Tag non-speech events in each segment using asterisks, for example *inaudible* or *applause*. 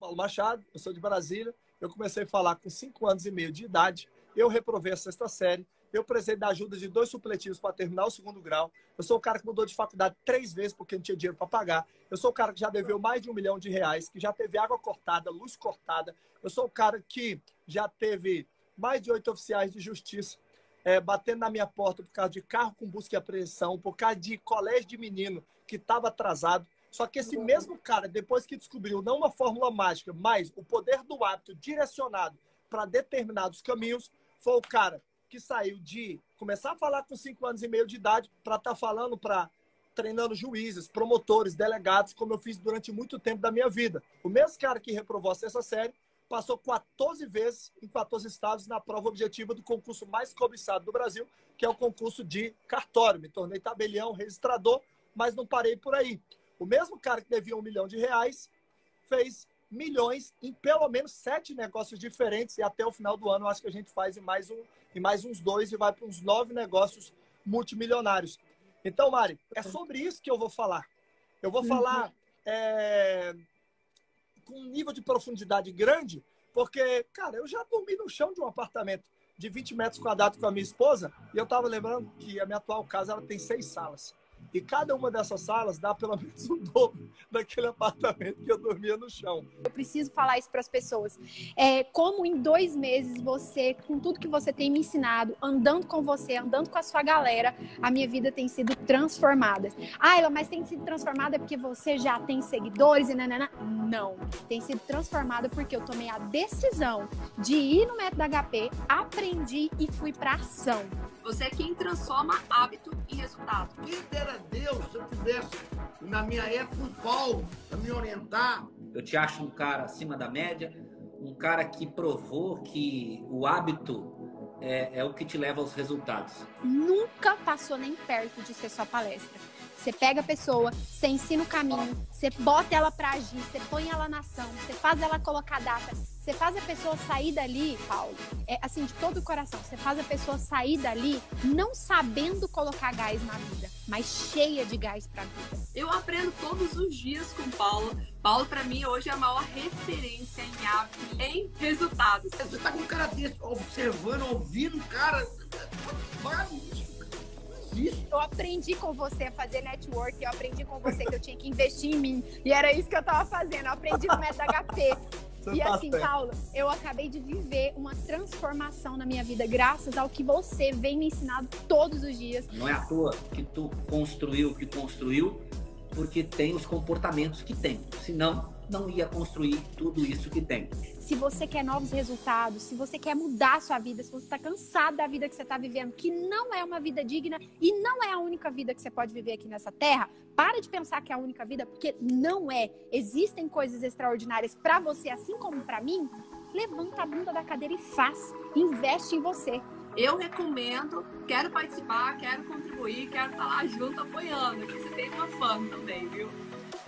Paulo Machado, eu sou de Brasília. Eu comecei a falar com 5 anos e meio de idade. Eu reprovei a sexta série. Eu precisei da ajuda de dois supletivos para terminar o segundo grau. Eu sou o cara que mudou de faculdade três vezes porque não tinha dinheiro para pagar. Eu sou o cara que já deveu mais de um milhão de reais, que já teve água cortada, luz cortada. Eu sou o cara que já teve mais de oito oficiais de justiça é, batendo na minha porta por causa de carro com busca e apreensão, por causa de colégio de menino que estava atrasado. Só que esse mesmo cara, depois que descobriu não uma fórmula mágica, mas o poder do hábito direcionado para determinados caminhos, foi o cara que saiu de começar a falar com 5 anos e meio de idade para estar tá falando para treinando juízes, promotores, delegados, como eu fiz durante muito tempo da minha vida. O mesmo cara que reprovou essa série passou 14 vezes em 14 estados na prova objetiva do concurso mais cobiçado do Brasil, que é o concurso de cartório. Me tornei tabelião, registrador, mas não parei por aí. O mesmo cara que devia um milhão de reais fez milhões em pelo menos sete negócios diferentes e até o final do ano acho que a gente faz em mais, um, em mais uns dois e vai para uns nove negócios multimilionários. Então, Mari, é sobre isso que eu vou falar. Eu vou uhum. falar é, com um nível de profundidade grande, porque, cara, eu já dormi no chão de um apartamento de 20 metros quadrados com a minha esposa, e eu estava lembrando que a minha atual casa ela tem seis salas. E cada uma dessas salas dá pelo menos o dobro daquele apartamento que eu dormia no chão. Eu preciso falar isso para as pessoas. É, como em dois meses você, com tudo que você tem me ensinado, andando com você, andando com a sua galera, a minha vida tem sido transformada. Ah, ela, mas tem sido transformada porque você já tem seguidores e nanana. Não. Tem sido transformada porque eu tomei a decisão de ir no método HP, aprendi e fui para ação. Você é quem transforma hábito em resultado. Quem dera Deus se eu tivesse, na minha época, um Para me orientar. Eu te acho um cara acima da média, um cara que provou que o hábito é, é o que te leva aos resultados. Nunca passou nem perto de ser sua palestra. Você pega a pessoa, você ensina o caminho, você bota ela para agir, você põe ela na ação, você faz ela colocar data, você faz a pessoa sair dali, Paulo, é, assim, de todo o coração, você faz a pessoa sair dali não sabendo colocar gás na vida, mas cheia de gás pra vida. Eu aprendo todos os dias com o Paulo. Paulo, para mim, hoje é a maior referência em hábito, em resultados. Você tá com um cara desse, observando, ouvindo, cara. Vai, isso. Eu aprendi com você a fazer network, eu aprendi com você que eu tinha que investir em mim. E era isso que eu tava fazendo. Eu aprendi no método HP. *laughs* Você e tá assim. Paulo, eu acabei de viver uma transformação na minha vida, graças ao que você vem me ensinando todos os dias. Não é à toa que tu construiu o que construiu, porque tem os comportamentos que tem. Senão, não ia construir tudo isso que tem. Se você quer novos resultados, se você quer mudar a sua vida, se você está cansado da vida que você está vivendo, que não é uma vida digna e não é a única vida que você pode viver aqui nessa terra, para de pensar que é a única vida, porque não é. Existem coisas extraordinárias para você, assim como para mim. Levanta a bunda da cadeira e faz. Investe em você. Eu recomendo, quero participar, quero contribuir, quero estar lá junto apoiando. Você tem uma fã também, viu?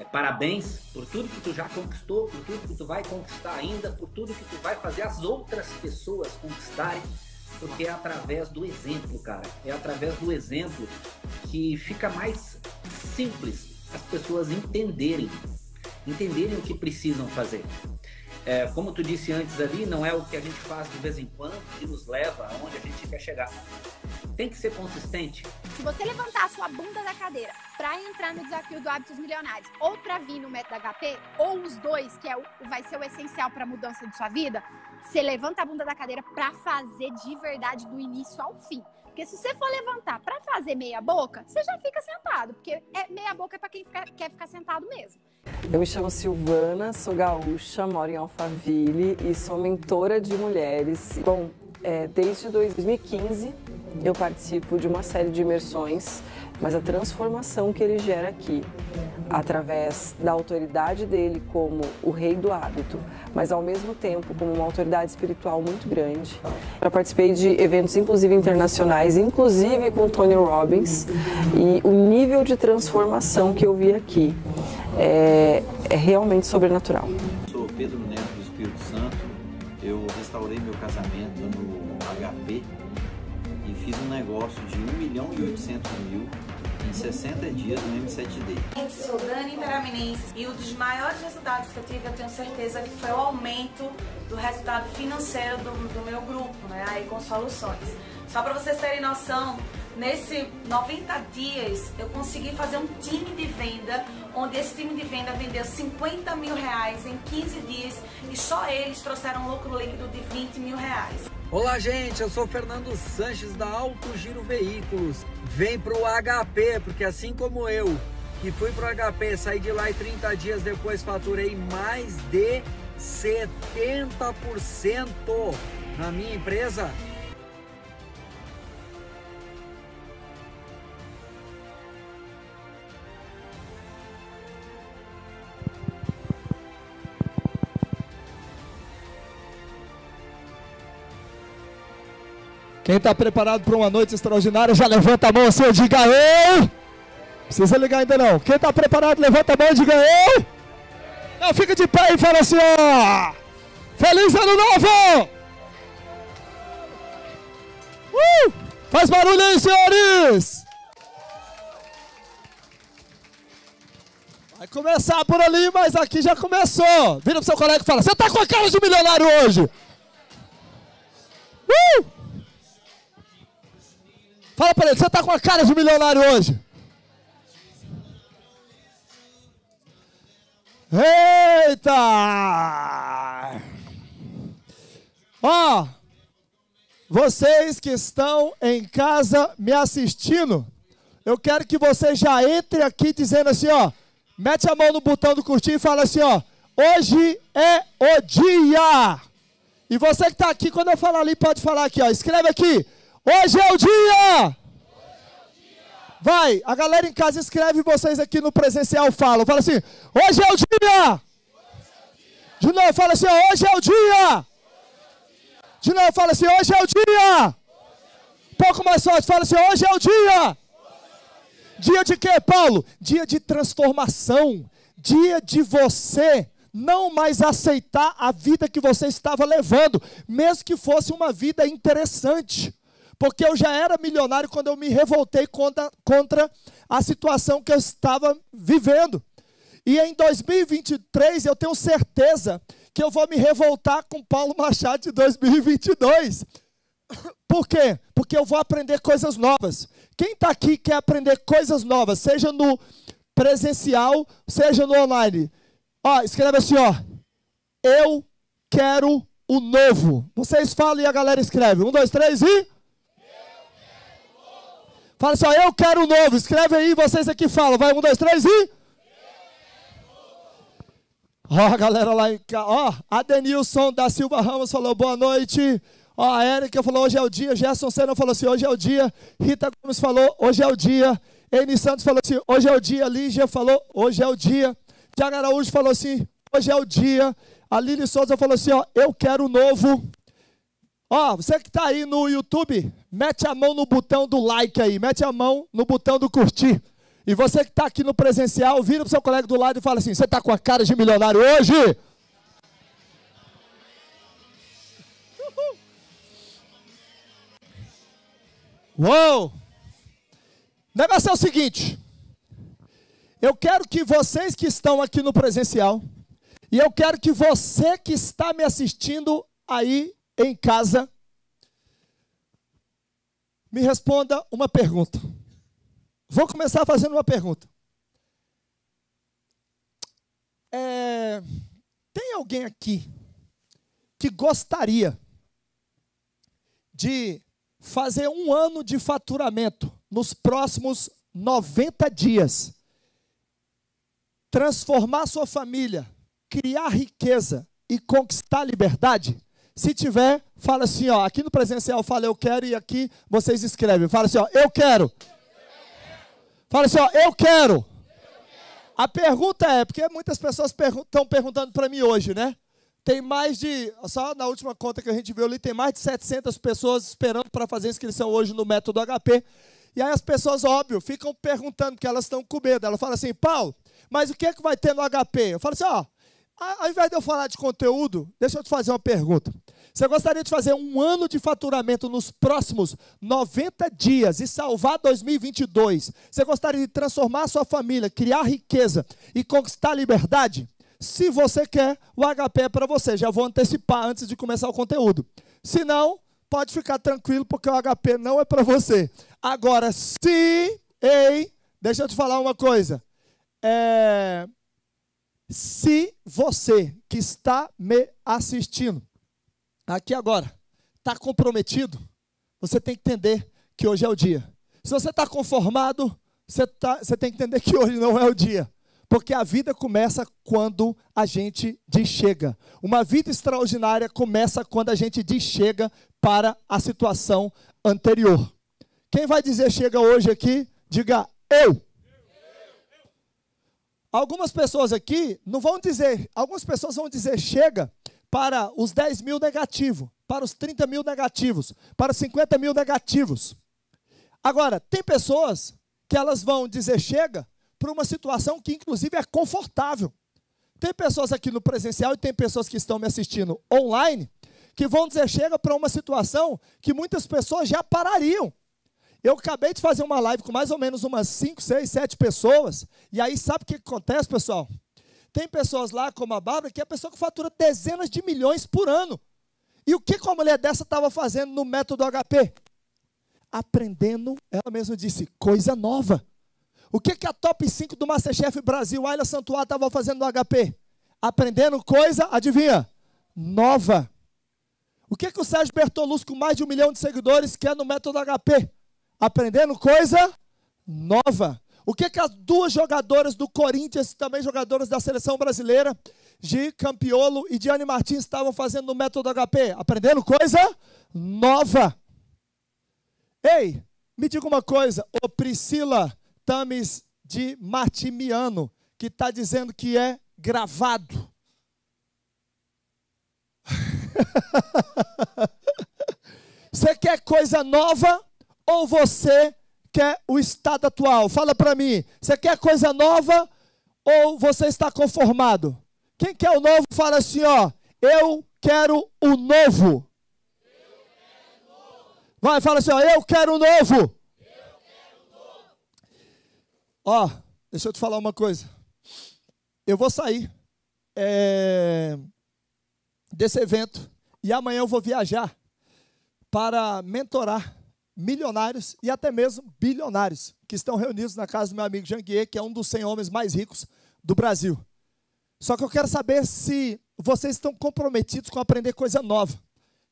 É, parabéns por tudo que tu já conquistou, por tudo que tu vai conquistar ainda, por tudo que tu vai fazer as outras pessoas conquistarem, porque é através do exemplo, cara. É através do exemplo que fica mais simples as pessoas entenderem, entenderem o que precisam fazer. É, como tu disse antes ali, não é o que a gente faz de vez em quando que nos leva aonde a gente quer chegar. Tem que ser consistente. Se você levantar a sua bunda da cadeira para entrar no desafio do Hábitos Milionários ou para vir no método HP, ou os dois, que é o, vai ser o essencial para a mudança de sua vida, você levanta a bunda da cadeira para fazer de verdade do início ao fim. Porque se você for levantar para fazer meia boca, você já fica sentado, porque é meia boca é para quem fica, quer ficar sentado mesmo. Eu me chamo Silvana, sou gaúcha, moro em Alphaville e sou mentora de mulheres. Bom, é, desde 2015 eu participo de uma série de imersões, mas a transformação que ele gera aqui, através da autoridade dele como o rei do hábito, mas ao mesmo tempo como uma autoridade espiritual muito grande. Eu participei de eventos inclusive internacionais, inclusive com Tony Robbins, e o nível de transformação que eu vi aqui é, é realmente sobrenatural. Sou Pedro Neto do Espírito Santo, eu restaurei meu casamento no HP e fiz um negócio de 1 milhão e 800 mil em 60 dias no M7D. Sou Dani Interaminense e um dos maiores resultados que eu tive, eu tenho certeza que foi o aumento do resultado financeiro do, do meu grupo, né, aí com soluções. Só para vocês terem noção, nesse 90 dias eu consegui fazer um time de venda, onde esse time de venda vendeu 50 mil reais em 15 dias e só eles trouxeram um lucro líquido de 20 mil reais. Olá, gente. Eu sou Fernando Sanches da Alto Giro Veículos. Vem pro HP, porque assim como eu, que fui pro HP, saí de lá e 30 dias depois faturei mais de 70% na minha empresa. Quem está preparado para uma noite extraordinária, já levanta a mão assim e diga eu. Precisa ligar ainda não. Quem está preparado, levanta a mão e diga eu. Não, fica de pé e fala assim, ó. Feliz ano novo! Uh! Faz barulho aí, senhores! Vai começar por ali, mas aqui já começou. Vira pro seu colega e fala, você tá com a cara de milionário hoje? Uh! Fala para ele, você tá com a cara de milionário hoje? Eita! Ó, vocês que estão em casa me assistindo, eu quero que você já entre aqui dizendo assim, ó, mete a mão no botão do curtir e fala assim, ó, hoje é o dia. E você que está aqui, quando eu falar ali, pode falar aqui, ó, escreve aqui, hoje é o dia. Vai, a galera em casa escreve vocês aqui no presencial falam. Fala assim, hoje é o dia. De novo, fala assim, hoje é o dia. De novo, fala assim, hoje é o dia. Um pouco mais forte, fala assim, hoje é o dia. Dia de quê, Paulo? Dia de transformação. Dia de você não mais aceitar a vida que você estava levando, mesmo que fosse uma vida interessante porque eu já era milionário quando eu me revoltei contra, contra a situação que eu estava vivendo. E em 2023 eu tenho certeza que eu vou me revoltar com Paulo Machado de 2022. Por quê? Porque eu vou aprender coisas novas. Quem está aqui quer aprender coisas novas, seja no presencial, seja no online. Ó, escreve assim, ó. Eu quero o novo. Vocês falam e a galera escreve. Um, dois, três e. Fala assim, ó, eu quero novo. Escreve aí, vocês aqui falam. Vai, um, dois, três e. Ó, a galera lá em casa. Ó, a Denilson da Silva Ramos falou boa noite. Ó, a Érica falou hoje é o dia. Gerson Senna falou assim, hoje é o dia. Rita Gomes falou, hoje é o dia. Eni Santos falou assim, hoje é o dia. Lígia falou, hoje é o dia. Tiago Araújo falou assim, hoje é o dia. A Lili Souza falou assim, ó, eu quero novo. Ó, você que está aí no YouTube, mete a mão no botão do like aí, mete a mão no botão do curtir. E você que está aqui no presencial, vira para o seu colega do lado e fala assim: Você está com a cara de milionário hoje? Uou! O negócio é o seguinte: eu quero que vocês que estão aqui no presencial, e eu quero que você que está me assistindo aí em casa, me responda uma pergunta. Vou começar fazendo uma pergunta. É, tem alguém aqui que gostaria de fazer um ano de faturamento nos próximos 90 dias, transformar sua família, criar riqueza e conquistar liberdade? Se tiver, fala assim, ó, aqui no presencial fala eu quero e aqui vocês escrevem. Fala assim, ó, eu quero. Fala assim, ó, eu quero. A pergunta é, porque muitas pessoas estão perguntando para mim hoje, né? Tem mais de, só na última conta que a gente viu ali, tem mais de 700 pessoas esperando para fazer inscrição hoje no método HP. E aí as pessoas, óbvio, ficam perguntando, porque elas estão com medo. Ela fala assim, Paulo, mas o que é que vai ter no HP? Eu falo assim, ó, ao invés de eu falar de conteúdo, deixa eu te fazer uma pergunta. Você gostaria de fazer um ano de faturamento nos próximos 90 dias e salvar 2022? Você gostaria de transformar sua família, criar riqueza e conquistar liberdade? Se você quer, o HP é para você. Já vou antecipar antes de começar o conteúdo. Se não, pode ficar tranquilo, porque o HP não é para você. Agora, se. Ei, deixa eu te falar uma coisa. É, se você que está me assistindo, aqui agora, está comprometido, você tem que entender que hoje é o dia. Se você está conformado, você, tá, você tem que entender que hoje não é o dia. Porque a vida começa quando a gente diz chega. Uma vida extraordinária começa quando a gente diz chega para a situação anterior. Quem vai dizer chega hoje aqui, diga eu. Algumas pessoas aqui não vão dizer, algumas pessoas vão dizer chega para os 10 mil negativos, para os 30 mil negativos, para os 50 mil negativos. Agora, tem pessoas que elas vão dizer chega para uma situação que, inclusive, é confortável. Tem pessoas aqui no presencial e tem pessoas que estão me assistindo online que vão dizer chega para uma situação que muitas pessoas já parariam. Eu acabei de fazer uma live com mais ou menos umas 5, 6, 7 pessoas. E aí, sabe o que acontece, pessoal? Tem pessoas lá, como a Bárbara, que é a pessoa que fatura dezenas de milhões por ano. E o que uma mulher dessa estava fazendo no método HP? Aprendendo, ela mesma disse, coisa nova. O que, que a top 5 do Masterchef Brasil, Ayla Santuário, estava fazendo no HP? Aprendendo coisa, adivinha? Nova. O que, que o Sérgio Bertolucci, com mais de um milhão de seguidores, quer no método HP? Aprendendo coisa nova. O que, que as duas jogadoras do Corinthians, também jogadoras da seleção brasileira, Gi Campiolo e Diane Martins, estavam fazendo no método HP? Aprendendo coisa nova. Ei, me diga uma coisa, ô Priscila Tames de Martimiano, que está dizendo que é gravado. *laughs* você quer coisa nova ou você quer o estado atual? Fala para mim. Você quer coisa nova ou você está conformado? Quem quer o novo, fala assim, ó. Eu quero o novo. Vai, fala assim, ó. Eu quero o novo. Ó, deixa eu te falar uma coisa. Eu vou sair é, desse evento e amanhã eu vou viajar para mentorar milionários e até mesmo bilionários que estão reunidos na casa do meu amigo Janguier, que é um dos 100 homens mais ricos do Brasil. Só que eu quero saber se vocês estão comprometidos com aprender coisa nova.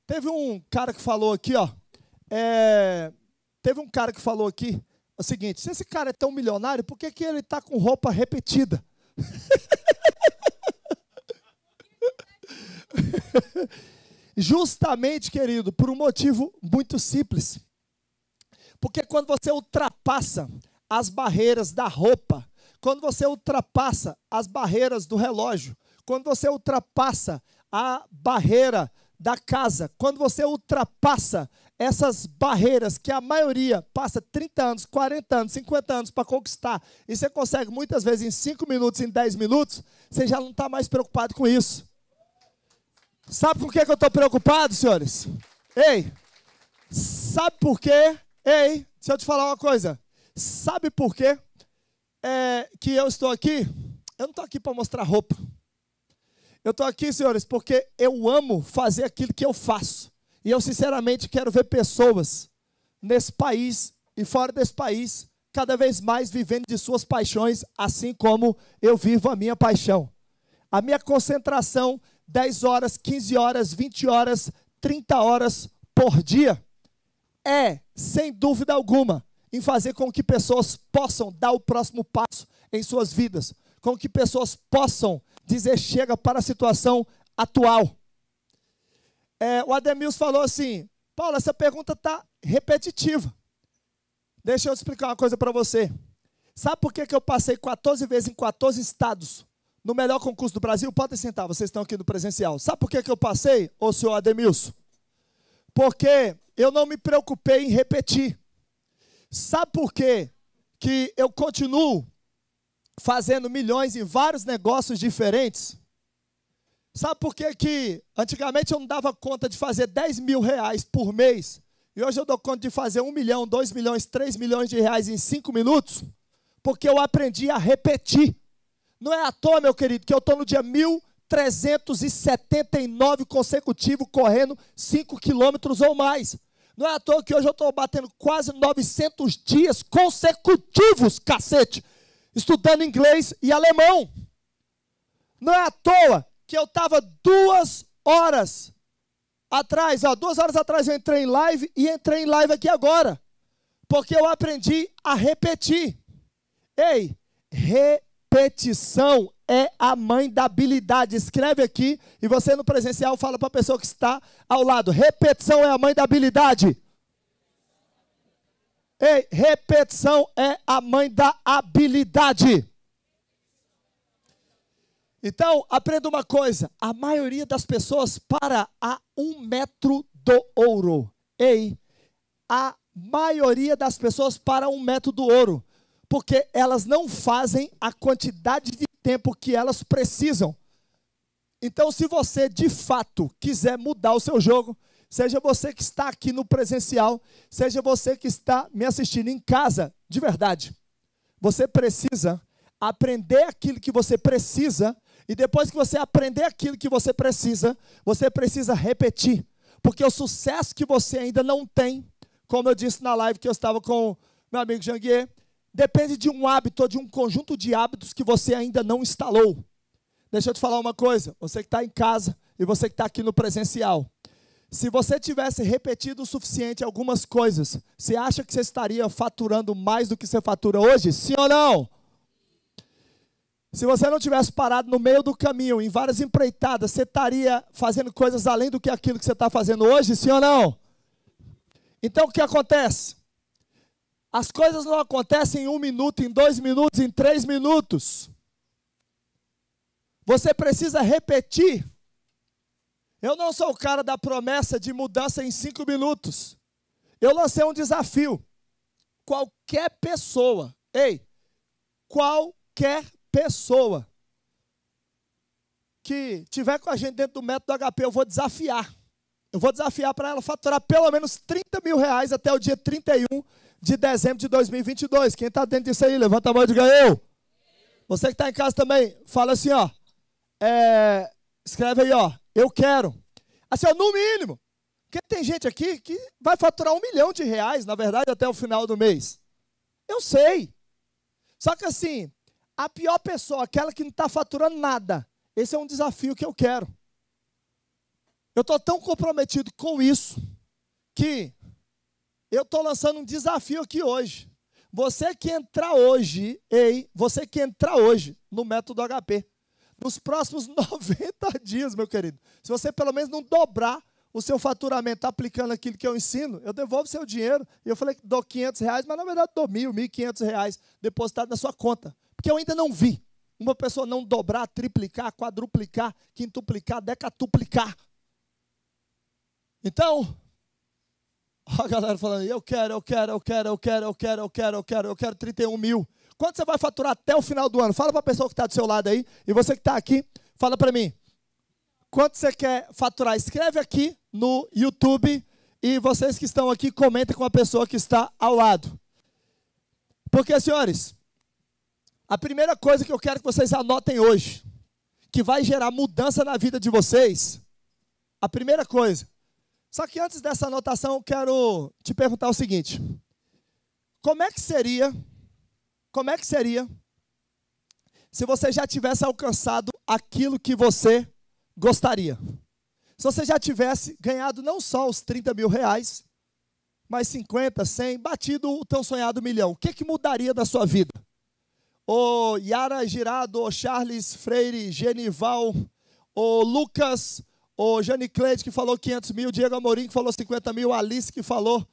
Teve um cara que falou aqui, ó. É, teve um cara que falou aqui o seguinte: se esse cara é tão milionário, por que, que ele está com roupa repetida? *laughs* Justamente, querido, por um motivo muito simples. Porque quando você ultrapassa as barreiras da roupa, quando você ultrapassa as barreiras do relógio, quando você ultrapassa a barreira da casa, quando você ultrapassa essas barreiras que a maioria passa 30 anos, 40 anos, 50 anos para conquistar, e você consegue muitas vezes em 5 minutos, em 10 minutos, você já não está mais preocupado com isso. Sabe por que, que eu estou preocupado, senhores? Ei, sabe por quê? Ei, deixa eu te falar uma coisa. Sabe por quê é, que eu estou aqui? Eu não estou aqui para mostrar roupa. Eu estou aqui, senhores, porque eu amo fazer aquilo que eu faço. E eu, sinceramente, quero ver pessoas nesse país e fora desse país, cada vez mais vivendo de suas paixões, assim como eu vivo a minha paixão. A minha concentração, 10 horas, 15 horas, 20 horas, 30 horas por dia, é, sem dúvida alguma, em fazer com que pessoas possam dar o próximo passo em suas vidas, com que pessoas possam dizer chega para a situação atual é, o Ademils falou assim: Paulo, essa pergunta está repetitiva. Deixa eu explicar uma coisa para você. Sabe por que, que eu passei 14 vezes em 14 estados no melhor concurso do Brasil? Podem sentar, vocês estão aqui no presencial. Sabe por que, que eu passei, ô senhor Ademilson? Porque eu não me preocupei em repetir. Sabe por quê? que eu continuo fazendo milhões em vários negócios diferentes? Sabe por que, que antigamente eu não dava conta de fazer 10 mil reais por mês e hoje eu dou conta de fazer 1 milhão, 2 milhões, 3 milhões de reais em 5 minutos? Porque eu aprendi a repetir. Não é à toa, meu querido, que eu estou no dia 1379 consecutivo correndo 5 quilômetros ou mais. Não é à toa que hoje eu estou batendo quase 900 dias consecutivos, cacete, estudando inglês e alemão. Não é à toa que eu estava duas horas atrás, ó, duas horas atrás eu entrei em live e entrei em live aqui agora. Porque eu aprendi a repetir. Ei, repetição é a mãe da habilidade. Escreve aqui e você no presencial fala para a pessoa que está ao lado. Repetição é a mãe da habilidade. Ei, repetição é a mãe da habilidade. Então, aprenda uma coisa: a maioria das pessoas para a um metro do ouro. Ei, a maioria das pessoas para um metro do ouro, porque elas não fazem a quantidade de tempo que elas precisam. Então, se você de fato quiser mudar o seu jogo, seja você que está aqui no presencial, seja você que está me assistindo em casa, de verdade, você precisa aprender aquilo que você precisa e depois que você aprender aquilo que você precisa, você precisa repetir. Porque o sucesso que você ainda não tem, como eu disse na live que eu estava com meu amigo Janguier, depende de um hábito, de um conjunto de hábitos que você ainda não instalou. Deixa eu te falar uma coisa, você que está em casa e você que está aqui no presencial. Se você tivesse repetido o suficiente algumas coisas, você acha que você estaria faturando mais do que você fatura hoje? Sim ou não? Se você não tivesse parado no meio do caminho, em várias empreitadas, você estaria fazendo coisas além do que aquilo que você está fazendo hoje, sim ou não? Então o que acontece? As coisas não acontecem em um minuto, em dois minutos, em três minutos. Você precisa repetir. Eu não sou o cara da promessa de mudança em cinco minutos. Eu lancei um desafio. Qualquer pessoa, ei, qualquer pessoa que tiver com a gente dentro do método HP, eu vou desafiar. Eu vou desafiar para ela faturar pelo menos 30 mil reais até o dia 31 de dezembro de 2022. Quem está dentro disso aí, levanta a mão e diga eu. Você que está em casa também, fala assim, ó. É, escreve aí, ó. Eu quero. Assim, ó, no mínimo. Porque tem gente aqui que vai faturar um milhão de reais, na verdade, até o final do mês. Eu sei. Só que assim, a pior pessoa, aquela que não está faturando nada. Esse é um desafio que eu quero. Eu estou tão comprometido com isso que eu estou lançando um desafio aqui hoje. Você que entrar hoje, ei, você que entrar hoje no método HP, nos próximos *laughs* 90 dias, meu querido, se você pelo menos não dobrar o seu faturamento aplicando aquilo que eu ensino, eu devolvo seu dinheiro. E eu falei que dou 500 reais, mas na verdade dou mil, 1.500 reais depositado na sua conta. Porque eu ainda não vi uma pessoa não dobrar, triplicar, quadruplicar, quintuplicar, decatuplicar. Então, a galera falando, eu quero, eu quero, eu quero, eu quero, eu quero, eu quero, eu quero, eu quero 31 mil. Quanto você vai faturar até o final do ano? Fala para a pessoa que está do seu lado aí. E você que está aqui, fala para mim. Quanto você quer faturar? Escreve aqui no YouTube. E vocês que estão aqui, comentem com a pessoa que está ao lado. Porque, senhores, a primeira coisa que eu quero que vocês anotem hoje, que vai gerar mudança na vida de vocês, a primeira coisa. Só que antes dessa anotação, eu quero te perguntar o seguinte: como é que seria, como é que seria se você já tivesse alcançado aquilo que você gostaria? Se você já tivesse ganhado não só os 30 mil reais, mas 50, 100, batido o tão sonhado milhão, o que, que mudaria na sua vida? o Yara Girado, o Charles Freire, Genival, o Lucas, o Jane Cleide que falou 500 mil, Diego Amorim que falou 50 mil, Alice que falou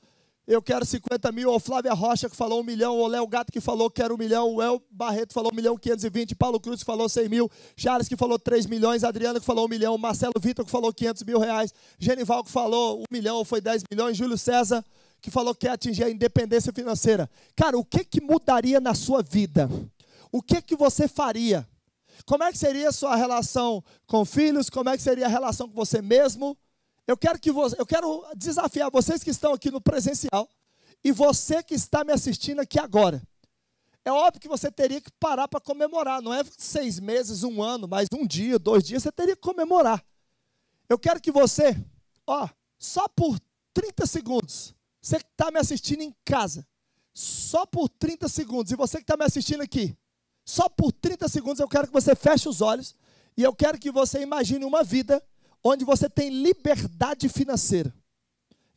eu quero 50 mil, o Flávia Rocha que falou 1 milhão, o Léo Gato que falou quero 1 milhão, o El Barreto falou 1 milhão 520, Paulo Cruz que falou 100 mil, Charles que falou 3 milhões, Adriano que falou 1 milhão, Marcelo Vitor que falou 500 mil reais, Genival que falou 1 milhão, foi 10 milhões, Júlio César que falou que quer atingir a independência financeira. Cara, o que, que mudaria na sua vida? o que que você faria Como é que seria a sua relação com filhos? Como é que seria a relação com você mesmo? Eu quero que você, eu quero desafiar vocês que estão aqui no presencial e você que está me assistindo aqui agora. É óbvio que você teria que parar para comemorar. Não é seis meses, um ano, mas um dia, dois dias, você teria que comemorar. Eu quero que você, ó, só por 30 segundos, você que está me assistindo em casa, só por 30 segundos, e você que está me assistindo aqui, só por 30 segundos eu quero que você feche os olhos e eu quero que você imagine uma vida onde você tem liberdade financeira.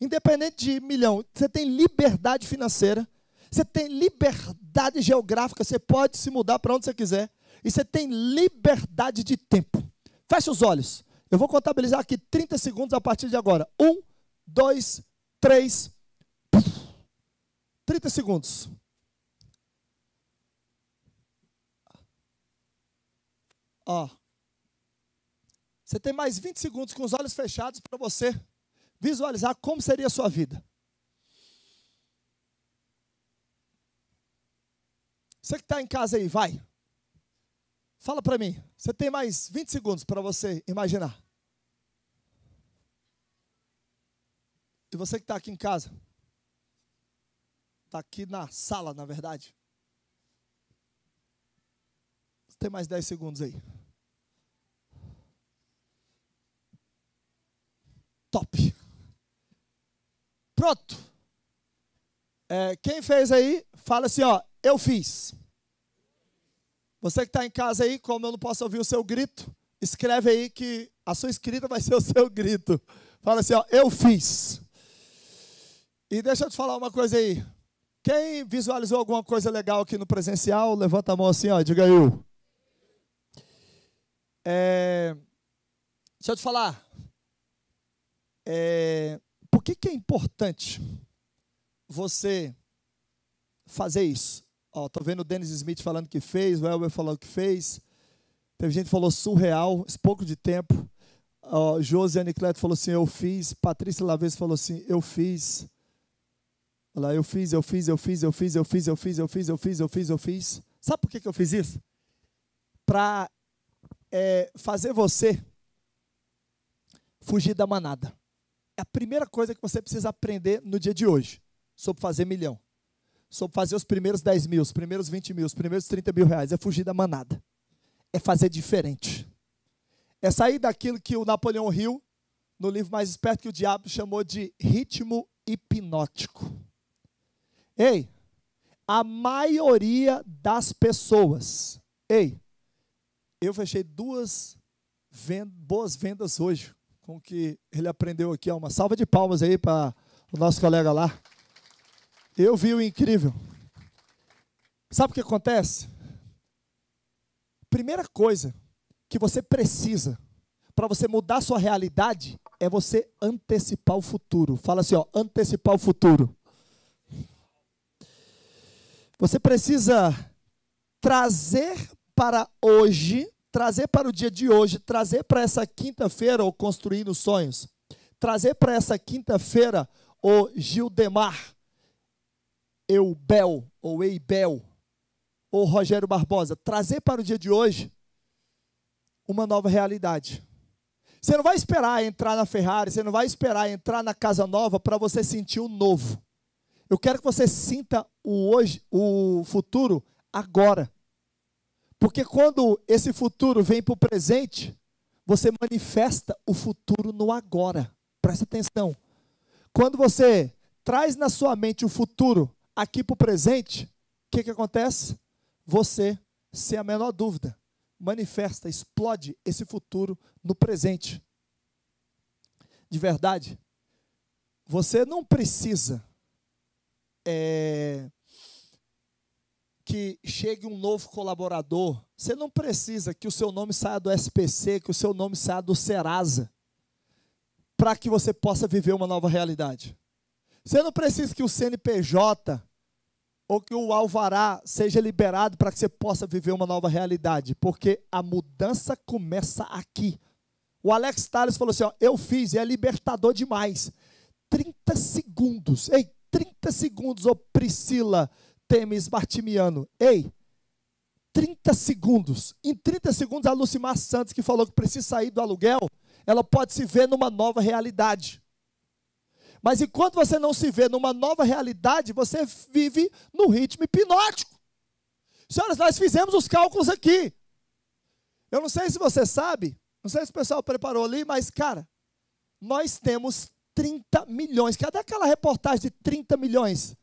Independente de milhão, você tem liberdade financeira, você tem liberdade geográfica, você pode se mudar para onde você quiser, e você tem liberdade de tempo. Feche os olhos. Eu vou contabilizar aqui 30 segundos a partir de agora. Um, dois, três. 30 segundos. Ó. Você tem mais 20 segundos com os olhos fechados para você visualizar como seria a sua vida. Você que está em casa aí, vai. Fala para mim. Você tem mais 20 segundos para você imaginar. E você que está aqui em casa. Está aqui na sala, na verdade. Você tem mais 10 segundos aí. Top. Pronto. É, quem fez aí, fala assim, ó, eu fiz. Você que está em casa aí, como eu não posso ouvir o seu grito, escreve aí que a sua escrita vai ser o seu grito. Fala assim, ó, eu fiz. E deixa eu te falar uma coisa aí. Quem visualizou alguma coisa legal aqui no presencial, levanta a mão assim, ó, diga eu. É, deixa eu te falar. É, por que, que é importante você fazer isso? Tô vendo o Dennis Smith falando que fez, o Elber falando que fez. Teve gente que falou surreal, pouco de tempo. Ó, Josiane Cleto falou assim, eu fiz. Patrícia Lavez falou assim, eu fiz. Olha lá, eu fiz, eu fiz, eu fiz, eu fiz, eu fiz, eu fiz, eu fiz, eu fiz, eu fiz, eu fiz. Sabe por que, que eu fiz isso? Para é, fazer você fugir da manada é a primeira coisa que você precisa aprender no dia de hoje sobre fazer milhão. Sobre fazer os primeiros 10 mil, os primeiros 20 mil, os primeiros 30 mil reais. É fugir da manada. É fazer diferente. É sair daquilo que o Napoleão Hill, no livro Mais Esperto que o Diabo, chamou de ritmo hipnótico. Ei, a maioria das pessoas. Ei, eu fechei duas boas vendas hoje com o que ele aprendeu aqui. Uma salva de palmas aí para o nosso colega lá. Eu vi o incrível. Sabe o que acontece? Primeira coisa que você precisa para você mudar sua realidade é você antecipar o futuro. Fala assim, ó, antecipar o futuro. Você precisa trazer para hoje trazer para o dia de hoje, trazer para essa quinta-feira o Construindo Sonhos, trazer para essa quinta-feira o Gildemar, Eubel, ou Eibel, ou Rogério Barbosa, trazer para o dia de hoje uma nova realidade. Você não vai esperar entrar na Ferrari, você não vai esperar entrar na casa nova para você sentir o novo. Eu quero que você sinta o hoje, o futuro agora. Porque quando esse futuro vem para o presente, você manifesta o futuro no agora. Presta atenção. Quando você traz na sua mente o futuro aqui para o presente, o que, que acontece? Você, sem a menor dúvida, manifesta, explode esse futuro no presente. De verdade, você não precisa é, que chegue um novo colaborador, você não precisa que o seu nome saia do SPC, que o seu nome saia do Serasa, para que você possa viver uma nova realidade. Você não precisa que o CNPJ ou que o alvará seja liberado para que você possa viver uma nova realidade, porque a mudança começa aqui. O Alex Tales falou assim: ó, eu fiz e é libertador demais. 30 segundos, ei, 30 segundos, ô Priscila, Temes Bartimiano. Ei, 30 segundos. Em 30 segundos, a Lucimar Santos, que falou que precisa sair do aluguel, ela pode se ver numa nova realidade. Mas enquanto você não se vê numa nova realidade, você vive no ritmo hipnótico. Senhoras, nós fizemos os cálculos aqui. Eu não sei se você sabe, não sei se o pessoal preparou ali, mas, cara, nós temos 30 milhões. Cadê aquela reportagem de 30 milhões?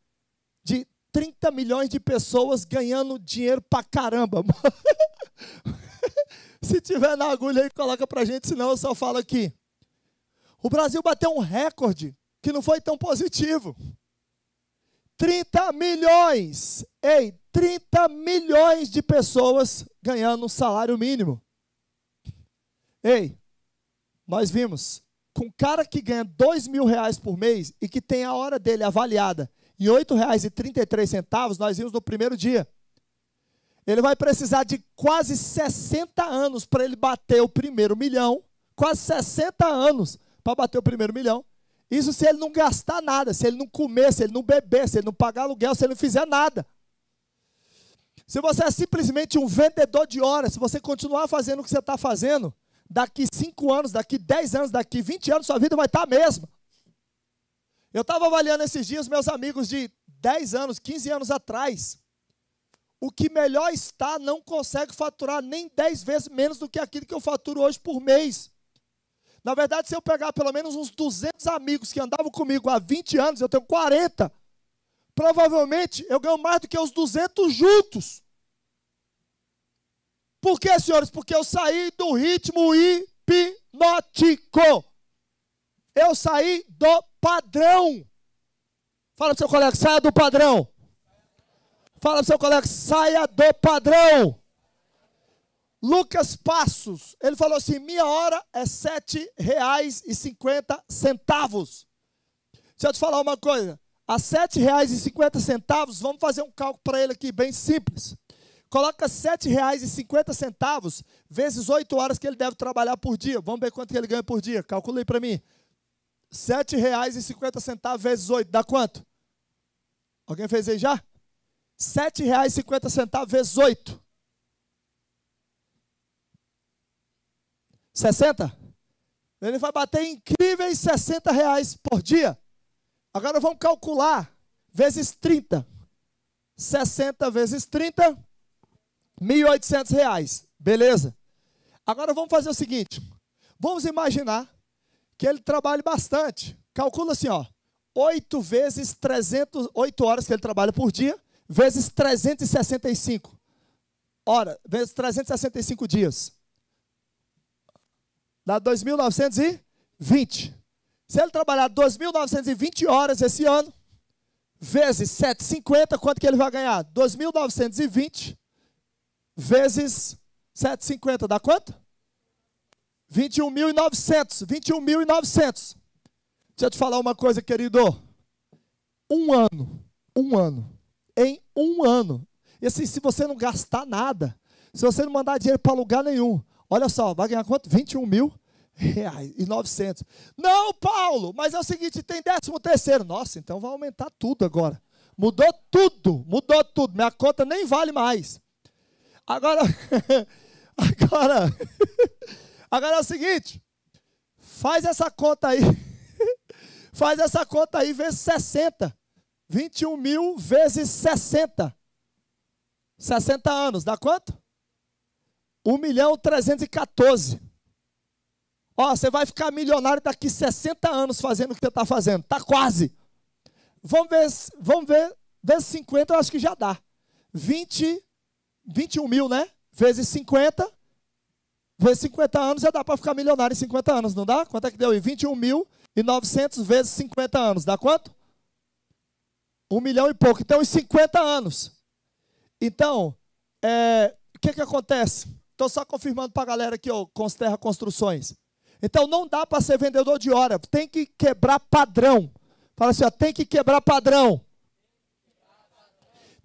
De 30 milhões de pessoas ganhando dinheiro pra caramba. *laughs* Se tiver na agulha aí, coloca pra gente, senão eu só falo aqui. O Brasil bateu um recorde que não foi tão positivo. 30 milhões. Ei, 30 milhões de pessoas ganhando um salário mínimo. Ei, nós vimos com um cara que ganha 2 mil reais por mês e que tem a hora dele avaliada em R$ 8,33, nós vimos no primeiro dia. Ele vai precisar de quase 60 anos para ele bater o primeiro milhão. Quase 60 anos para bater o primeiro milhão. Isso se ele não gastar nada, se ele não comer, se ele não beber, se ele não pagar aluguel, se ele não fizer nada. Se você é simplesmente um vendedor de horas, se você continuar fazendo o que você está fazendo, daqui 5 anos, daqui 10 anos, daqui 20 anos, sua vida vai estar tá a mesma. Eu estava avaliando esses dias meus amigos de 10 anos, 15 anos atrás. O que melhor está não consegue faturar nem 10 vezes menos do que aquilo que eu faturo hoje por mês. Na verdade, se eu pegar pelo menos uns 200 amigos que andavam comigo há 20 anos, eu tenho 40, provavelmente eu ganho mais do que os 200 juntos. Por quê, senhores? Porque eu saí do ritmo hipnótico. Eu saí do padrão. Fala para seu colega, saia do padrão. Fala para seu colega, saia do padrão. Lucas Passos, ele falou assim: minha hora é cinquenta centavos. Deixa eu te falar uma coisa. A cinquenta centavos, vamos fazer um cálculo para ele aqui bem simples. Coloca cinquenta centavos vezes oito horas que ele deve trabalhar por dia. Vamos ver quanto ele ganha por dia. Calcule aí para mim. Sete reais e cinquenta centavos vezes oito, dá quanto? Alguém fez aí já? Sete reais e cinquenta centavos vezes oito. 60? Ele vai bater incríveis 60 reais por dia. Agora vamos calcular vezes 30. 60 vezes 30, 1.800 reais. Beleza. Agora vamos fazer o seguinte. Vamos imaginar que ele trabalhe bastante. Calcula assim, ó. 8 vezes 300, 8 horas que ele trabalha por dia, vezes 365. Hora, vezes 365 dias dá 2.920. Se ele trabalhar 2.920 horas esse ano, vezes 750, quanto que ele vai ganhar? 2.920 vezes 750, dá quanto? 21.900. 21.900. Deixa eu te falar uma coisa, querido. Um ano, um ano, em um ano. E assim, se você não gastar nada, se você não mandar dinheiro para lugar nenhum, Olha só, vai ganhar quanto? 21 mil reais e 900. Não, Paulo, mas é o seguinte, tem décimo terceiro. Nossa, então vai aumentar tudo agora. Mudou tudo, mudou tudo. Minha conta nem vale mais. Agora, *laughs* agora, *laughs* agora é o seguinte, faz essa conta aí, *laughs* faz essa conta aí vezes 60. 21 mil vezes 60. 60 anos, dá quanto? 1 milhão 314. Ó, você vai ficar milionário daqui 60 anos fazendo o que você está fazendo. Está quase. Vamos ver, vamos ver, vezes 50 eu acho que já dá. 20, 21 mil, né? Vezes 50. Vezes 50 anos já dá para ficar milionário em 50 anos, não dá? Quanto é que deu aí? 21 mil e 900 vezes 50 anos. Dá quanto? Um milhão e pouco. Então, em 50 anos. Então, é, o que, que acontece? Estou só confirmando para a galera aqui, ó, Consterra Construções. Então não dá para ser vendedor de hora, tem que quebrar padrão. Fala assim, ó, tem que quebrar padrão.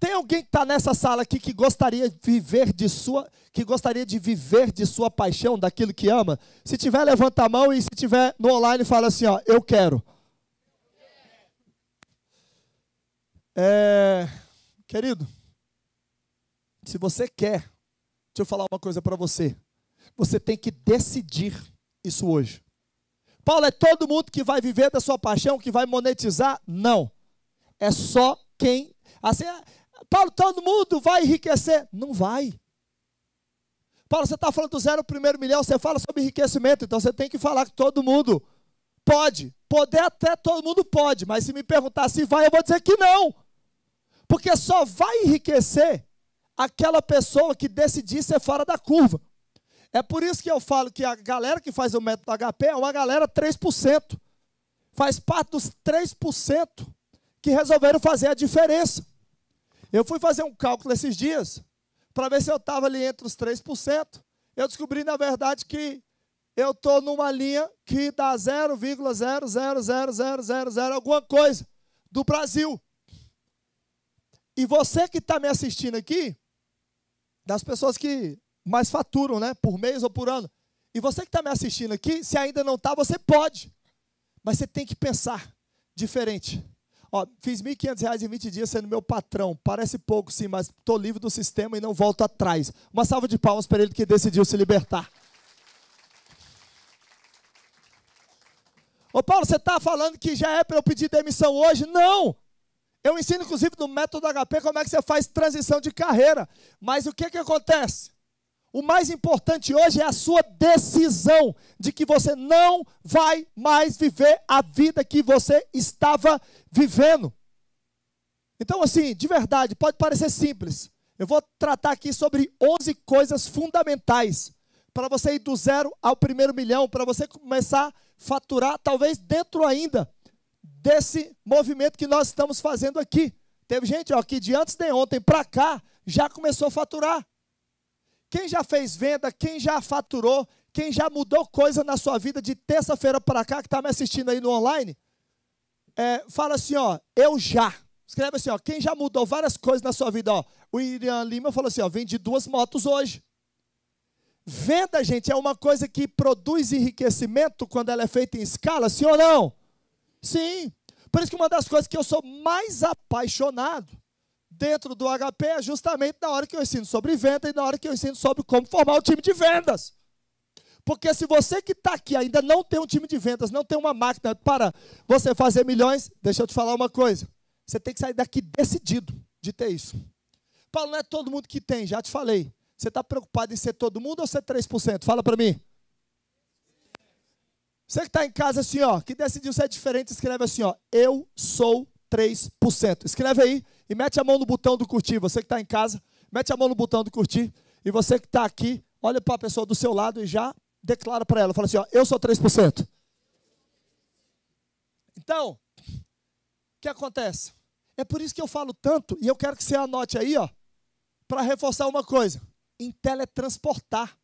Tem alguém que está nessa sala aqui que gostaria de viver de sua, que gostaria de viver de sua paixão, daquilo que ama? Se tiver, levanta a mão e se tiver no online, fala assim, ó, eu quero. É, querido, Se você quer, deixa eu falar uma coisa para você. Você tem que decidir isso hoje. Paulo, é todo mundo que vai viver da sua paixão, que vai monetizar? Não. É só quem. Assim, ah, Paulo, todo mundo vai enriquecer? Não vai. Paulo, você está falando do zero primeiro milhão, você fala sobre enriquecimento, então você tem que falar que todo mundo pode. Poder até todo mundo pode, mas se me perguntar se vai, eu vou dizer que não. Porque só vai enriquecer aquela pessoa que decidir ser fora da curva. É por isso que eu falo que a galera que faz o método HP é uma galera 3%. Faz parte dos 3% que resolveram fazer a diferença. Eu fui fazer um cálculo esses dias para ver se eu estava ali entre os 3%. Eu descobri, na verdade, que eu estou numa linha que dá 0,0000000 alguma coisa do Brasil. E você que está me assistindo aqui, das pessoas que mais faturam, né? Por mês ou por ano. E você que está me assistindo aqui, se ainda não está, você pode. Mas você tem que pensar diferente. Ó, fiz R$ 1.500 em 20 dias sendo meu patrão. Parece pouco, sim, mas estou livre do sistema e não volto atrás. Uma salva de palmas para ele que decidiu se libertar. Ô Paulo, você está falando que já é para eu pedir demissão hoje? Não! Eu ensino, inclusive, no método HP, como é que você faz transição de carreira. Mas o que, que acontece? O mais importante hoje é a sua decisão de que você não vai mais viver a vida que você estava vivendo. Então, assim, de verdade, pode parecer simples. Eu vou tratar aqui sobre 11 coisas fundamentais para você ir do zero ao primeiro milhão, para você começar a faturar, talvez dentro ainda desse movimento que nós estamos fazendo aqui. Teve gente ó, que de antes de ontem para cá já começou a faturar. Quem já fez venda, quem já faturou, quem já mudou coisa na sua vida de terça-feira para cá, que está me assistindo aí no online, é, fala assim, ó, eu já. Escreve assim, ó, quem já mudou várias coisas na sua vida, ó. O Irian Lima falou assim, ó, vendi duas motos hoje. Venda, gente, é uma coisa que produz enriquecimento quando ela é feita em escala, sim ou não? Sim. Por isso que uma das coisas que eu sou mais apaixonado dentro do HP é justamente na hora que eu ensino sobre venda e na hora que eu ensino sobre como formar um time de vendas. Porque se você que está aqui ainda não tem um time de vendas, não tem uma máquina para você fazer milhões, deixa eu te falar uma coisa. Você tem que sair daqui decidido de ter isso. Paulo, não é todo mundo que tem, já te falei. Você está preocupado em ser todo mundo ou ser 3%? Fala para mim. Você que está em casa assim, ó, que decidiu ser diferente, escreve assim, ó, eu sou 3%. Escreve aí e mete a mão no botão do curtir. Você que está em casa, mete a mão no botão do curtir. E você que está aqui, olha para a pessoa do seu lado e já declara para ela. Fala assim: ó, eu sou 3%. Então, o que acontece? É por isso que eu falo tanto, e eu quero que você anote aí, ó, para reforçar uma coisa: em teletransportar.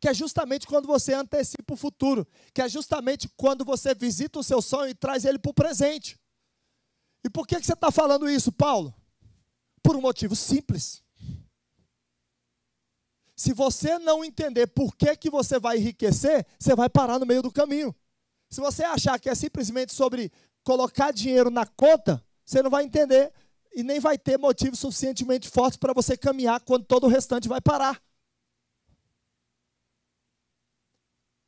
Que é justamente quando você antecipa o futuro. Que é justamente quando você visita o seu sonho e traz ele para o presente. E por que, que você está falando isso, Paulo? Por um motivo simples. Se você não entender por que, que você vai enriquecer, você vai parar no meio do caminho. Se você achar que é simplesmente sobre colocar dinheiro na conta, você não vai entender e nem vai ter motivos suficientemente fortes para você caminhar quando todo o restante vai parar.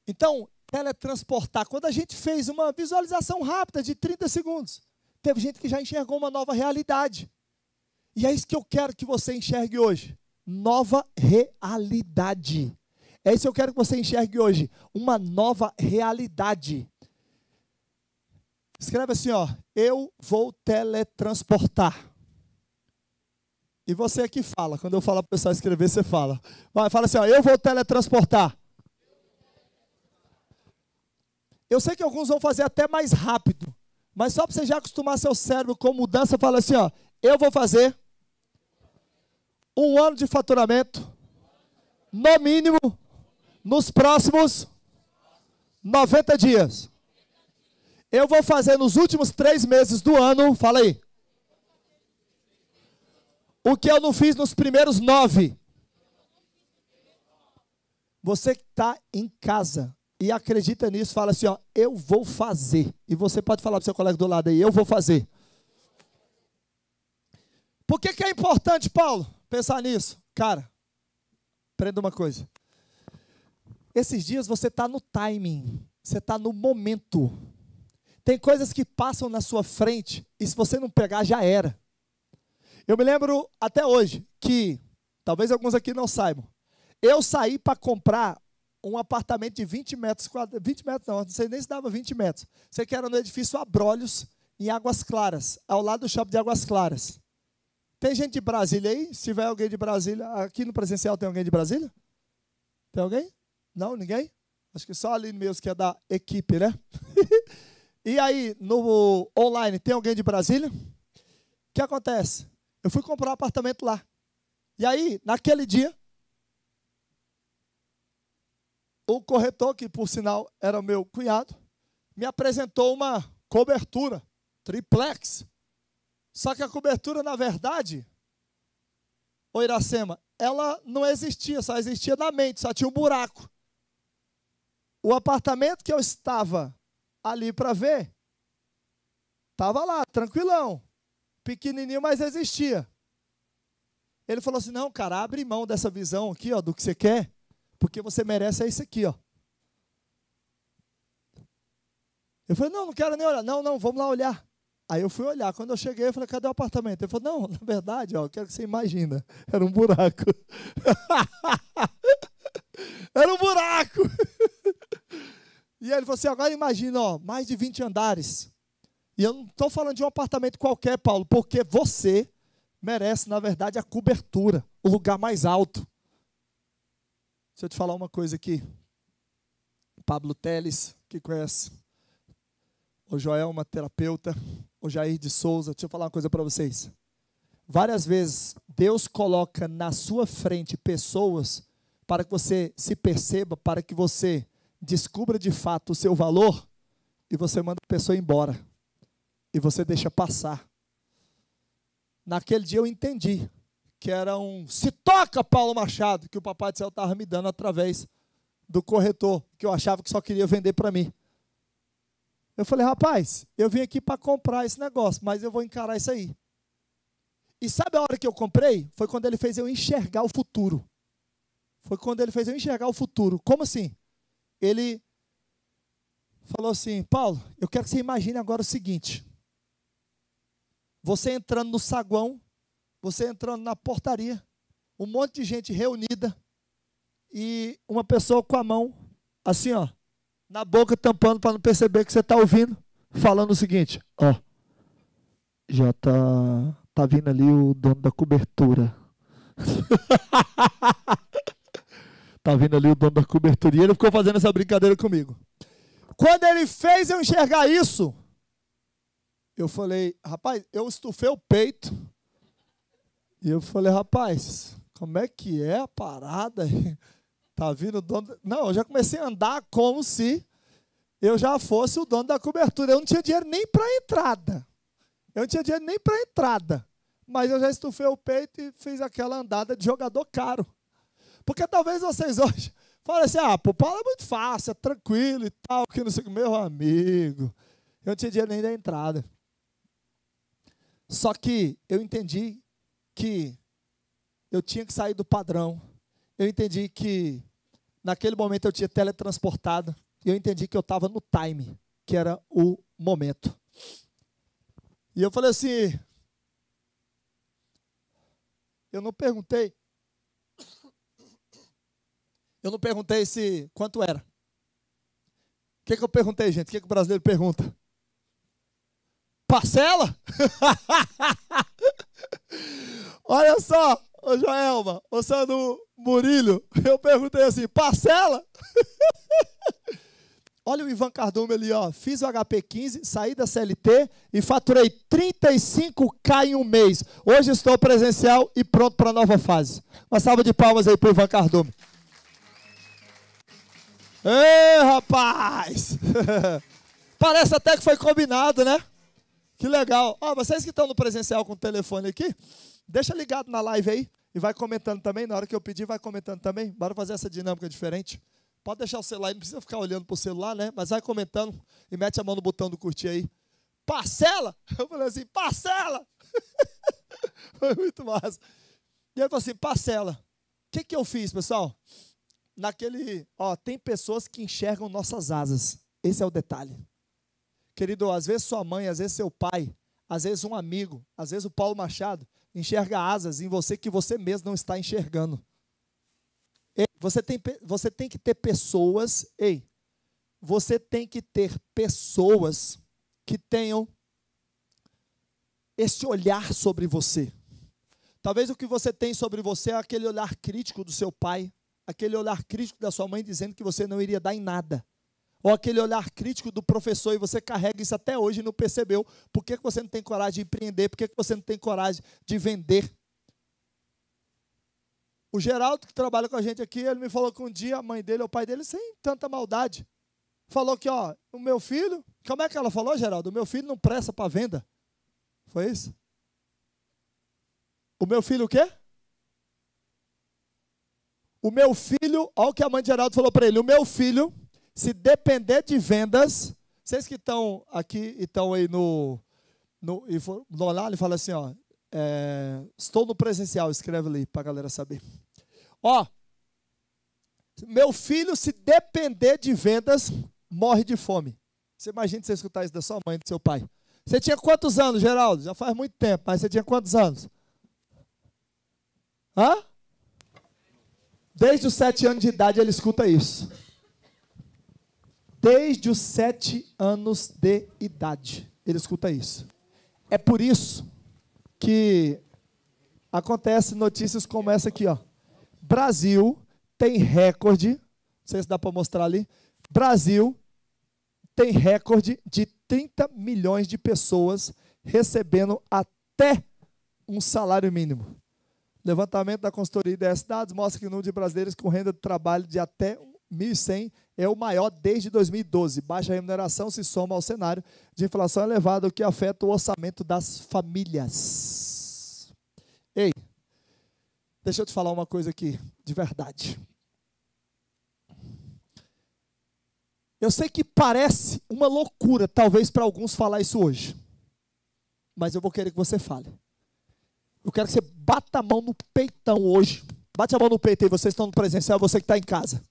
Então, teletransportar. Quando a gente fez uma visualização rápida de 30 segundos, Teve gente que já enxergou uma nova realidade. E é isso que eu quero que você enxergue hoje. Nova realidade. É isso que eu quero que você enxergue hoje. Uma nova realidade. Escreve assim, ó. Eu vou teletransportar. E você aqui fala. Quando eu falo para o pessoal escrever, você fala. Vai, fala assim, ó. Eu vou teletransportar. Eu sei que alguns vão fazer até mais rápido. Mas só para você já acostumar seu cérebro com mudança, fala assim, ó, eu vou fazer um ano de faturamento, no mínimo, nos próximos 90 dias. Eu vou fazer nos últimos três meses do ano, fala aí. O que eu não fiz nos primeiros nove. Você que está em casa, e acredita nisso, fala assim, ó, eu vou fazer. E você pode falar para seu colega do lado aí, eu vou fazer. Por que, que é importante, Paulo, pensar nisso? Cara, prenda uma coisa. Esses dias você está no timing, você está no momento. Tem coisas que passam na sua frente e se você não pegar, já era. Eu me lembro até hoje que, talvez alguns aqui não saibam, eu saí para comprar um apartamento de 20 metros quadrados. 20 metros não, não sei nem se dava 20 metros. Você que era no edifício Abrolhos, em Águas Claras, ao lado do shopping de Águas Claras. Tem gente de Brasília aí? Se tiver alguém de Brasília, aqui no presencial tem alguém de Brasília? Tem alguém? Não, ninguém? Acho que só ali mesmo que é da equipe, né? *laughs* e aí, no online, tem alguém de Brasília? O que acontece? Eu fui comprar um apartamento lá. E aí, naquele dia, o corretor, que por sinal era meu cunhado, me apresentou uma cobertura triplex só que a cobertura, na verdade, o Iracema, ela não existia, só existia na mente, só tinha um buraco. O apartamento que eu estava ali para ver, estava lá, tranquilão, pequenininho, mas existia. Ele falou assim: não, cara, abre mão dessa visão aqui, ó, do que você quer, porque você merece é isso aqui, ó. Eu falei: não, não quero nem olhar. Não, não, vamos lá olhar. Aí eu fui olhar. Quando eu cheguei, eu falei, cadê o apartamento? Ele falou, não, *laughs* na verdade, ó, eu quero que você imagina. Era um buraco. *laughs* Era um buraco. *laughs* e ele falou assim, agora imagina, ó, mais de 20 andares. E eu não estou falando de um apartamento qualquer, Paulo, porque você merece, na verdade, a cobertura, o lugar mais alto. Deixa eu te falar uma coisa aqui. Pablo Teles, que conhece o Joel, uma terapeuta, o Jair de Souza. Deixa eu falar uma coisa para vocês. Várias vezes Deus coloca na sua frente pessoas para que você se perceba, para que você descubra de fato o seu valor e você manda a pessoa embora e você deixa passar. Naquele dia eu entendi que era um se toca Paulo Machado que o papai do céu estava me dando através do corretor que eu achava que só queria vender para mim. Eu falei, rapaz, eu vim aqui para comprar esse negócio, mas eu vou encarar isso aí. E sabe a hora que eu comprei? Foi quando ele fez eu enxergar o futuro. Foi quando ele fez eu enxergar o futuro. Como assim? Ele falou assim: Paulo, eu quero que você imagine agora o seguinte. Você entrando no saguão, você entrando na portaria, um monte de gente reunida e uma pessoa com a mão assim, ó, na boca tampando para não perceber que você está ouvindo, falando o seguinte: ó, já tá, tá vindo ali o dono da cobertura. *laughs* tá vindo ali o dono da cobertura. E ele ficou fazendo essa brincadeira comigo. Quando ele fez eu enxergar isso, eu falei, rapaz, eu estufei o peito. E eu falei, rapaz, como é que é a parada? Tá vindo o dono. Não, eu já comecei a andar como se eu já fosse o dono da cobertura. Eu não tinha dinheiro nem para entrada. Eu não tinha dinheiro nem para entrada. Mas eu já estufei o peito e fiz aquela andada de jogador caro. Porque talvez vocês hoje *laughs* falem assim: ah, pro Paulo é muito fácil, é tranquilo e tal, que não sei o meu amigo. Eu não tinha dinheiro nem da entrada. Só que eu entendi que eu tinha que sair do padrão. Eu entendi que Naquele momento eu tinha teletransportado e eu entendi que eu estava no time, que era o momento. E eu falei assim: eu não perguntei. Eu não perguntei se quanto era. O que, que eu perguntei, gente? O que, que o brasileiro pergunta? Parcela? *laughs* Olha só, ô Joelma, ô Sandro Murilo, eu perguntei assim, parcela? *laughs* Olha o Ivan Cardume ali, ó. Fiz o HP 15, saí da CLT e faturei 35k em um mês. Hoje estou presencial e pronto para a nova fase. Uma salva de palmas aí para o Ivan Cardume. Ei, rapaz! *laughs* Parece até que foi combinado, né? Que legal. Ó, vocês que estão no presencial com o telefone aqui, deixa ligado na live aí e vai comentando também. Na hora que eu pedir, vai comentando também. Bora fazer essa dinâmica diferente. Pode deixar o celular não precisa ficar olhando para o celular, né? Mas vai comentando e mete a mão no botão do curtir aí. Parcela! *laughs* Eu falei assim, parcela! *laughs* Foi muito massa. E ele falou assim, parcela. que, que eu fiz, pessoal? Naquele. Ó, tem pessoas que enxergam nossas asas. Esse é o detalhe. Querido, às vezes sua mãe, às vezes seu pai, às vezes um amigo, às vezes o Paulo Machado, enxerga asas em você que você mesmo não está enxergando. Você, tem, você tem que ter pessoas, ei, você tem que ter pessoas que tenham esse olhar sobre você. Talvez o que você tem sobre você é aquele olhar crítico do seu pai, aquele olhar crítico da sua mãe dizendo que você não iria dar em nada. Ou aquele olhar crítico do professor e você carrega isso até hoje e não percebeu. Por que você não tem coragem de empreender? Por que você não tem coragem de vender? O Geraldo, que trabalha com a gente aqui, ele me falou que um dia a mãe dele, o pai dele, sem tanta maldade, falou que, ó, o meu filho, como é que ela falou, Geraldo? O meu filho não presta para venda. Foi isso? O meu filho o quê? O meu filho, olha o que a mãe de Geraldo falou para ele, o meu filho, se depender de vendas, vocês que estão aqui e estão aí no, no, no lá, ele fala assim, ó, é, estou no presencial, escreve ali para a galera saber. Ó, meu filho, se depender de vendas, morre de fome. Você imagina você escutar isso da sua mãe, do seu pai. Você tinha quantos anos, Geraldo? Já faz muito tempo, mas você tinha quantos anos? Hã? Desde os sete anos de idade ele escuta isso. Desde os sete anos de idade ele escuta isso. É por isso que acontece notícias como essa aqui, ó. Brasil tem recorde, não sei se dá para mostrar ali. Brasil tem recorde de 30 milhões de pessoas recebendo até um salário mínimo. Levantamento da consultoria IDS Dados mostra que o número de brasileiros com renda de trabalho de até 1.100 é o maior desde 2012. Baixa remuneração se soma ao cenário de inflação elevada, que afeta o orçamento das famílias. Ei, deixa eu te falar uma coisa aqui, de verdade. Eu sei que parece uma loucura, talvez para alguns, falar isso hoje. Mas eu vou querer que você fale. Eu quero que você bata a mão no peitão hoje. Bate a mão no peito aí, vocês estão no presencial, você que está em casa.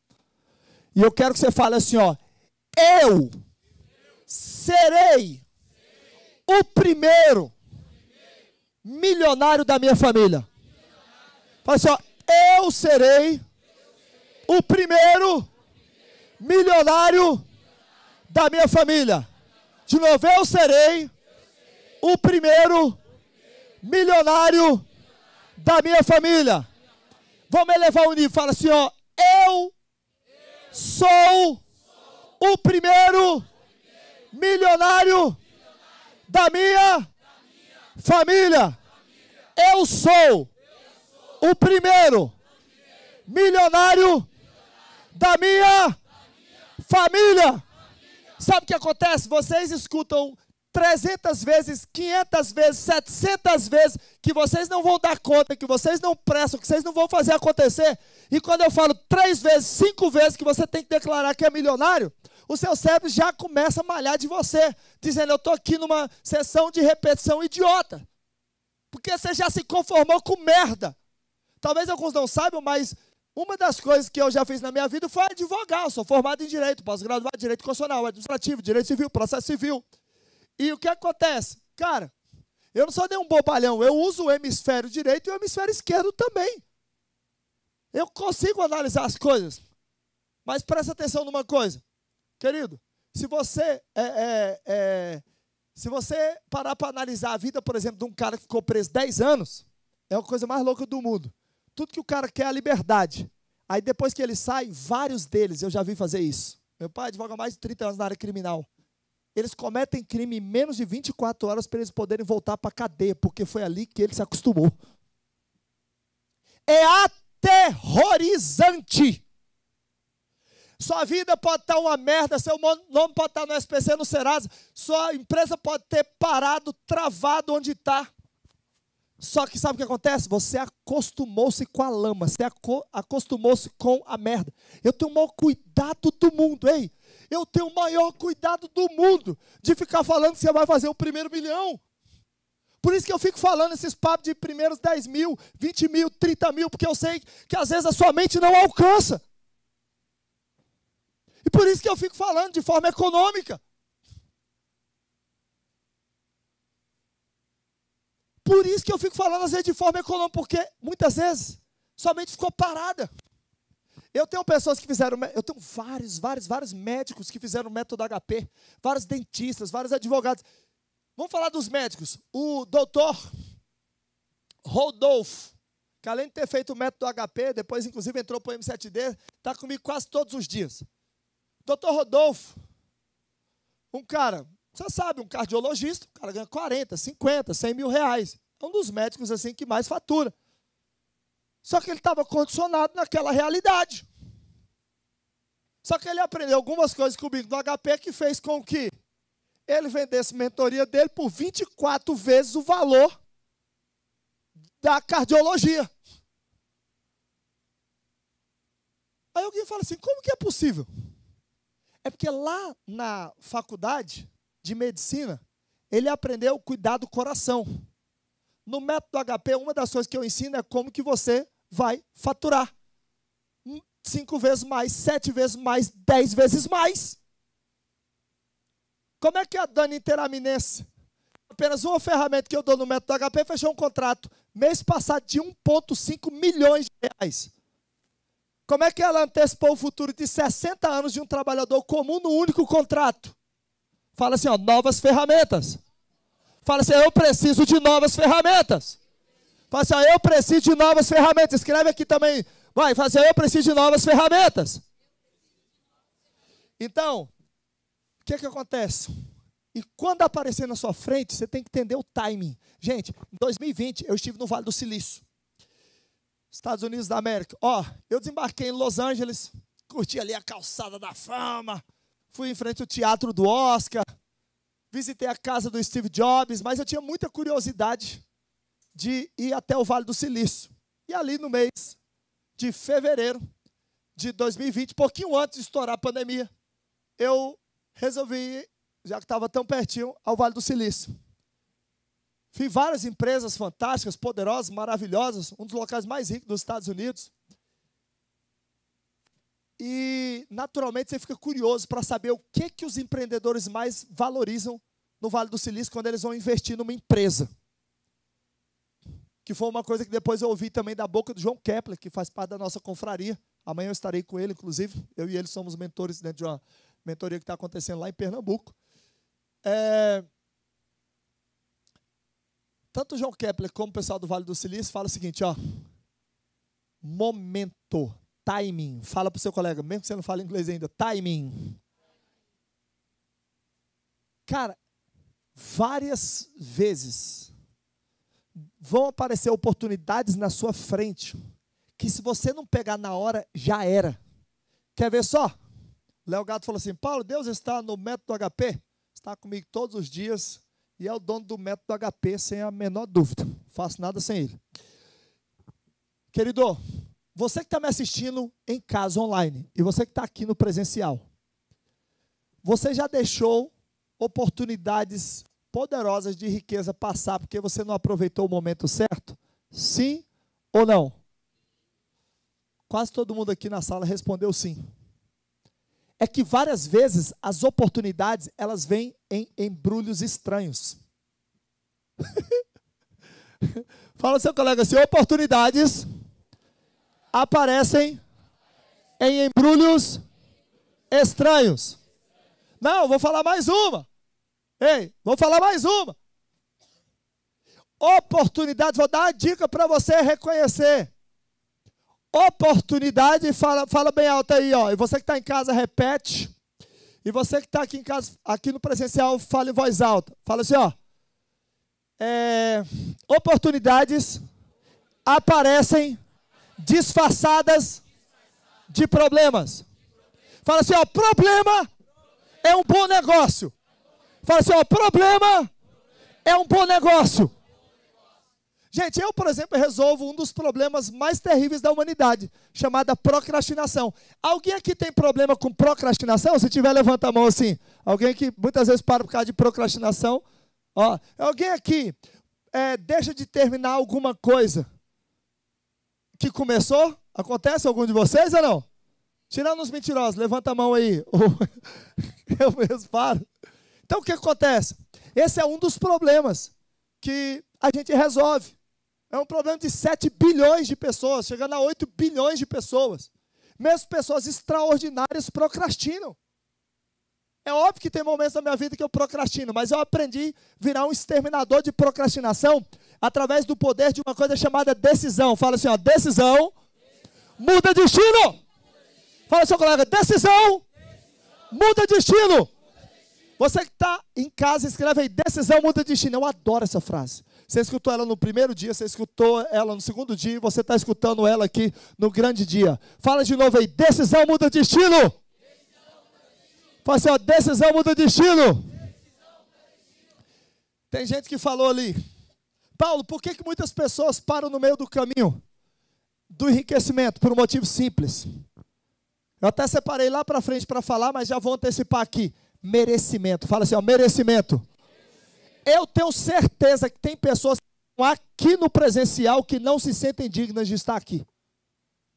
E eu quero que você fale assim, ó. Eu serei o primeiro milionário da minha família. Fala assim, ó. Eu serei o primeiro milionário da minha família. De novo, eu serei o primeiro milionário da minha família. Vamos elevar o nível. Fala assim, ó. Eu sou o primeiro milionário da minha família. Eu sou o primeiro milionário da minha família. Sabe o que acontece? Vocês escutam 300 vezes, 500 vezes, 700 vezes que vocês não vão dar conta, que vocês não prestam, que vocês não vão fazer acontecer. E quando eu falo três vezes, cinco vezes que você tem que declarar que é milionário, o seu cérebro já começa a malhar de você, dizendo: Eu estou aqui numa sessão de repetição idiota. Porque você já se conformou com merda. Talvez alguns não saibam, mas uma das coisas que eu já fiz na minha vida foi advogar. Eu sou formado em direito, pós-graduado em direito constitucional, administrativo, direito civil, processo civil. E o que acontece? Cara, eu não sou nenhum bobalhão, eu uso o hemisfério direito e o hemisfério esquerdo também. Eu consigo analisar as coisas. Mas presta atenção numa coisa, querido. Se você é, é, é, se você parar para analisar a vida, por exemplo, de um cara que ficou preso 10 anos, é a coisa mais louca do mundo. Tudo que o cara quer é a liberdade. Aí depois que ele sai, vários deles, eu já vi fazer isso. Meu pai advoga mais de 30 anos na área criminal. Eles cometem crime em menos de 24 horas para eles poderem voltar para a cadeia, porque foi ali que ele se acostumou. É aterrorizante. Sua vida pode estar uma merda, seu nome pode estar no SPC, no Serasa, sua empresa pode ter parado, travado onde está. Só que sabe o que acontece? Você acostumou-se com a lama, você acostumou-se com a merda. Eu tenho o maior cuidado do mundo, ei. Eu tenho o maior cuidado do mundo de ficar falando que você vai fazer o primeiro milhão. Por isso que eu fico falando esses papos de primeiros 10 mil, 20 mil, 30 mil, porque eu sei que às vezes a sua mente não alcança. E por isso que eu fico falando de forma econômica. Por isso que eu fico falando às vezes de forma econômica, porque muitas vezes somente ficou parada. Eu tenho pessoas que fizeram, eu tenho vários, vários, vários médicos que fizeram método HP, vários dentistas, vários advogados. Vamos falar dos médicos. O doutor Rodolfo, que além de ter feito o método HP, depois inclusive entrou para o M7D, está comigo quase todos os dias. Doutor Rodolfo, um cara você sabe, um cardiologista, o cara ganha 40, 50, 100 mil reais. É um dos médicos assim que mais fatura. Só que ele estava condicionado naquela realidade. Só que ele aprendeu algumas coisas comigo no HP que fez com que ele vendesse mentoria dele por 24 vezes o valor da cardiologia. Aí alguém fala assim: como que é possível? É porque lá na faculdade, de medicina, ele aprendeu cuidar do coração. No método HP, uma das coisas que eu ensino é como que você vai faturar. Cinco vezes mais, sete vezes mais, dez vezes mais. Como é que a Dani Interaminense, apenas uma ferramenta que eu dou no método HP, fechou um contrato mês passado de 1,5 milhões de reais. Como é que ela antecipou o futuro de 60 anos de um trabalhador comum no único contrato? Fala assim, ó, novas ferramentas. Fala assim, eu preciso de novas ferramentas. Fala assim, ó, eu preciso de novas ferramentas. Escreve aqui também. Vai, fala assim, eu preciso de novas ferramentas. Então, o que que acontece? E quando aparecer na sua frente, você tem que entender o timing. Gente, em 2020 eu estive no Vale do Silício. Estados Unidos da América. Ó, eu desembarquei em Los Angeles, curti ali a calçada da fama, fui em frente ao teatro do Oscar, visitei a casa do Steve Jobs, mas eu tinha muita curiosidade de ir até o Vale do Silício. E ali no mês de fevereiro de 2020, pouquinho antes de estourar a pandemia, eu resolvi, já que estava tão pertinho, ao Vale do Silício. Fui várias empresas fantásticas, poderosas, maravilhosas, um dos locais mais ricos dos Estados Unidos. E naturalmente você fica curioso para saber o que que os empreendedores mais valorizam no Vale do Silício quando eles vão investir numa empresa. Que foi uma coisa que depois eu ouvi também da boca do João Kepler, que faz parte da nossa confraria. Amanhã eu estarei com ele, inclusive. Eu e ele somos mentores dentro de uma mentoria que está acontecendo lá em Pernambuco. É... Tanto João Kepler como o pessoal do Vale do Silício fala o seguinte, ó. Momento timing. Fala para o seu colega, mesmo que você não fale inglês ainda, timing. Cara, várias vezes vão aparecer oportunidades na sua frente que se você não pegar na hora, já era. Quer ver só? Léo Gato falou assim: Paulo, Deus está no método HP, está comigo todos os dias e é o dono do método HP, sem a menor dúvida. Não faço nada sem ele. Querido, você que está me assistindo em casa online e você que está aqui no presencial, você já deixou oportunidades poderosas de riqueza passar porque você não aproveitou o momento certo? Sim ou não? Quase todo mundo aqui na sala respondeu sim. É que várias vezes as oportunidades elas vêm em embrulhos estranhos. *laughs* Fala seu colega assim, oportunidades aparecem em embrulhos estranhos. Não, vou falar mais uma. Ei, vou falar mais uma. Oportunidade, vou dar uma dica para você reconhecer. Oportunidade, fala, fala bem alto aí, ó. E você que está em casa, repete. E você que está aqui em casa, aqui no presencial, fala em voz alta. Fala assim, ó. É, oportunidades aparecem disfarçadas de problemas. Fala assim, ó, problema é um bom negócio. Fala assim, ó, problema é um bom negócio. Gente, eu, por exemplo, resolvo um dos problemas mais terríveis da humanidade, chamada procrastinação. Alguém aqui tem problema com procrastinação? Se tiver, levanta a mão assim. Alguém que muitas vezes para por causa de procrastinação. Ó, alguém aqui é, deixa de terminar alguma coisa que começou? Acontece algum de vocês ou não? Tirando os mentirosos, levanta a mão aí. *laughs* Eu mesmo paro. Então o que acontece? Esse é um dos problemas que a gente resolve. É um problema de 7 bilhões de pessoas, chegando a 8 bilhões de pessoas. Mesmo pessoas extraordinárias procrastinam. É óbvio que tem momentos da minha vida que eu procrastino, mas eu aprendi a virar um exterminador de procrastinação através do poder de uma coisa chamada decisão. Fala assim, ó, decisão muda destino. Fala seu colega, decisão muda destino. Você que está em casa, escreve aí, decisão muda destino. Eu adoro essa frase. Você escutou ela no primeiro dia, você escutou ela no segundo dia, e você está escutando ela aqui no grande dia. Fala de novo aí, decisão muda destino. Fala assim, ó, decisão muda destino. Tem gente que falou ali, Paulo, por que, que muitas pessoas param no meio do caminho do enriquecimento? Por um motivo simples. Eu até separei lá para frente para falar, mas já vou antecipar aqui. Merecimento. Fala assim, ó, merecimento. Eu tenho certeza que tem pessoas aqui no presencial que não se sentem dignas de estar aqui.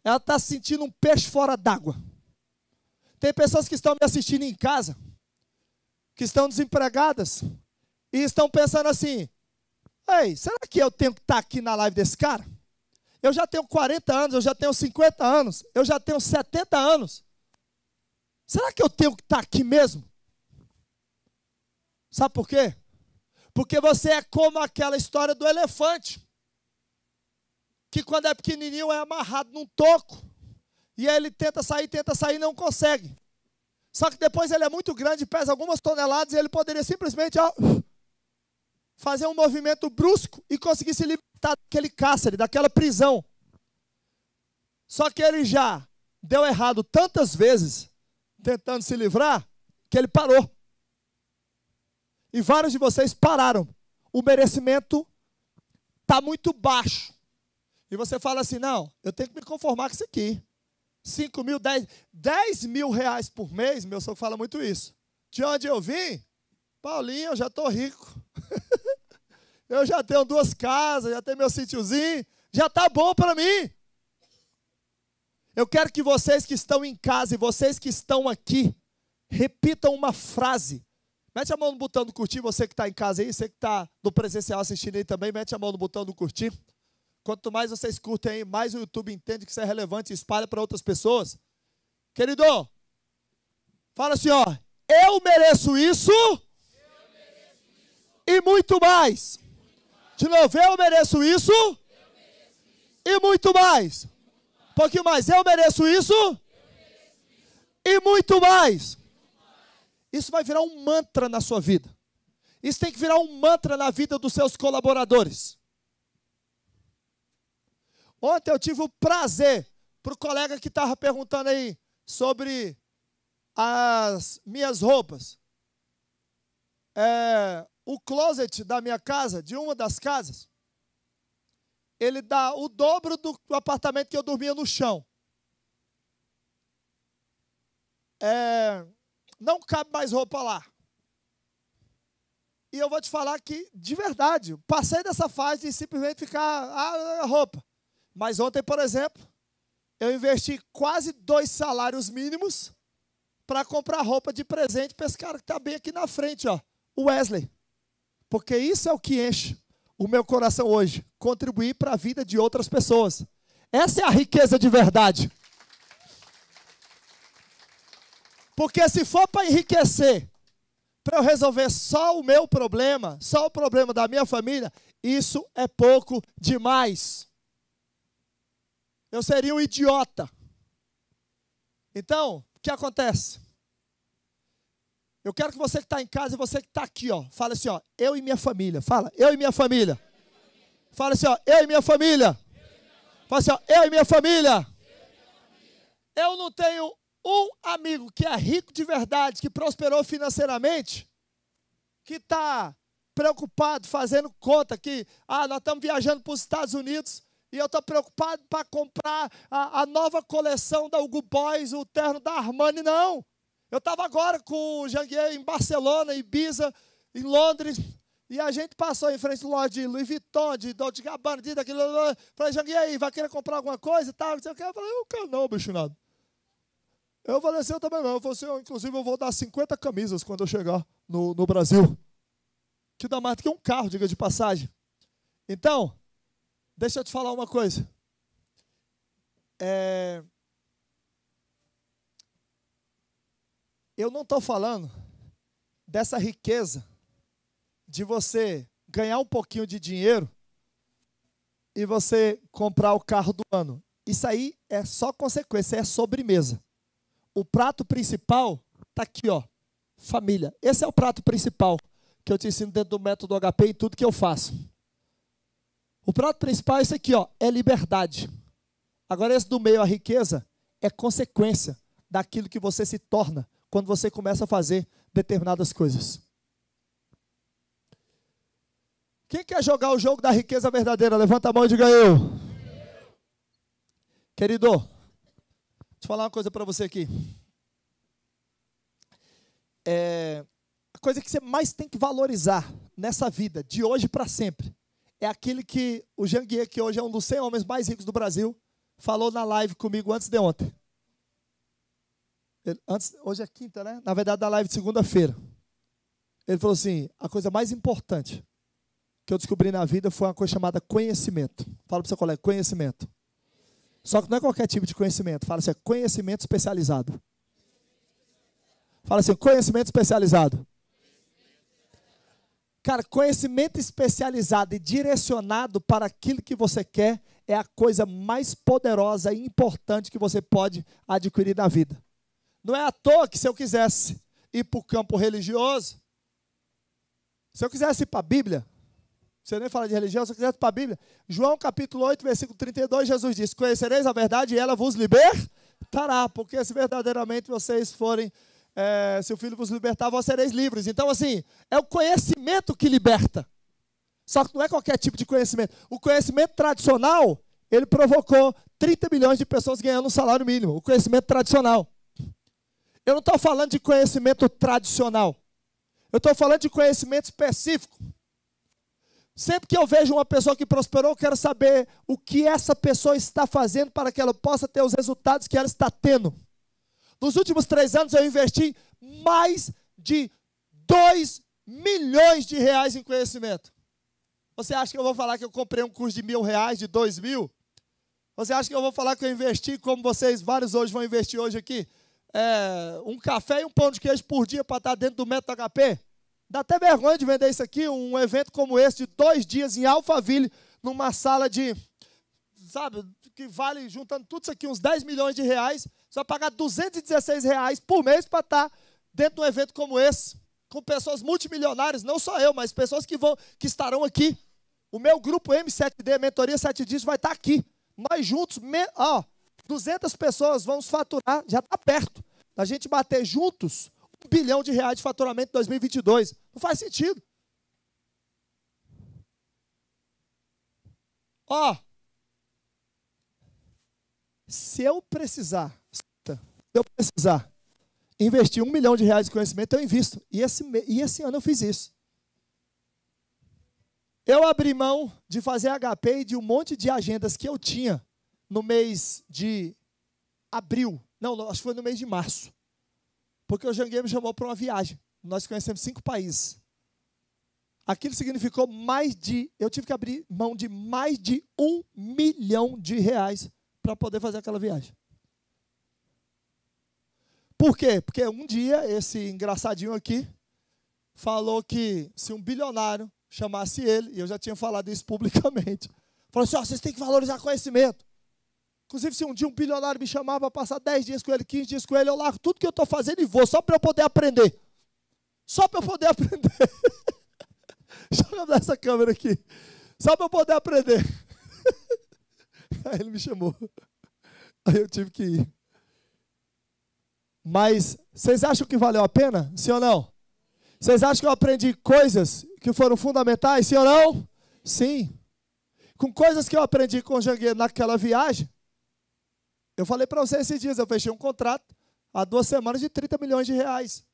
Ela está sentindo um peixe fora d'água. Tem pessoas que estão me assistindo em casa, que estão desempregadas, e estão pensando assim: ei, será que eu tenho que estar aqui na live desse cara? Eu já tenho 40 anos, eu já tenho 50 anos, eu já tenho 70 anos. Será que eu tenho que estar aqui mesmo? Sabe por quê? Porque você é como aquela história do elefante, que quando é pequenininho é amarrado num toco. E aí ele tenta sair, tenta sair não consegue. Só que depois ele é muito grande, pesa algumas toneladas, e ele poderia simplesmente ó, fazer um movimento brusco e conseguir se libertar daquele cárcere, daquela prisão. Só que ele já deu errado tantas vezes, tentando se livrar, que ele parou. E vários de vocês pararam. O merecimento está muito baixo. E você fala assim: não, eu tenho que me conformar com isso aqui. 5 mil, 10, 10 mil reais por mês, meu sogro fala muito isso. De onde eu vim? Paulinho, eu já estou rico. *laughs* eu já tenho duas casas, já tenho meu sítiozinho, já está bom para mim. Eu quero que vocês que estão em casa e vocês que estão aqui, repitam uma frase. Mete a mão no botão do curtir, você que está em casa aí, você que está no presencial assistindo aí também, mete a mão no botão do curtir. Quanto mais vocês curtem aí, mais o YouTube entende que isso é relevante e espalha para outras pessoas. Querido, fala assim, ó. Eu mereço isso, e muito mais. De novo, eu mereço isso, e muito mais. Um pouquinho mais. Eu mereço isso, e muito mais. Isso vai virar um mantra na sua vida. Isso tem que virar um mantra na vida dos seus colaboradores. Ontem eu tive o prazer, para o colega que estava perguntando aí sobre as minhas roupas. É, o closet da minha casa, de uma das casas, ele dá o dobro do, apartamento que eu dormia no chão. É, não cabe mais roupa lá. E eu vou te falar que, de verdade, passei dessa fase de simplesmente ficar a, a roupa. Mas ontem, por exemplo, eu investi quase dois salários mínimos para comprar roupa de presente para esse cara que está bem aqui na frente, ó, o Wesley. Porque isso é o que enche o meu coração hoje, contribuir para a vida de outras pessoas. Essa é a riqueza de verdade. Porque se for para enriquecer, para eu resolver só o meu problema, só o problema da minha família, isso é pouco demais eu seria um idiota. Então, o que acontece? Eu quero que você que está em casa e você que está aqui, ó, fala assim, ó, eu e minha família. Fala, eu e minha família. Fala assim, ó, eu e minha família. Fala assim, ó, eu e minha família. Eu não tenho um amigo que é rico de verdade, que prosperou financeiramente, que está preocupado, fazendo conta que, ah, nós estamos viajando para os Estados Unidos, e eu estou preocupado para comprar a, a, nova coleção da Hugo Boys, o terno da Armani, não. Eu estava agora com o Janguier em Barcelona, em Ibiza, em Londres, E a gente passou em frente à loja de Louis Vuitton, de Dolce Gabbana, de daquilo. Falei, Jangue, aí, vai querer comprar alguma coisa e tal? Eu falei, eu quero não, bicho nada. Eu falei assim, eu também não. Eu falei assim, eu, inclusive eu vou dar 50 camisas quando eu chegar no, no Brasil. Que dá mais do que um carro, diga de passagem. Então, deixa eu te falar uma coisa. É... Eu não estou falando dessa riqueza de você ganhar um pouquinho de dinheiro e você comprar o carro do ano. Isso aí é só consequência, é sobremesa. O prato principal está aqui, ó. Família. Esse é o prato principal que eu te ensino dentro do método HP em tudo que eu faço. O prato principal é esse aqui, ó, é liberdade. Agora esse do meio, a riqueza, é consequência daquilo que você se torna quando você começa a fazer determinadas coisas. Quem quer jogar o jogo da riqueza verdadeira? Levanta a mão e diga eu. Querido, deixa eu falar uma coisa para você aqui. É, a coisa que você mais tem que valorizar nessa vida, de hoje para sempre, é aquele que o Janguier, que hoje é um dos 100 homens mais ricos do Brasil, falou na live comigo antes de ontem. Ele, antes, hoje é quinta, né? Na verdade, da live de segunda-feira. Ele falou assim: a coisa mais importante que eu descobri na vida foi uma coisa chamada conhecimento. Fala para o seu colega, conhecimento. Só que não é qualquer tipo de conhecimento. Fala assim, é conhecimento especializado. Fala assim, conhecimento especializado. Cara, conhecimento especializado e direcionado para aquilo que você quer é a coisa mais poderosa e importante que você pode adquirir na vida. Não é à toa que se eu quisesse ir para o campo religioso, se eu quisesse ir para a Bíblia, você nem fala de religião, você quiser para a Bíblia. João capítulo 8, versículo 32, Jesus diz: Conhecereis a verdade e ela vos libertará, porque se verdadeiramente vocês forem, é, se o Filho vos libertar, vós sereis livres. Então, assim, é o conhecimento que liberta. Só que não é qualquer tipo de conhecimento. O conhecimento tradicional, ele provocou 30 milhões de pessoas ganhando um salário mínimo. O conhecimento tradicional. Eu não estou falando de conhecimento tradicional. Eu estou falando de conhecimento específico. Sempre que eu vejo uma pessoa que prosperou, eu quero saber o que essa pessoa está fazendo para que ela possa ter os resultados que ela está tendo. Nos últimos três anos, eu investi mais de 2 milhões de reais em conhecimento. Você acha que eu vou falar que eu comprei um curso de mil reais, de dois mil? Você acha que eu vou falar que eu investi, como vocês, vários hoje vão investir hoje aqui, é, um café e um pão de queijo por dia para estar dentro do método HP? Dá até vergonha de vender isso aqui, um evento como esse, de dois dias em Alphaville, numa sala de, sabe, que vale, juntando tudo isso aqui, uns 10 milhões de reais. Você vai pagar 216 reais por mês para estar dentro de um evento como esse, com pessoas multimilionárias, não só eu, mas pessoas que, vão, que estarão aqui. O meu grupo M7D, Mentoria 7 Dias, vai estar aqui. Nós juntos, ó, 200 pessoas vamos faturar, já está perto. A gente bater juntos um bilhão de reais de faturamento em 2022. Não faz sentido. Ó, se eu precisar, se eu precisar investir um milhão de reais de conhecimento, eu invisto. E esse, e esse ano eu fiz isso. Eu abri mão de fazer HP e de um monte de agendas que eu tinha no mês de abril. Não, acho que foi no mês de março. Porque o Janguei me chamou para uma viagem. Nós conhecemos cinco países. Aquilo significou mais de. Eu tive que abrir mão de mais de um milhão de reais para poder fazer aquela viagem. Por quê? Porque um dia esse engraçadinho aqui falou que se um bilionário chamasse ele, e eu já tinha falado isso publicamente, *laughs* falou assim: oh, vocês têm que valorizar conhecimento. Inclusive, se um dia um bilionário me chamar para passar 10 dias com ele, 15 dias com ele, eu largo tudo que eu estou fazendo e vou, só para eu poder aprender. Só para eu poder aprender. *laughs* Joga nessa câmera aqui. Só para eu poder aprender. *laughs* Aí ele me chamou. Aí eu tive que ir. Mas vocês acham que valeu a pena? Sim ou não? Vocês acham que eu aprendi coisas que foram fundamentais? Sim ou não? Sim. Com coisas que eu aprendi com o Jangueiro naquela viagem, eu falei para você esses dias, eu fechei um contrato há duas semanas de 30 milhões de reais.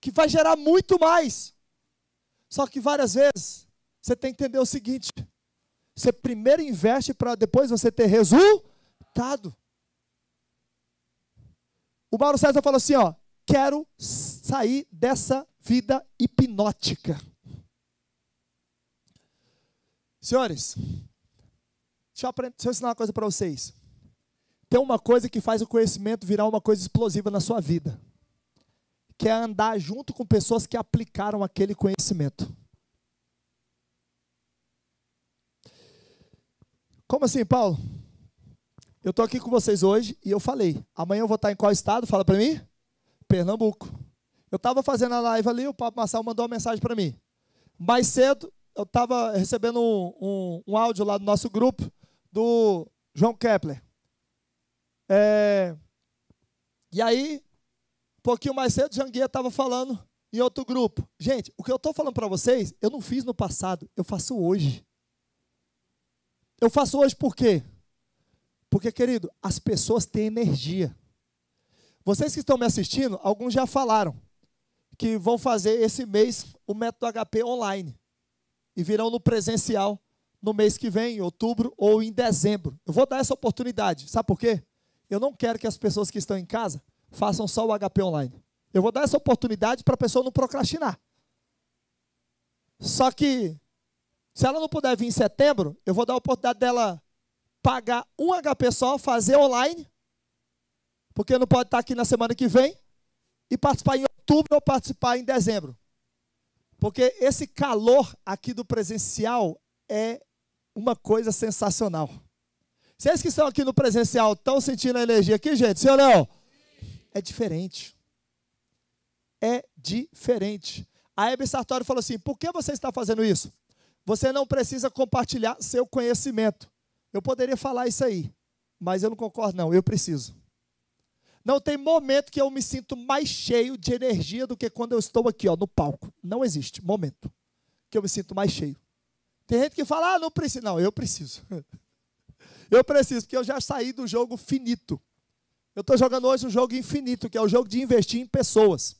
Que vai gerar muito mais. Só que várias vezes você tem que entender o seguinte: você primeiro investe para depois você ter resultado. O Mauro César falou assim: ó, quero sair dessa vida hipnótica. Senhores, deixa eu, aprender, deixa eu ensinar uma coisa para vocês. Tem uma coisa que faz o conhecimento virar uma coisa explosiva na sua vida, que é andar junto com pessoas que aplicaram aquele conhecimento. Como assim, Paulo? Eu estou aqui com vocês hoje e eu falei. Amanhã eu vou estar em qual estado? Fala para mim. Pernambuco. Eu estava fazendo a live ali, o Pablo Marçal mandou uma mensagem para mim. Mais cedo, eu estava recebendo um, um, um, áudio lá do nosso grupo, do João Kepler. É, e aí, um pouquinho mais cedo, Janguia estava falando em outro grupo. Gente, o que eu estou falando para vocês, eu não fiz no passado, eu faço hoje. Eu faço hoje por quê? Porque, querido, as pessoas têm energia. Vocês que estão me assistindo, alguns já falaram que vão fazer esse mês o método HP online e virão no presencial no mês que vem, em outubro ou em dezembro. Eu vou dar essa oportunidade. Sabe por quê? Eu não quero que as pessoas que estão em casa façam só o HP online. Eu vou dar essa oportunidade para a pessoa não procrastinar. Só que, se ela não puder vir em setembro, eu vou dar a oportunidade dela pagar um HP só, fazer online, porque não pode estar aqui na semana que vem, e participar em outubro ou participar em dezembro. Porque esse calor aqui do presencial é uma coisa sensacional. Vocês que estão aqui no presencial estão sentindo a energia aqui, gente? Ou não? É diferente. É diferente. A Hebe Sartori falou assim: por que você está fazendo isso? Você não precisa compartilhar seu conhecimento. Eu poderia falar isso aí, mas eu não concordo, não. Eu preciso. Não tem momento que eu me sinto mais cheio de energia do que quando eu estou aqui, ó, no palco. Não existe momento que eu me sinto mais cheio. Tem gente que fala, ah, não preciso. Não, eu preciso. *laughs* Eu preciso, porque eu já saí do jogo finito. Eu estou jogando hoje um jogo infinito, que é o jogo de investir em pessoas.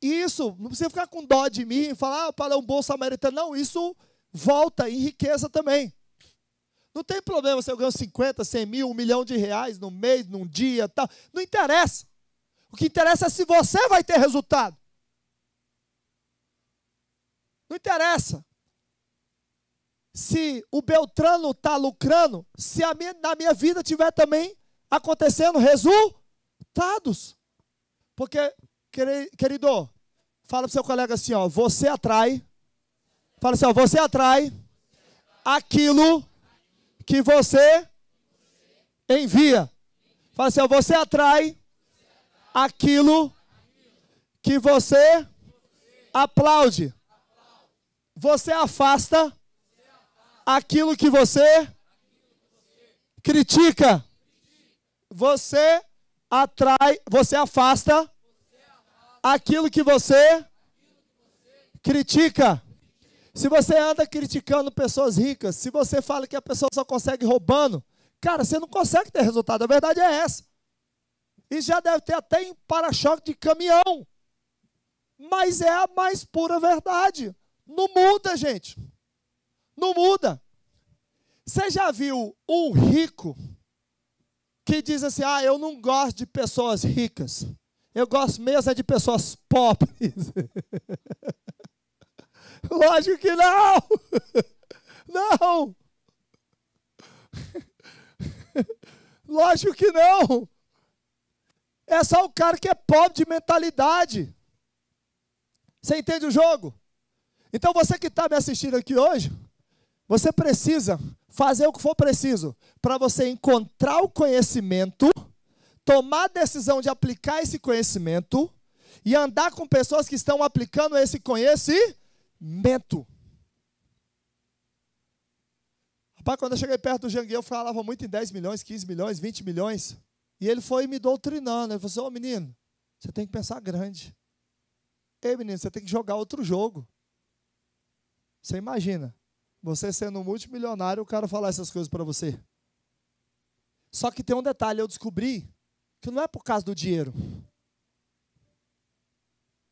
E isso, não precisa ficar com dó de mim e falar, ah, para um bom samaritano. Não, isso volta em riqueza também. Não tem problema se eu ganho 50, 100 mil, um milhão de reais no mês, num dia, tal. Não interessa. O que interessa é se você vai ter resultado. Não interessa. Se o Beltrano está lucrando, se minha, na minha vida tiver também acontecendo resultados. Porque, querido, fala para seu colega assim, ó, você atrai. Fala assim, ó, você atrai aquilo que você envia. Fala assim, ó, você atrai aquilo que você aplaude. Você afasta aquilo que você critica. Você atrai, você afasta aquilo que você critica. Se você anda criticando pessoas ricas, se você fala que a pessoa só consegue roubando, cara, você não consegue ter resultado. A verdade é essa. E já deve ter até em para-choque de caminhão. Mas é a mais pura verdade. Não muda, gente. Não muda. Você já viu um rico que diz assim: ah, eu não gosto de pessoas ricas. Eu gosto mesmo é de pessoas pobres. *laughs* Lógico que não! *laughs* Não! *laughs* Lógico que não! É só o cara que é pobre de mentalidade. Você entende o jogo? Então você que está me assistindo aqui hoje, você precisa fazer o que for preciso para você encontrar o conhecimento, tomar a decisão de aplicar esse conhecimento e andar com pessoas que estão aplicando esse conhecimento mento. Rapaz, quando eu cheguei perto do Janguei, eu falava muito em 10 milhões, 15 milhões, 20 milhões. E ele foi me doutrinando. Ele falou assim: Ô oh, menino, você tem que pensar grande. Ei, menino, você tem que jogar outro jogo. Você imagina, você sendo multimilionário, o cara falar essas coisas para você. Só que tem um detalhe: eu descobri que não é por causa do dinheiro.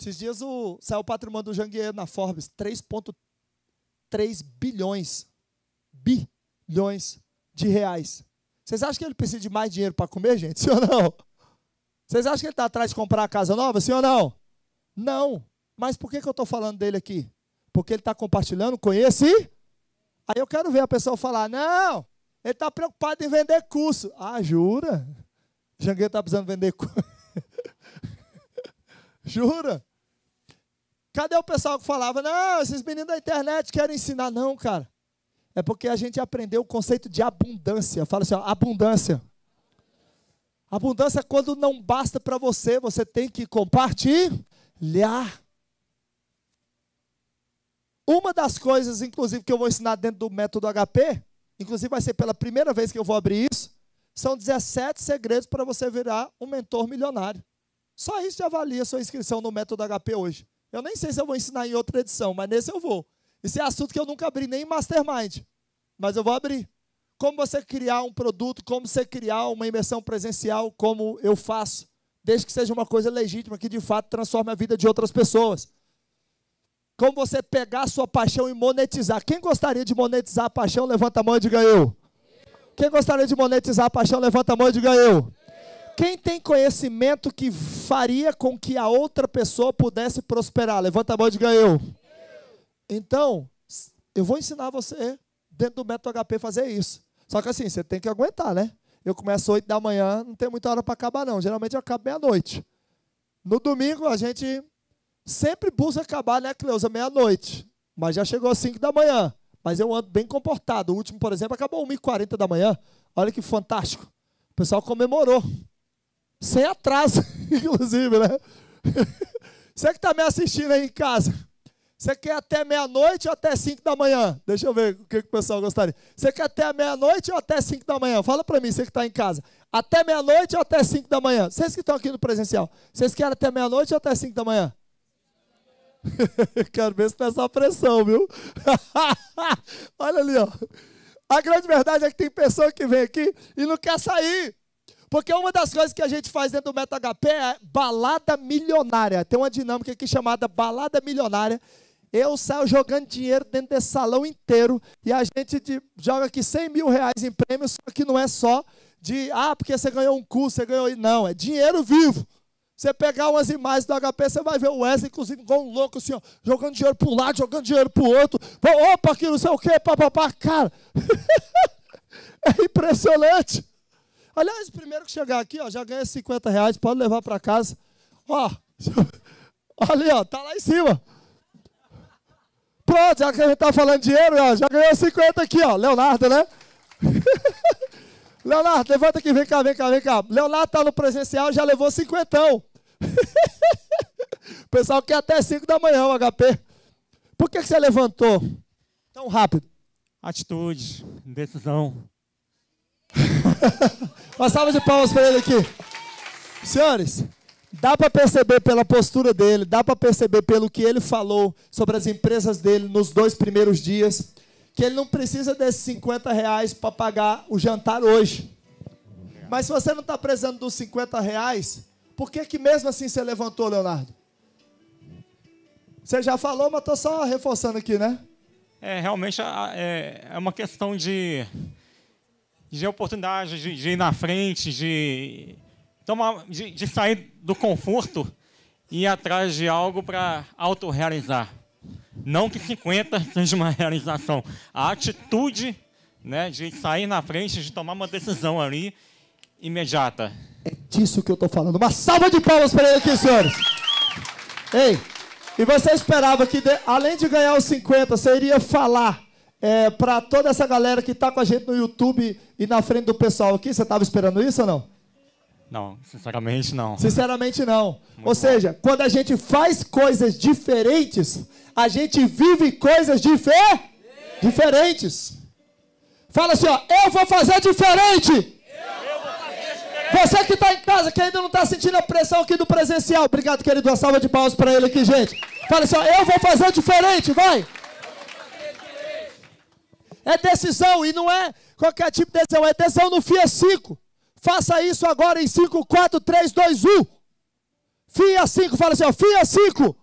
Esses dias o, saiu o patrimônio do Jangueiro na Forbes, 3,3 bilhões. Bilhões de reais. Vocês acham que ele precisa de mais dinheiro para comer, gente? Sim ou não? Vocês acham que ele está atrás de comprar a casa nova? Sim ou não? Não. Mas por que, que eu estou falando dele aqui? Porque ele está compartilhando com esse. Aí eu quero ver a pessoa falar: não, ele está preocupado em vender curso. Ah, jura? Jangueiro está precisando vender curso. *laughs* jura? Cadê o pessoal que falava: não, esses meninos da internet querem ensinar? Não, cara. É porque a gente aprendeu o conceito de abundância. Fala assim: ó, abundância. Abundância é quando não basta para você, você tem que compartilhar. Uma das coisas, inclusive, que eu vou ensinar dentro do método HP, inclusive vai ser pela primeira vez que eu vou abrir isso, são 17 segredos para você virar um mentor milionário. Só isso já avalia sua inscrição no método HP hoje. Eu nem sei se eu vou ensinar em outra edição, mas nesse eu vou. Esse é assunto que eu nunca abri nem em Mastermind, mas eu vou abrir. Como você criar um produto, como você criar uma imersão presencial, como eu faço, desde que seja uma coisa legítima, que de fato transforme a vida de outras pessoas. Como você pegar a sua paixão e monetizar. Quem gostaria de monetizar a paixão, levanta a mão e diga eu. Quem gostaria de monetizar a paixão, levanta a mão e diga eu. Quem tem conhecimento que faria com que a outra pessoa pudesse prosperar, levanta a mão e diga eu. Então, eu vou ensinar você, dentro do método HP, fazer isso. Só que assim, você tem que aguentar, né? Eu começo às 8 da manhã, não tem muita hora para acabar, não. Geralmente eu acabo meia-noite. No domingo, a gente Sempre busca acabar, né, Cleusa, meia-noite. Mas já chegou às 5 da manhã. Mas eu ando bem comportado. O último, por exemplo, acabou 1h40 da manhã. Olha que fantástico. O pessoal comemorou. Sem atraso, *laughs* inclusive, né? *laughs* Você que está me assistindo aí em casa. Você quer até meia-noite ou até 5 da manhã? Deixa eu ver o que, que o pessoal gostaria. Você quer até meia-noite ou até 5 da manhã? Fala para mim, você que está em casa. Até meia-noite ou até 5 da manhã? Vocês que estão aqui no presencial. Vocês querem até meia-noite ou até 5 da manhã? *laughs* Quero ver se tem essa pressão, viu? *laughs* Olha ali, ó. A grande verdade é que tem pessoa que vem aqui e não quer sair. Porque uma das coisas que a gente faz dentro do Meta HP é balada milionária. Tem uma dinâmica aqui chamada balada milionária. Eu saio jogando dinheiro dentro desse salão inteiro e a gente joga aqui 100 mil reais em prêmios, só que não é só de, ah, porque você ganhou um curso, você ganhou. Não, é dinheiro vivo. Você pegar umas imagens do HP, você vai ver o Wesley, inclusive, igual um louco, assim, ó, jogando dinheiro para um lado, jogando dinheiro para o outro. Opa, que não sei o quê, papapá, cara. *laughs* é impressionante. Aliás, primeiro que chegar aqui, ó, já ganha 50 reais, pode levar para casa. Ó, *laughs* ali, ó, tá lá em cima. Pronto, já que a gente tá falando dinheiro, ó, já ganhou 50 aqui, ó, Leonardo, né? *laughs* Leonardo, levanta aqui, vem cá, vem cá, vem cá. Leonardo tá no presencial, já levou cinquentão. O *laughs* pessoal quer até 5 da manhã o HP. Por que, que você levantou tão rápido? Atitude, decisão. *laughs* Uma salva de palmas para ele aqui. Senhores, dá para perceber pela postura dele, dá para perceber pelo que ele falou sobre as empresas dele nos dois primeiros dias, que ele não precisa desses 50 reais para pagar o jantar hoje. Mas se você não está precisando dos 50 reais, por que, que mesmo assim você levantou, Leonardo? Você já falou, mas estou só reforçando aqui, né? É, realmente é, é uma questão de, de oportunidade, de, de ir na frente, de, tomar, de, de sair do conforto e ir atrás de algo para autorrealizar. Não que 50 *laughs* seja uma realização. A atitude né, de sair na frente, de tomar uma decisão ali imediata. É disso que eu estou falando. Uma salva de palmas para ele aqui, senhores. Ei, e você esperava que, de, além de ganhar os 50, você iria falar é, para toda essa galera que está com a gente no YouTube e na frente do pessoal aqui? Você estava esperando isso ou não? Não, sinceramente não. Sinceramente não. Muito ou seja, quando a gente faz coisas diferentes, a gente vive coisas difer diferentes. Fala assim, ó, eu vou fazer diferente. Você que está em casa, que ainda não está sentindo a pressão aqui do presencial. Obrigado, querido. Uma salva de palmas para ele aqui, gente. Fala assim, ó, eu vou fazer diferente, vai. É decisão e não é qualquer tipo de decisão, é decisão no FIA 5. Faça isso agora em 5, 4, 3, 2, 1. FIA 5, fala assim, ó, FIA 5.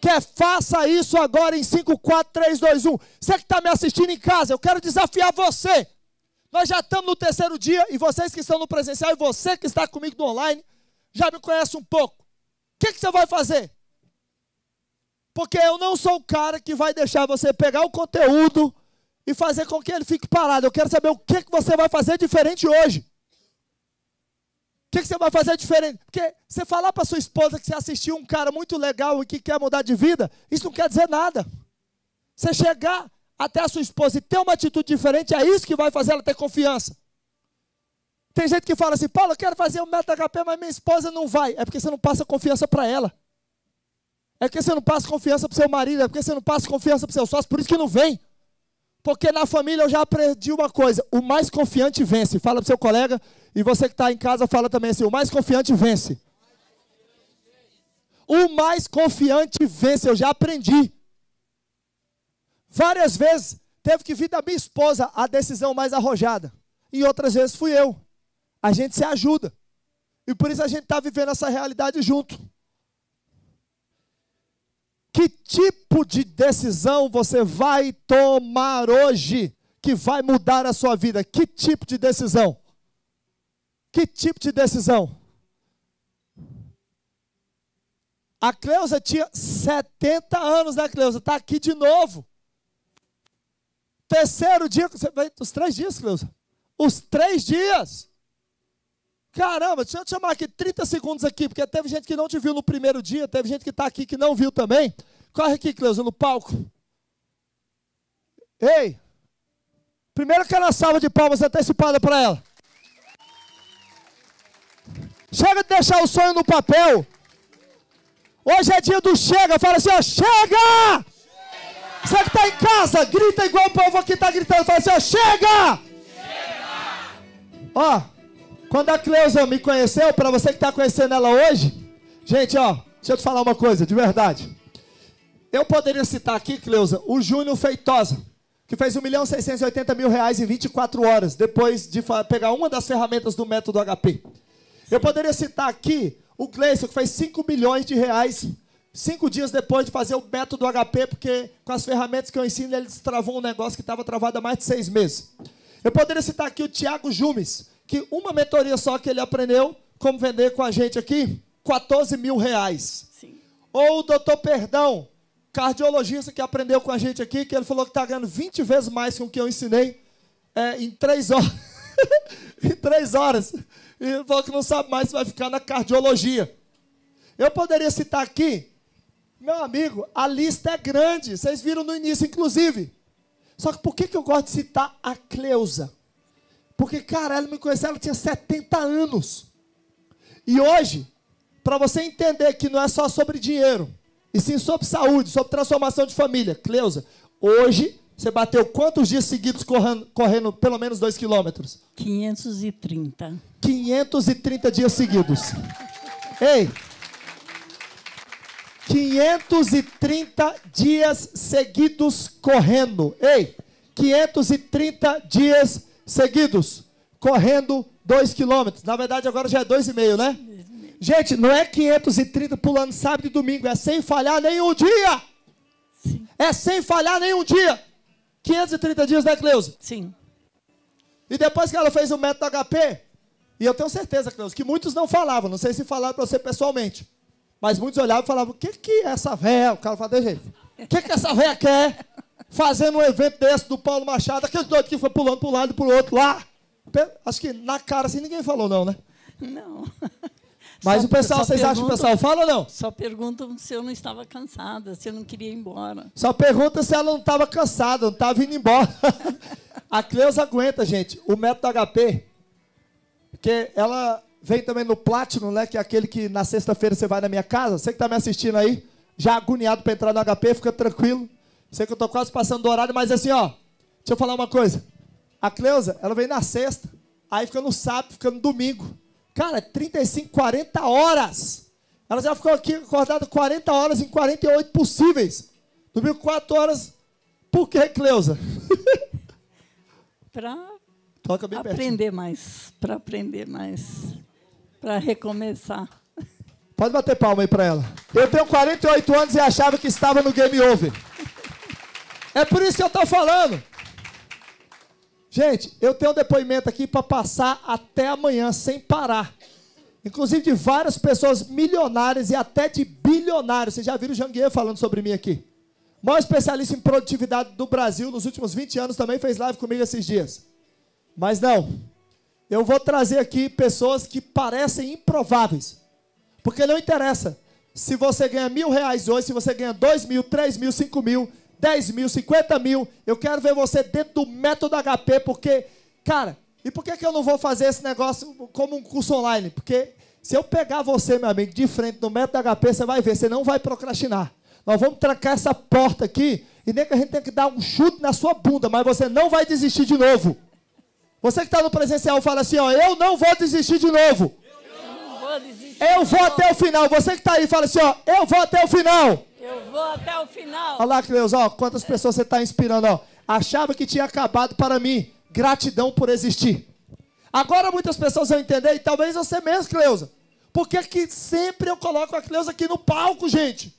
Quer faça isso agora em 5, 4, 3, 2, 1. Você que está me assistindo em casa, eu quero desafiar você. Nós já estamos no terceiro dia e vocês que estão no presencial e você que está comigo no online já me conhece um pouco. O que, que você vai fazer? Porque eu não sou o cara que vai deixar você pegar o conteúdo e fazer com que ele fique parado. Eu quero saber o que, que você vai fazer diferente hoje. O que, que você vai fazer diferente? Porque você falar para sua esposa que você assistiu um cara muito legal e que quer mudar de vida, isso não quer dizer nada. Você chegar até a sua esposa e ter uma atitude diferente, é isso que vai fazer ela ter confiança. Tem gente que fala assim, Paulo, eu quero fazer um meta HP, mas minha esposa não vai. É porque você não passa confiança para ela. É porque você não passa confiança para seu marido, é porque você não passa confiança para seu sócio, por isso que não vem. Porque na família eu já aprendi uma coisa: o mais confiante vence. Fala para seu colega, e você que está em casa fala também assim: o mais confiante vence. O mais confiante vence, eu já aprendi. Várias vezes teve que vir da minha esposa a decisão mais arrojada. E outras vezes fui eu. A gente se ajuda. E por isso a gente está vivendo essa realidade junto. Que tipo de decisão você vai tomar hoje que vai mudar a sua vida? Que tipo de decisão? Que tipo de decisão? A Cleusa tinha 70 anos, né, Cleusa? Está aqui de novo. Terceiro dia, os três dias, Cleusa. Os três dias. Caramba, deixa eu te chamar aqui 30 segundos aqui, porque teve gente que não te viu no primeiro dia, teve gente que está aqui que não viu também. Corre aqui, Cleusa, no palco. Ei! Primeiro aquela salva de palmas antecipada para ela. Chega de deixar o sonho no papel. Hoje é dia do chega. Fala assim, ó, chega! Você que está em casa, grita igual o povo aqui está gritando. Fala assim, ó, chega! Chega! Ó, quando a Cleusa me conheceu, para você que está conhecendo ela hoje, gente, ó, deixa eu te falar uma coisa, de verdade. Eu poderia citar aqui, Cleusa, o Júnior Feitosa, que fez 1 milhão 680 mil reais em 24 horas, depois de pegar uma das ferramentas do método HP. Eu poderia citar aqui o Gleison, que fez 5 milhões de reais, cinco dias depois de fazer o método HP, porque com as ferramentas que eu ensino, ele destravou um negócio que estava travado há mais de seis meses. Eu poderia citar aqui o Tiago Jumes, que uma mentoria só que ele aprendeu como vender com a gente aqui, 14 mil reais. Sim. Ou o doutor Perdão, cardiologista que aprendeu com a gente aqui, que ele falou que está ganhando 20 vezes mais com o que eu ensinei é, em três horas. *laughs* em três horas. E ele falou que não sabe mais se vai ficar na cardiologia. Eu poderia citar aqui, meu amigo, a lista é grande. Vocês viram no início, inclusive. Só que por que, que eu gosto de citar a Cleusa? Porque, cara, ela me conheceu, ela tinha 70 anos. E hoje, para você entender que não é só sobre dinheiro, e sim sobre saúde, sobre transformação de família. Cleusa, hoje você bateu quantos dias seguidos correndo, correndo pelo menos 2 quilômetros? 530. 530 dias seguidos. Ei! 530 dias seguidos correndo. Ei! 530 dias seguidos correndo 2 quilômetros. Na verdade, agora já é 2,5, né? Gente, não é 530 pulando sábado e domingo, é sem falhar nenhum dia. Sim. É sem falhar nenhum dia. 530 dias, né, Cleusa? Sim. E depois que ela fez o método HP, e eu tenho certeza, Cleusa, que muitos não falavam, não sei se falaram para você pessoalmente, mas muitos olhavam e falavam: o que, que é essa véia? O cara fala, de jeito. O que, que essa véia quer fazendo um evento desse do Paulo Machado? Aquele doido que foi pulando para um lado e para o outro lá. Acho que na cara assim ninguém falou, não, né? Não. *laughs* Mas só, o pessoal, vocês acham que o pessoal fala ou não? Só perguntam se eu não estava cansada, se eu não queria ir embora. Só pergunta se ela não estava cansada, não estava indo embora. *laughs* a Cleusa aguenta, gente, o método HP. Porque ela vem também no Platinum, né? Que é aquele que na sexta-feira você vai na minha casa. Você que está me assistindo aí, já agoniado para entrar no HP, fica tranquilo. Sei que eu estou quase passando do horário, mas assim, ó. Deixa eu falar uma coisa. A Cleusa, ela vem na sexta, aí fica no sábado, fica no domingo. Cara, 35, 40 horas. Ela já ficou aqui acordada 40 horas em 48 possíveis. Dormiu 4 horas. Por que, Cleusa? *laughs* Para aprender mais. Para aprender mais. Para recomeçar. Pode bater palma aí pra ela. Eu tenho 48 anos e achava que estava no game over. É por isso que eu tô falando. Gente, eu tenho um depoimento aqui para passar até amanhã sem parar. Inclusive de várias pessoas milionárias e até de bilionários. Vocês já viram o Janguier falando sobre mim aqui. O maior especialista em produtividade do Brasil nos últimos 20 anos também fez live comigo esses dias. Mas não. Eu vou trazer aqui pessoas que parecem improváveis. Porque não interessa se você ganha mil reais hoje, se você ganha dois mil, três mil, cinco mil, dez mil, cinquenta mil. Eu quero ver você dentro do método HP, porque, cara, e por que, que eu não vou fazer esse negócio como um curso online? Porque se eu pegar você, meu amigo, de frente no método HP, você vai ver, você não vai procrastinar. Nós vamos trancar essa porta aqui, e nem que a gente tenha que dar um chute na sua bunda, mas você não vai desistir de novo. Você que está no presencial fala assim, ó, eu não vou desistir de novo. Eu vou até o final. Você que está aí fala assim, ó, eu vou até o final. Eu vou até o final. Olha lá, Cleus, ó, quantas pessoas você está inspirando, ó. Achava que tinha acabado para mim. Gratidão por existir. Agora muitas pessoas vão entender, e talvez você mesmo, Cleusa. Por que, que sempre eu coloco a Cleusa aqui no palco, gente?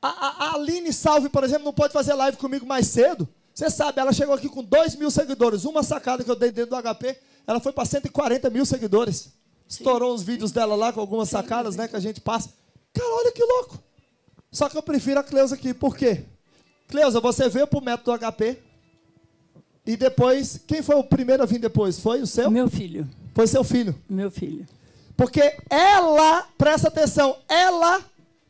A, a, a Aline Salve, por exemplo, não pode fazer live comigo mais cedo. Você sabe, ela chegou aqui com 2 mil seguidores. Uma sacada que eu dei dentro do HP, ela foi para 140 mil seguidores. Estourou os vídeos dela lá com algumas sacadas, né, que a gente passa. Cara, olha que louco. Só que eu prefiro a Cleusa aqui. Por quê? Cleusa, você veio para o método HP. E depois, quem foi o primeiro a vir depois? Foi o seu? Meu filho. Foi seu filho. Meu filho. Porque ela, presta atenção, ela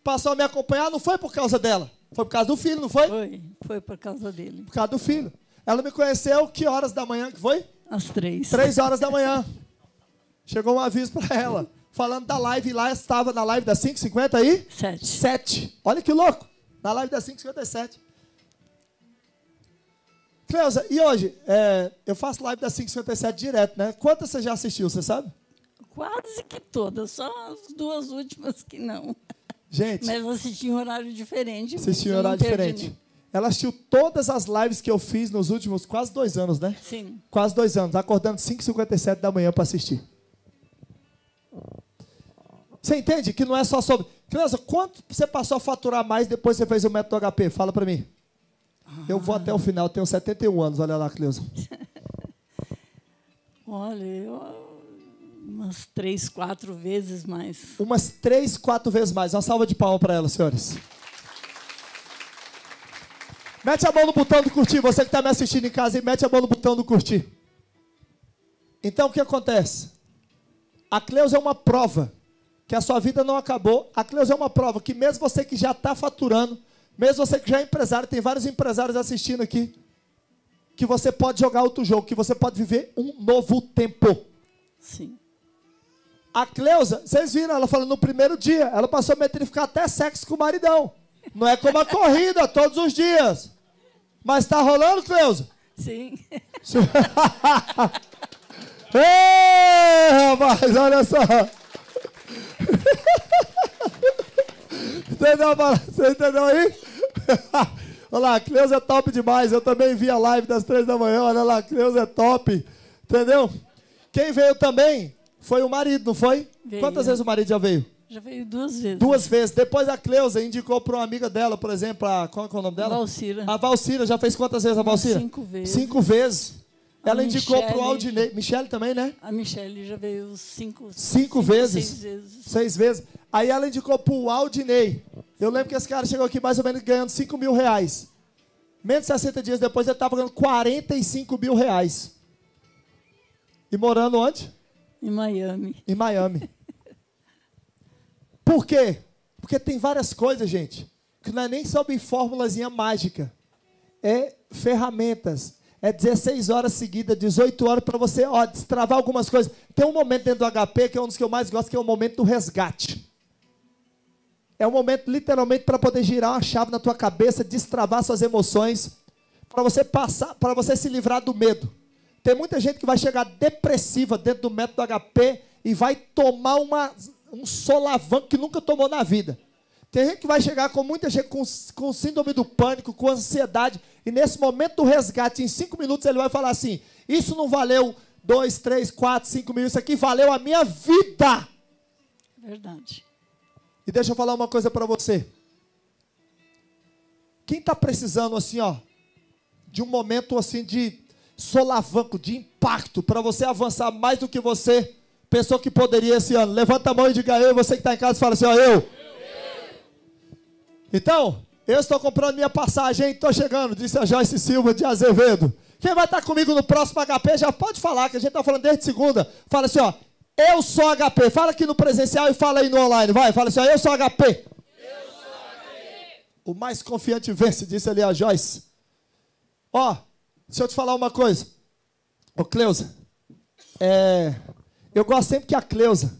passou a me acompanhar, não foi por causa dela. Foi por causa do filho, não foi? Foi, foi por causa dele. Por causa do filho. Ela me conheceu, que horas da manhã que foi? Às três. Três horas da manhã. Chegou um aviso para ela, falando da live lá, estava na live das 5h50 aí? Sete. Sete. Olha que louco. Na live das 5h57. Cleusa, e hoje? É, eu faço live das 5h57 direto, né? Quantas você já assistiu, você sabe? Quase que todas, só as duas últimas que não. Gente. Mas assisti em horário diferente. Mas eu não horário diferente. nem. Ela assistiu todas as lives que eu fiz nos últimos quase dois anos, né? Sim. Quase dois anos, acordando 5h57 da manhã para assistir. Você entende que não é só sobre. Cleusa, quanto você passou a faturar mais depois que você fez o método HP? Fala para mim. Eu vou até o final, tenho 71 anos, olha lá, Cleusa. *laughs* Olha, eu, umas três, quatro vezes mais. Umas três, quatro vezes mais. Uma salva de palmas para ela, senhores. Mete a mão no botão do curtir. Você que está me assistindo em casa, e mete a mão no botão do curtir. Então, o que acontece? A Cleusa é uma prova que a sua vida não acabou. A Cleusa é uma prova que mesmo você que já está faturando, mesmo você que já é empresário, tem vários empresários assistindo aqui, que você pode jogar outro jogo, que você pode viver um novo tempo. Sim. A Cleusa, vocês viram ela falando no primeiro dia, ela passou a metrificar até sexo com o maridão. Não é como a corrida, *laughs* todos os dias. Mas tá rolando, Cleusa? Sim. *laughs* Ei, rapaz, olha só. *laughs* Entendeu? Você entendeu aí? Olha lá, a Cleusa é top demais. Eu também vi a live das três da manhã. Olha lá, a Cleusa é top. Entendeu? Quem veio também foi o marido, não foi? Veio. Quantas vezes o marido já veio? Já veio duas vezes. Duas vezes. Depois a Cleusa indicou para uma amiga dela, por exemplo, a, qual é o nome dela? Valcira. A Valcira. Já fez quantas vezes a Valcira? cinco vezes. Cinco vezes. A Ela indicou para o Michele- Aldinei. Michele também, né? A Michelle já veio cinco, Cinco vezes? Seis vezes. Seis vezes. Aí ela indicou para o Aldinei. Eu lembro que esse cara chegou aqui mais ou menos ganhando 5 mil reais. Menos de 60 dias depois ele estava ganhando 45 mil reais. E morando onde? Em Miami. Em Miami. Por quê? Porque tem várias coisas, gente, que não é nem sobre formulazinha mágica. É ferramentas. É 16 horas seguidas, 18 horas para você ó, destravar algumas coisas. Tem um momento dentro do HP que é um dos que eu mais gosto, que é o momento do resgate. É um momento literalmente para poder girar uma chave na tua cabeça, destravar suas emoções, para você passar, para você se livrar do medo. Tem muita gente que vai chegar depressiva dentro do método HP e vai tomar uma, um solavanco que nunca tomou na vida. Tem gente que vai chegar com muita gente com, com síndrome do pânico, com ansiedade, e nesse momento do resgate, em cinco minutos, ele vai falar assim: Isso não valeu dois, três, quatro, cinco mil, isso aqui valeu a minha vida. Verdade. E deixa eu falar uma coisa para você. Quem está precisando assim, ó, de um momento assim de solavanco, de impacto, para você avançar mais do que você pensou que poderia esse ano? Levanta a mão e diga eu, você que está em casa, fala assim, ó, eu. Então, eu estou comprando minha passagem, estou chegando, disse a Joyce Silva de Azevedo. Quem vai estar comigo no próximo HP já pode falar, que a gente está falando desde segunda. Fala assim, ó, eu sou HP. Fala aqui no presencial e fala aí no online, vai. Fala assim, ó, eu sou HP. O mais confiante vence, disse ali a Joyce. Ó, deixa eu te falar uma coisa. Ô Cleusa, é, eu gosto sempre que a Cleusa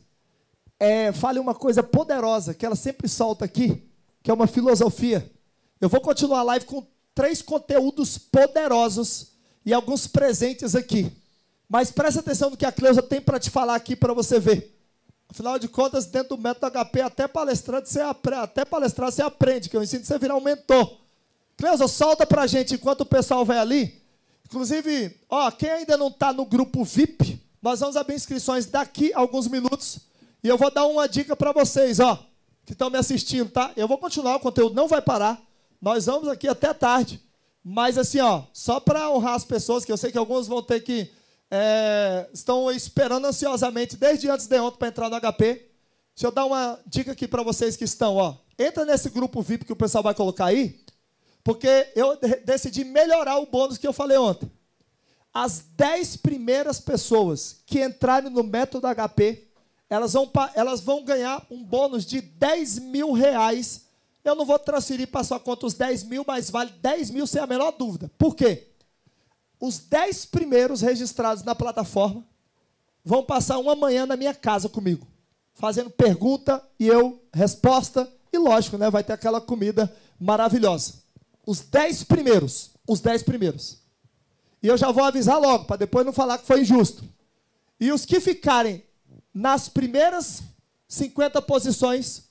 é, fale uma coisa poderosa, que ela sempre solta aqui, que é uma filosofia. Eu vou continuar a live com três conteúdos poderosos e alguns presentes aqui. Mas preste atenção no que a Cleusa tem para te falar aqui para você ver. Afinal de contas, dentro do método HP, até palestrante você aprende, até palestrar você aprende, que eu ensino você a virar um mentor. Cleusa, solta para a gente enquanto o pessoal vai ali. Inclusive, ó, quem ainda não está no grupo VIP, nós vamos abrir inscrições daqui a alguns minutos. E eu vou dar uma dica para vocês, ó, que estão me assistindo, tá? Eu vou continuar, o conteúdo não vai parar. Nós vamos aqui até tarde. Mas assim, ó, só para honrar as pessoas, que eu sei que alguns vão ter que é, estão esperando ansiosamente desde antes de ontem para entrar no HP. Deixa eu dar uma dica aqui para vocês que estão, ó. Entra nesse grupo VIP que o pessoal vai colocar aí, porque eu decidi melhorar o bônus que eu falei ontem. As 10 primeiras pessoas que entrarem no método HP, elas vão, elas vão ganhar um bônus de 10 mil reais. Eu não vou transferir para sua conta os 10 mil, mas vale 10 mil sem a menor dúvida. Por quê? Os dez primeiros registrados na plataforma vão passar uma manhã na minha casa comigo, fazendo pergunta e eu resposta. E lógico, né, vai ter aquela comida maravilhosa. Os dez primeiros, os dez primeiros. E eu já vou avisar logo, para depois não falar que foi injusto. E os que ficarem nas primeiras 50 posições,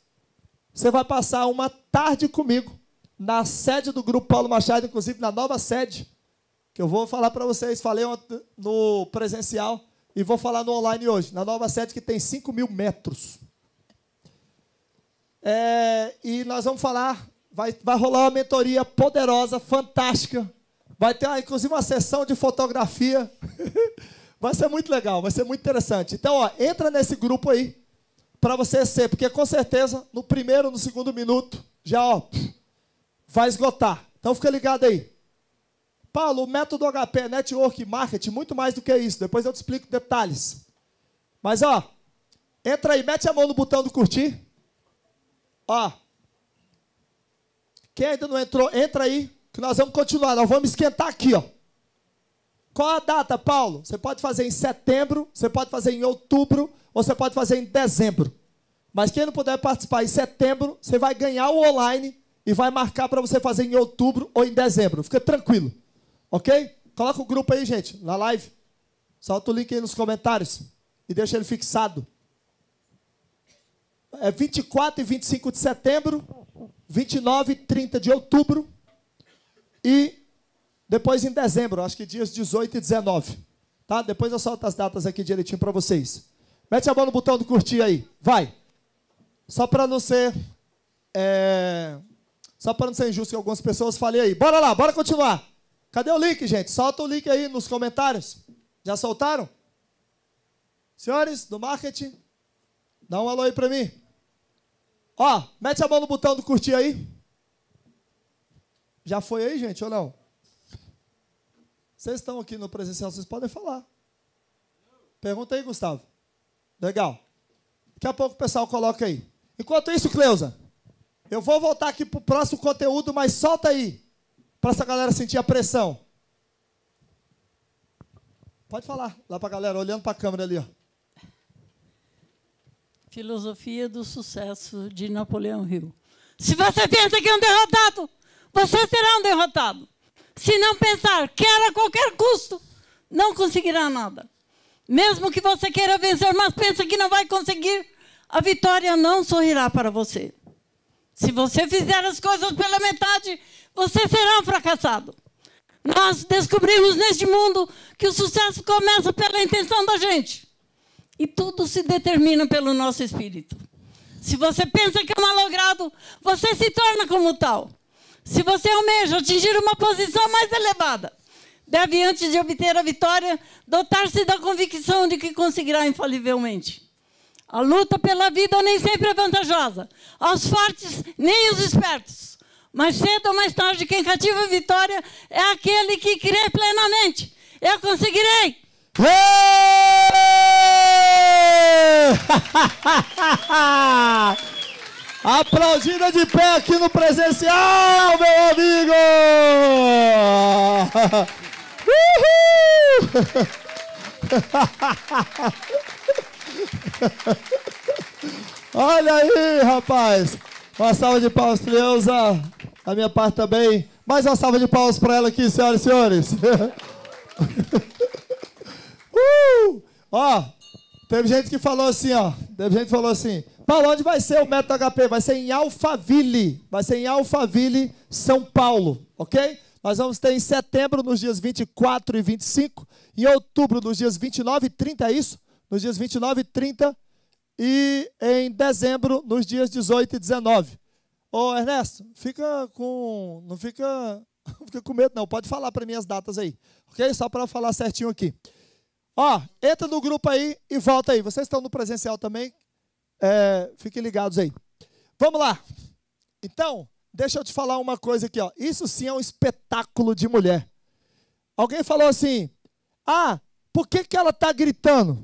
você vai passar uma tarde comigo na sede do Grupo Paulo Machado, inclusive na nova sede, que eu vou falar para vocês, falei no presencial e vou falar no online hoje, na nova sede que tem 5 mil metros. É, e nós vamos falar, vai, vai rolar uma mentoria poderosa, fantástica. Vai ter, inclusive, uma sessão de fotografia. *laughs* vai ser muito legal, vai ser muito interessante. Então, ó, entra nesse grupo aí para você ser, porque com certeza no primeiro, no segundo minuto, já ó, vai esgotar. Então fica ligado aí. Paulo, o método HP é Network Marketing, muito mais do que isso. Depois eu te explico detalhes. Mas, ó, entra aí, mete a mão no botão do curtir. Ó. Quem ainda não entrou, entra aí, que nós vamos continuar. Nós vamos esquentar aqui, ó. Qual a data, Paulo? Você pode fazer em setembro, você pode fazer em outubro, ou você pode fazer em dezembro. Mas quem não puder participar em setembro, você vai ganhar o online e vai marcar para você fazer em outubro ou em dezembro. Fica tranquilo. Ok? Coloca o grupo aí, gente, na live. Solta o link aí nos comentários e deixa ele fixado. É 24 e 25 de setembro, 29 e 30 de outubro e depois em dezembro, acho que dias 18 e 19. Tá? Depois eu solto as datas aqui direitinho para vocês. Mete a mão no botão do curtir aí. Vai. Só para não ser. É... Só para não ser injusto que algumas pessoas falem aí. Bora lá, bora continuar. Cadê o link, gente? Solta o link aí nos comentários. Já soltaram? Senhores do marketing, dá um alô aí para mim. Ó, mete a mão no botão do curtir aí. Já foi aí, gente, ou não? Vocês estão aqui no presencial, vocês podem falar. Pergunta aí, Gustavo. Legal. Daqui a pouco o pessoal coloca aí. Enquanto isso, Cleusa, eu vou voltar aqui para o próximo conteúdo, mas solta aí para essa galera sentir a pressão. Pode falar lá para a galera, olhando para a câmera ali. Ó. Filosofia do sucesso de Napoleão Hill. Se você pensa que é um derrotado, você será um derrotado. Se não pensar, quer a qualquer custo, não conseguirá nada. Mesmo que você queira vencer, mas pensa que não vai conseguir, a vitória não sorrirá para você. Se você fizer as coisas pela metade, você será um fracassado. Nós descobrimos neste mundo que o sucesso começa pela intenção da gente. E tudo se determina pelo nosso espírito. Se você pensa que é malogrado, você se torna como tal. Se você almeja atingir uma posição mais elevada, deve, antes de obter a vitória, dotar-se da convicção de que conseguirá infalivelmente. A luta pela vida nem sempre é vantajosa. Aos fortes, nem os espertos. Mas cedo ou mais tarde, quem cativa a vitória é aquele que crê plenamente. Eu conseguirei! *laughs* Aplaudida de pé aqui no presencial, meu amigo! Uhul! *laughs* Olha aí, rapaz! Uma salva de palmas Elza, a minha parte também. Mais uma salva de palmas para ela aqui, senhoras e senhores. *laughs* uh! Ó, teve gente que falou assim, ó. Teve gente que falou assim: Paulo, onde vai ser o método HP? Vai ser em Alphaville. Vai ser em Alphaville, São Paulo, ok? Nós vamos ter em setembro, nos dias 24 e 25. Em outubro, nos dias 29 e 30, é isso? Nos dias 29 e 30. E em dezembro, nos dias 18 e 19. Ô, Ernesto, fica com. Não fica, não *laughs* fica com medo, não. Pode falar para mim as datas aí. Ok? Só para falar certinho aqui. Ó, entra no grupo aí e volta aí. Vocês estão no presencial também? É, fiquem ligados aí. Vamos lá. Então, Deixa eu te falar uma coisa aqui, ó. Isso sim é um espetáculo de mulher. Alguém falou assim: Ah, por que, que ela está gritando?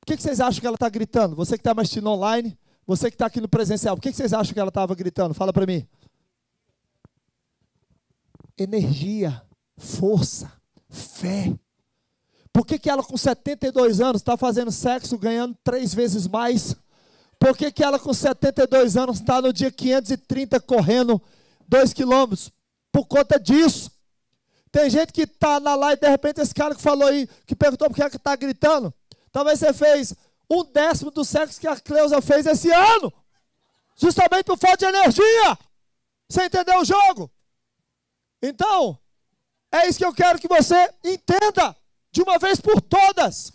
Por que, que vocês acham que ela está gritando? Você que está assistindo online, você que está aqui no presencial, por que, que vocês acham que ela estava gritando? Fala para mim. Energia, força, fé. Por que, que ela com 72 anos está fazendo sexo ganhando três vezes mais por que, que ela com 72 anos está no dia 530 correndo 2 quilômetros? Por conta disso. Tem gente que está na live, de repente esse cara que falou aí, que perguntou por que está gritando. Talvez você fez um décimo do sexo que a Cleusa fez esse ano. Justamente por falta de energia. Você entendeu o jogo? Então, é isso que eu quero que você entenda de uma vez por todas.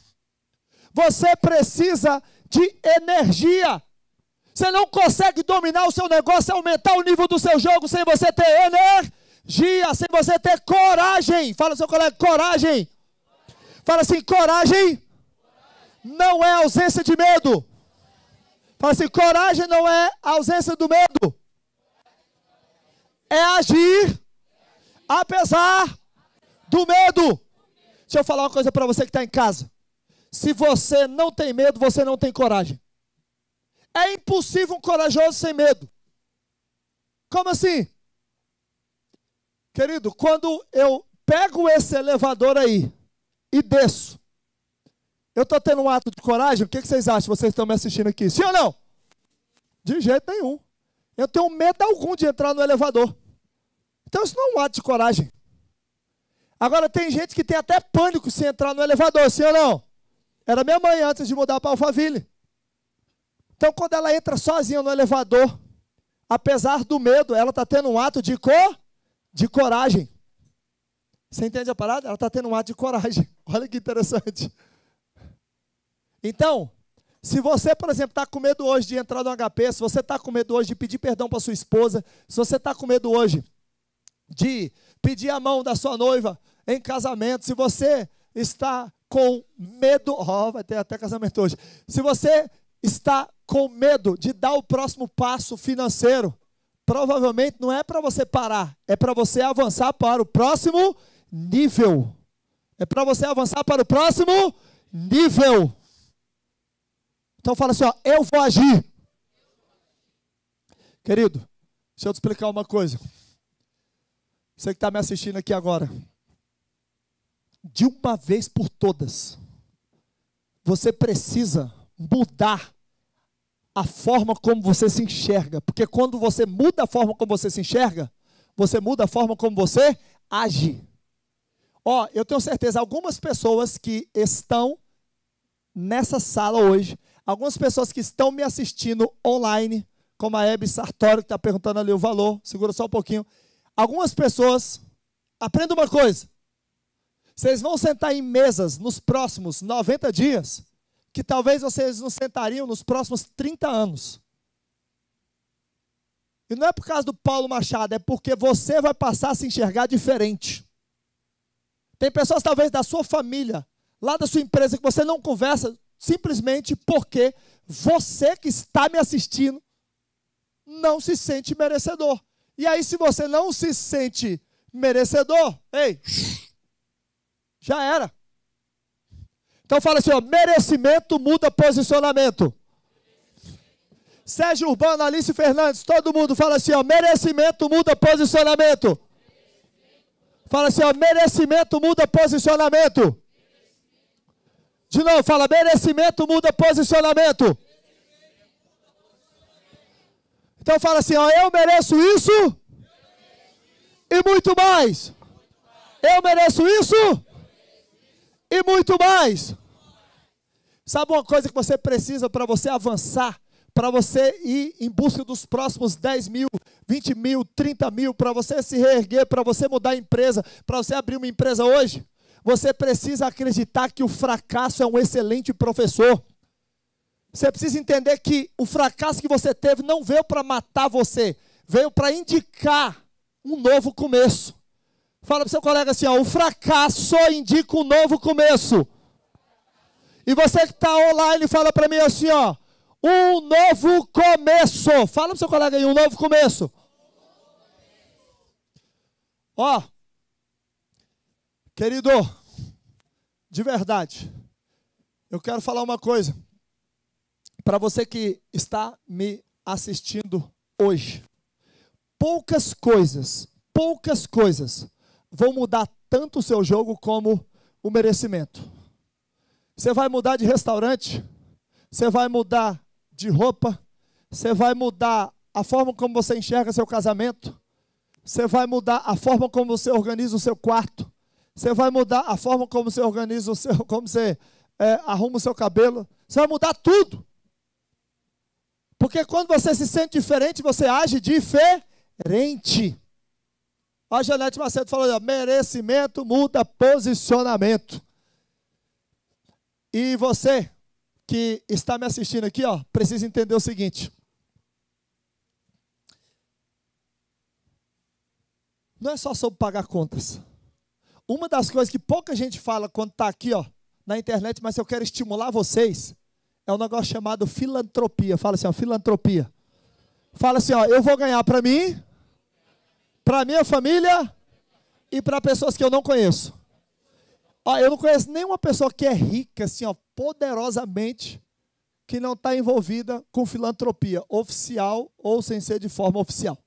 Você precisa de energia. Você não consegue dominar o seu negócio, aumentar o nível do seu jogo sem você ter energia, sem você ter coragem. Fala seu colega, coragem. Fala assim, coragem não é ausência de medo. Fala assim, coragem não é ausência do medo. É agir apesar do medo. Deixa eu falar uma coisa para você que está em casa. Se você não tem medo, você não tem coragem. É impossível um corajoso sem medo. Como assim? Querido, quando eu pego esse elevador aí e desço, eu estou tendo um ato de coragem? O que, vocês acham? Vocês estão me assistindo aqui? Sim ou não? De jeito nenhum. Eu tenho medo algum de entrar no elevador. Então isso não é um ato de coragem. Agora tem gente que tem até pânico se entrar no elevador, sim ou não? Era minha mãe antes de mudar para Alphaville. Então, quando ela entra sozinha no elevador, apesar do medo, ela está tendo um ato de cor, de coragem. Você entende a parada? Ela está tendo um ato de coragem. *laughs* Olha que interessante. Então, se você, por exemplo, está com medo hoje de entrar no HP, se você está com medo hoje de pedir perdão para sua esposa, se você está com medo hoje de pedir a mão da sua noiva em casamento, se você está com medo, oh, vai ter até casamento hoje. Se você está com medo de dar o próximo passo financeiro, provavelmente não é para você parar, é para você avançar para o próximo nível. É para você avançar para o próximo nível. Então fala assim, ó, eu vou agir. Querido, deixa eu te explicar uma coisa. Você que está me assistindo aqui agora de uma vez por todas. Você precisa mudar a forma como você se enxerga, porque quando você muda a forma como você se enxerga, você muda a forma como você age. Ó, eu tenho certeza, algumas pessoas que estão nessa sala hoje, algumas pessoas que estão me assistindo online, como a Hebe Sartori, que está perguntando ali o valor, segura só um pouquinho. Algumas pessoas, aprenda uma coisa, vocês vão sentar em mesas nos próximos 90 dias, que talvez vocês não sentariam nos próximos 30 anos. E não é por causa do Paulo Machado, é porque você vai passar a se enxergar diferente. Tem pessoas, talvez, da sua família, lá da sua empresa, que você não conversa simplesmente porque você que está me assistindo não se sente merecedor. E aí, se você não se sente merecedor, ei, já era. Então fala assim, ó, merecimento muda posicionamento. Sérgio Urbano, Alice Fernandes, todo mundo fala assim, ó, merecimento muda posicionamento. Fala assim, ó, merecimento muda posicionamento. De novo, fala, merecimento muda posicionamento. Então fala assim, ó, eu mereço isso e muito mais. Eu mereço isso e muito mais. Sabe uma coisa que você precisa para você avançar? Para você ir em busca dos próximos 10 mil, 20 mil, 30 mil, para você se reerguer, para você mudar a empresa, para você abrir uma empresa hoje? Você precisa acreditar que o fracasso é um excelente professor. Você precisa entender que o fracasso que você teve não veio para matar você, veio para indicar um novo começo. Fala para seu colega assim: ó, o fracasso indica um novo começo. E você que está online, fala para mim assim: ó, um novo começo. Fala para seu colega aí, um novo começo. Ó, querido, de verdade, eu quero falar uma coisa para você que está me assistindo hoje. Poucas coisas, poucas coisas vão mudar tanto o seu jogo como o merecimento. Você vai mudar de restaurante, você vai mudar de roupa, você vai mudar a forma como você enxerga seu casamento, você vai mudar a forma como você organiza o seu quarto, você vai mudar a forma como você organiza o seu, *laughs* como você é, arruma o seu cabelo, você vai mudar tudo. Porque quando você se sente diferente, você age diferente. A Janete Macedo falou: merecimento muda posicionamento. E você que está me assistindo aqui, ó, precisa entender o seguinte. Não é só sobre pagar contas. Uma das coisas que pouca gente fala quando está aqui, ó, na internet, mas eu quero estimular vocês, é um negócio chamado filantropia. Fala assim, ó, filantropia. Fala assim, ó, eu vou ganhar para mim, para minha família e para pessoas que eu não conheço. Ó, eu não conheço nenhuma pessoa que é rica, assim, ó, poderosamente, que não está envolvida com filantropia, oficial ou sem ser de forma oficial.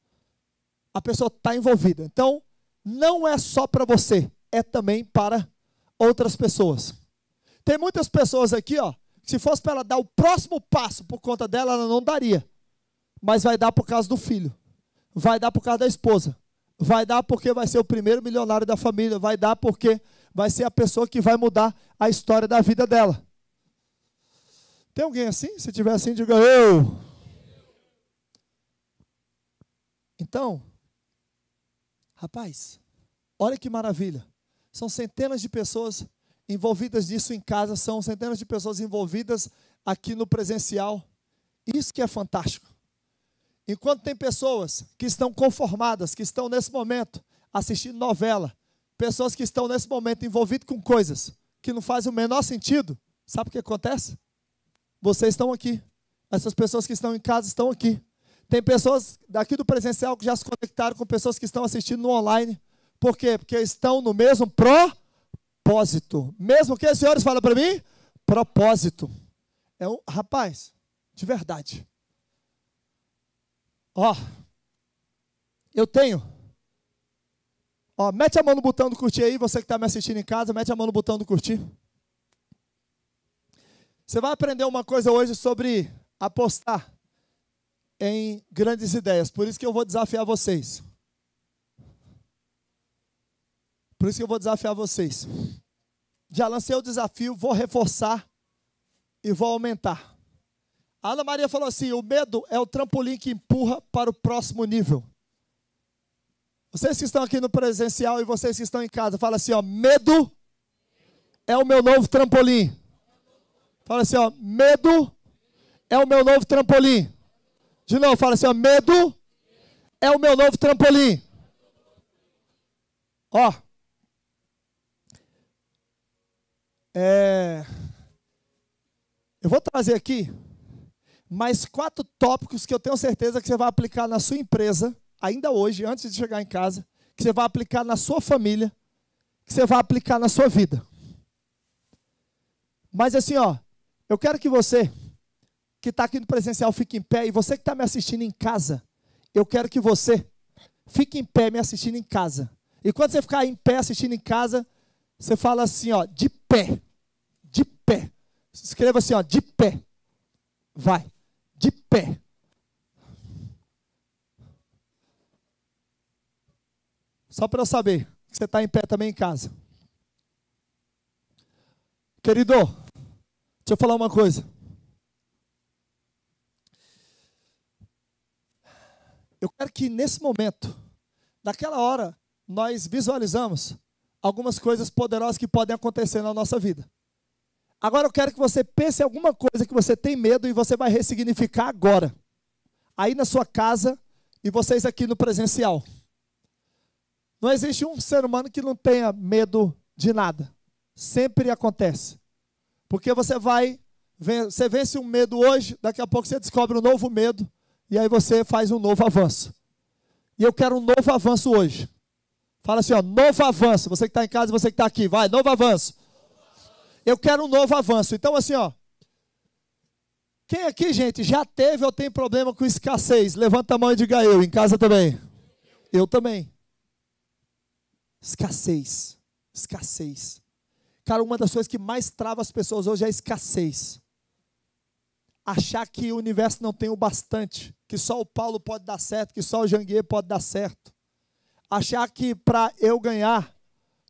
A pessoa está envolvida. Então, não é só para você, é também para outras pessoas. Tem muitas pessoas aqui, ó, se fosse para ela dar o próximo passo por conta dela, ela não daria. Mas vai dar por causa do filho. Vai dar por causa da esposa. Vai dar porque vai ser o primeiro milionário da família. Vai dar porque vai ser a pessoa que vai mudar a história da vida dela. Tem alguém assim? Se tiver assim, diga eu. Então, rapaz, olha que maravilha. São centenas de pessoas envolvidas nisso em casa, são centenas de pessoas envolvidas aqui no presencial. Isso que é fantástico. Enquanto tem pessoas que estão conformadas, que estão nesse momento assistindo novela, pessoas que estão nesse momento envolvidas com coisas que não fazem o menor sentido, sabe o que acontece? Vocês estão aqui. Essas pessoas que estão em casa estão aqui. Tem pessoas daqui do presencial que já se conectaram com pessoas que estão assistindo no online. Por quê? Porque estão no mesmo propósito. Mesmo que os senhores falam para mim, propósito. É um rapaz, de verdade. Ó, eu tenho. Ó, mete a mão no botão do curtir aí, você que está me assistindo em casa, mete a mão no botão do curtir. Você vai aprender uma coisa hoje sobre apostar em grandes ideias. Por isso que eu vou desafiar vocês. Por isso que eu vou desafiar vocês. Já lancei o desafio, vou reforçar e vou aumentar. A Ana Maria falou assim: o medo é o trampolim que empurra para o próximo nível. Vocês que estão aqui no presencial e vocês que estão em casa, fala assim: ó, medo é o meu novo trampolim. Fala assim: ó, medo é o meu novo trampolim. De novo, fala assim: ó, medo é o meu novo trampolim. Ó. É, eu vou trazer aqui mais quatro tópicos que eu tenho certeza que você vai aplicar na sua empresa, ainda hoje, antes de chegar em casa, que você vai aplicar na sua família, que você vai aplicar na sua vida. Mas assim, ó, eu quero que você que está aqui no presencial fique em pé e você que está me assistindo em casa, eu quero que você fique em pé me assistindo em casa. E quando você ficar em pé assistindo em casa, você fala assim, ó, de pé. De pé. Escreva assim, ó, de pé. Vai. De pé. Só para eu saber que você está em pé também em casa. Querido, deixa eu falar uma coisa. Eu quero que nesse momento, naquela hora, nós visualizamos algumas coisas poderosas que podem acontecer na nossa vida. Agora eu quero que você pense em alguma coisa que você tem medo e você vai ressignificar agora. Aí na sua casa e vocês aqui no presencial. Não existe um ser humano que não tenha medo de nada. Sempre acontece. Porque você vai, você vence um medo hoje, daqui a pouco você descobre um novo medo, e aí você faz um novo avanço. E eu quero um novo avanço hoje. Fala assim, ó, novo avanço. Você que está em casa, você que está aqui, vai, novo avanço. Eu quero um novo avanço. Então, assim, ó. Quem aqui, gente, já teve ou tem problema com escassez? Levanta a mão e diga eu. Em casa também. Eu também. Escassez. Escassez. Cara, uma das coisas que mais trava as pessoas hoje é a escassez. Achar que o universo não tem o bastante. Que só o Paulo pode dar certo, que só o Janguier pode dar certo achar que para eu ganhar,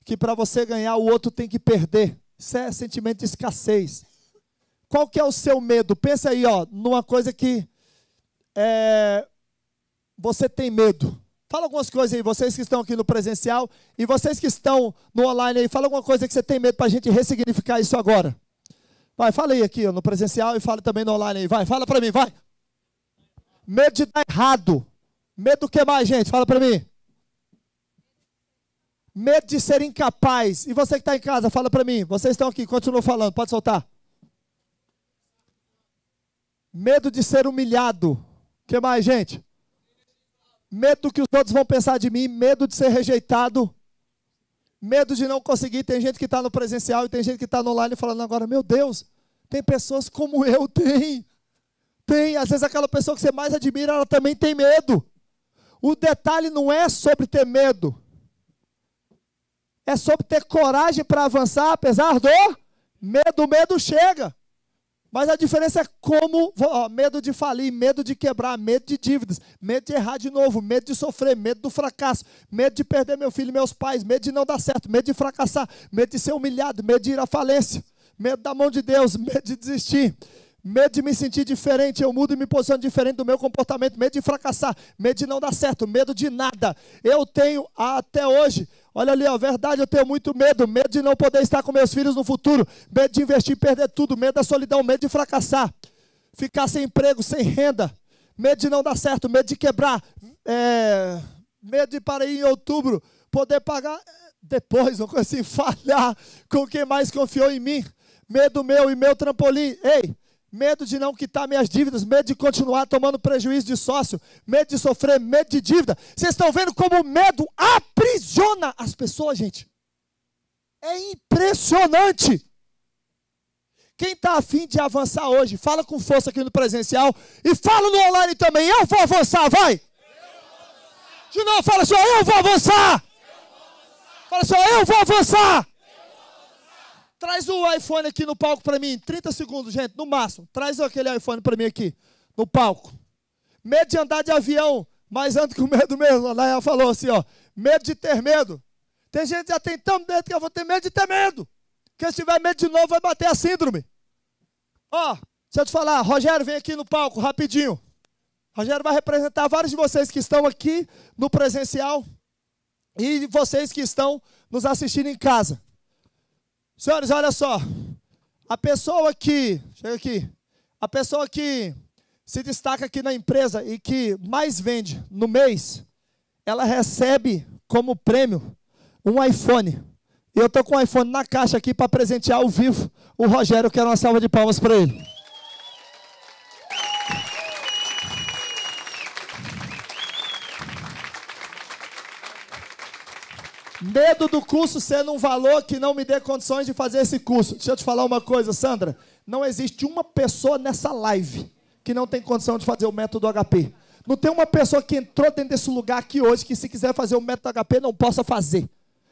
que para você ganhar o outro tem que perder. Isso é sentimento de escassez. Qual que é o seu medo? Pensa aí, ó, numa coisa que é, você tem medo. Fala algumas coisas aí, vocês que estão aqui no presencial e vocês que estão no online aí, fala alguma coisa que você tem medo para a gente ressignificar isso agora. Vai, fala aí aqui ó, no presencial e fala também no online aí. Vai, fala para mim, vai. Medo de dar errado. Medo do que mais, gente? Fala para mim. Medo de ser incapaz. E você que está em casa, fala para mim. Vocês estão aqui, continua falando, pode soltar. Medo de ser humilhado. O que mais, gente? Medo do que os outros vão pensar de mim. Medo de ser rejeitado. Medo de não conseguir. Tem gente que está no presencial e tem gente que está no online falando agora, meu Deus, tem pessoas como eu, *laughs* tem. Tem. Às vezes aquela pessoa que você mais admira, ela também tem medo. O detalhe não é sobre ter medo é sobre ter coragem para avançar, apesar do medo. O medo chega. Mas a diferença é como, ó, medo de falir, medo de quebrar, medo de dívidas, medo de errar de novo, medo de sofrer, medo do fracasso, medo de perder meu filho e meus pais, medo de não dar certo, medo de fracassar, medo de ser humilhado, medo de ir à falência, medo da mão de Deus, medo de desistir, medo de me sentir diferente, eu mudo e me posiciono diferente do meu comportamento, medo de fracassar, medo de não dar certo, medo de nada. Eu tenho até hoje Olha ali, a verdade, eu tenho muito medo, medo de não poder estar com meus filhos no futuro, medo de investir e perder tudo, medo da solidão, medo de fracassar, ficar sem emprego, sem renda, medo de não dar certo, medo de quebrar, é, medo de para ir em outubro, poder pagar depois, não assim, *laughs* falhar com quem mais confiou em mim, medo meu e meu trampolim. Ei, medo de não quitar minhas dívidas, medo de continuar tomando prejuízo de sócio, medo de sofrer, medo de dívida. Vocês estão vendo como o medo aprisiona as pessoas, gente? É impressionante. Quem está afim de avançar hoje, fala com força aqui no presencial e fala no online também. Eu vou avançar, vai. De novo, fala só, eu vou avançar. Fala só, eu vou avançar. Traz o iPhone aqui no palco para mim. 30 segundos, gente, no máximo. Traz aquele iPhone para mim aqui, no palco. Medo de andar de avião, mas ando com medo mesmo. A Naya falou assim, ó. Medo de ter medo. Tem gente que já tem tão medo que eu vou ter medo de ter medo. Porque se tiver medo de novo, vai bater a síndrome. Ó, deixa eu te falar. Rogério, vem aqui no palco, rapidinho. Rogério vai representar vários de vocês que estão aqui no presencial e vocês que estão nos assistindo em casa. Senhores, olha só. A pessoa que, chega aqui, a pessoa que se destaca aqui na empresa e que mais vende no mês, ela recebe como prêmio um iPhone. Eu estou com o iPhone na caixa aqui para presentear ao vivo o Rogério. Quero uma salva de palmas para ele. Medo do curso sendo um valor que não me dê condições de fazer esse curso. Deixa eu te falar uma coisa, Sandra. Não existe uma pessoa nessa live que não tem condição de fazer o método HP. Não tem uma pessoa que entrou dentro desse lugar aqui hoje que, se quiser fazer o método HP, não possa fazer.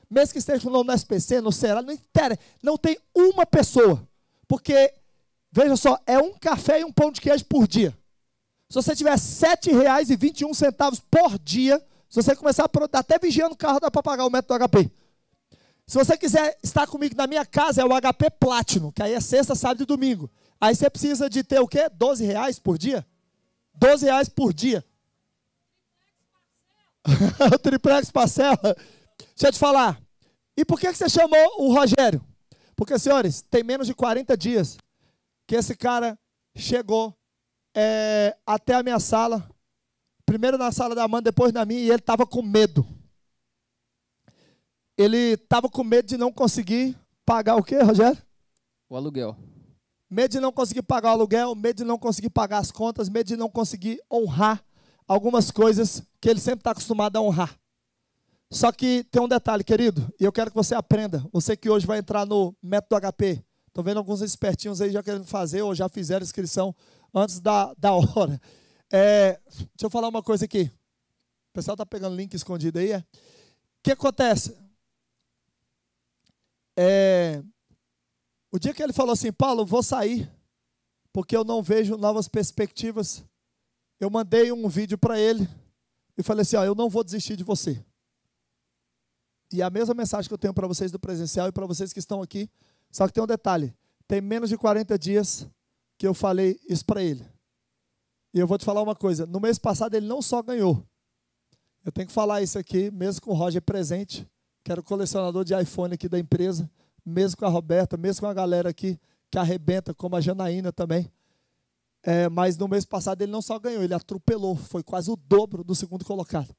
Mesmo que esteja no SPC, no Será, não interessa. Não tem uma pessoa. Porque, veja só, é um café e um pão de queijo por dia. Se você tiver R$ 7,21 por dia, se você começar a até vigiando o carro, dá para pagar o método HP. Se você quiser estar comigo na minha casa, é o HP Platinum, que aí é sexta, sábado e domingo. Aí você precisa de ter o quê? 12 reais por dia? 12 reais por dia. *laughs* o triplex parcela. Deixa eu te falar. E por que você chamou o Rogério? Porque, senhores, tem menos de 40 dias que esse cara chegou é, até a minha sala Primeiro na sala da Amanda, depois na minha, e ele estava com medo. Ele estava com medo de não conseguir pagar o quê, Rogério? O aluguel. Medo de não conseguir pagar o aluguel, medo de não conseguir pagar as contas, medo de não conseguir honrar algumas coisas que ele sempre está acostumado a honrar. Só que tem um detalhe, querido, e eu quero que você aprenda. Você que hoje vai entrar no método HP. Estou vendo alguns espertinhos aí já querendo fazer ou já fizeram inscrição antes da, da hora. É, deixa eu falar uma coisa aqui. O pessoal está pegando link escondido aí, é? O que acontece? É, o dia que ele falou assim, Paulo, vou sair, porque eu não vejo novas perspectivas. Eu mandei um vídeo para ele e falei assim, ó, eu não vou desistir de você. E a mesma mensagem que eu tenho para vocês do presencial e para vocês que estão aqui, só que tem um detalhe, tem menos de 40 dias que eu falei isso para ele. E eu vou te falar uma coisa: no mês passado ele não só ganhou, eu tenho que falar isso aqui, mesmo com o Roger presente, que era o colecionador de iPhone aqui da empresa, mesmo com a Roberta, mesmo com a galera aqui que arrebenta, como a Janaína também. É, mas no mês passado ele não só ganhou, ele atropelou, foi quase o dobro do segundo colocado.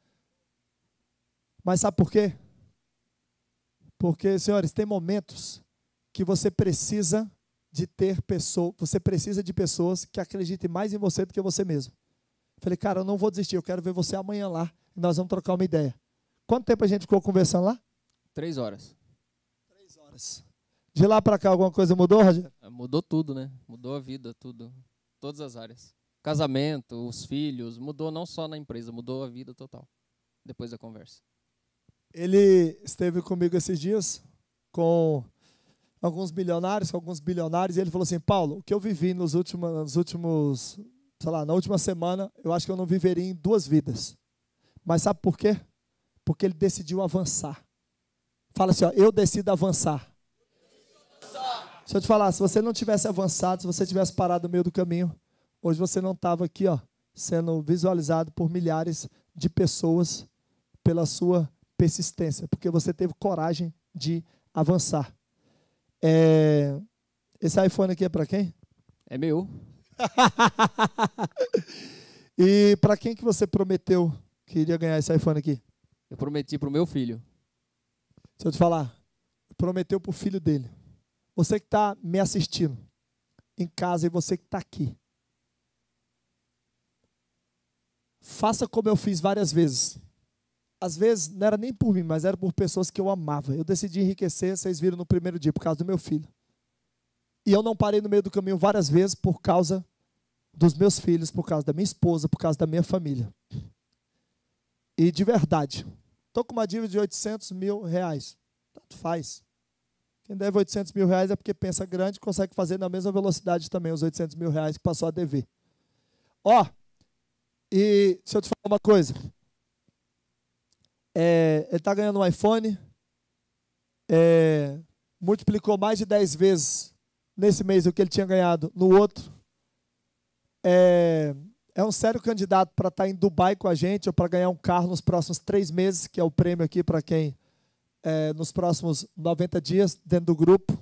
Mas sabe por quê? Porque, senhores, tem momentos que você precisa de ter pessoas, você precisa de pessoas que acreditem mais em você do que você mesmo. Falei, cara, eu não vou desistir, eu quero ver você amanhã lá e nós vamos trocar uma ideia. Quanto tempo a gente ficou conversando lá? Três horas. Três horas. De lá para cá alguma coisa mudou, Roger? É, mudou tudo, né? Mudou a vida, tudo. Todas as áreas. Casamento, os filhos, mudou não só na empresa, mudou a vida total. Depois da conversa. Ele esteve comigo esses dias com alguns milionários, alguns bilionários, e ele falou assim: Paulo, o que eu vivi nos últimos, nos últimos, sei lá, na última semana, eu acho que eu não viveria em duas vidas. Mas sabe por quê? Porque ele decidiu avançar. Fala assim: ó, eu decido avançar. Deixa eu te falar, se você não tivesse avançado, se você tivesse parado no meio do caminho, hoje você não estava aqui, ó, sendo visualizado por milhares de pessoas pela sua persistência, porque você teve coragem de avançar. É... Esse iPhone aqui é para quem? É meu. *laughs* e para quem que você prometeu que iria ganhar esse iPhone aqui? Eu prometi para o meu filho. Deixa eu te falar. Prometeu para o filho dele. Você que está me assistindo em casa e você que está aqui. Faça como eu fiz várias vezes às vezes não era nem por mim, mas era por pessoas que eu amava. Eu decidi enriquecer, vocês viram no primeiro dia, por causa do meu filho. E eu não parei no meio do caminho várias vezes por causa dos meus filhos, por causa da minha esposa, por causa da minha família. E de verdade, estou com uma dívida de 800 mil reais. Tanto faz. Quem deve 800 mil reais é porque pensa grande e consegue fazer na mesma velocidade também os 800 mil reais que passou a dever. Ó, e deixa eu te falar uma coisa. É, ele está ganhando um iPhone, é, multiplicou mais de 10 vezes nesse mês o que ele tinha ganhado no outro. É, é um sério candidato para estar tá em Dubai com a gente ou para ganhar um carro nos próximos três meses, que é o prêmio aqui para quem é, nos próximos 90 dias dentro do grupo.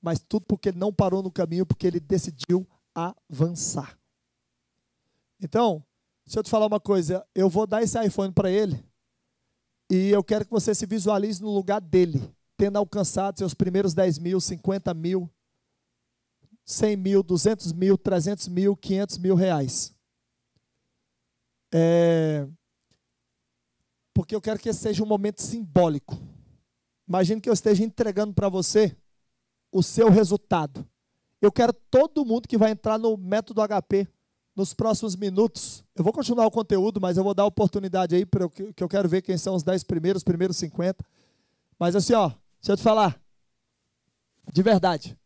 Mas tudo porque ele não parou no caminho, porque ele decidiu avançar. Então, deixa eu te falar uma coisa. Eu vou dar esse iPhone para ele e eu quero que você se visualize no lugar dele, tendo alcançado seus primeiros 10 mil, 50 mil, 100 mil, 200 mil, 300 mil, 500 mil reais. É... Porque eu quero que esse seja um momento simbólico. Imagine que eu esteja entregando para você o seu resultado. Eu quero todo mundo que vai entrar no método HP nos próximos minutos. Eu vou continuar o conteúdo, mas eu vou dar oportunidade aí para que eu quero ver quem são os 10 primeiros, os primeiros 50. Mas assim, ó, deixa eu te falar. De verdade.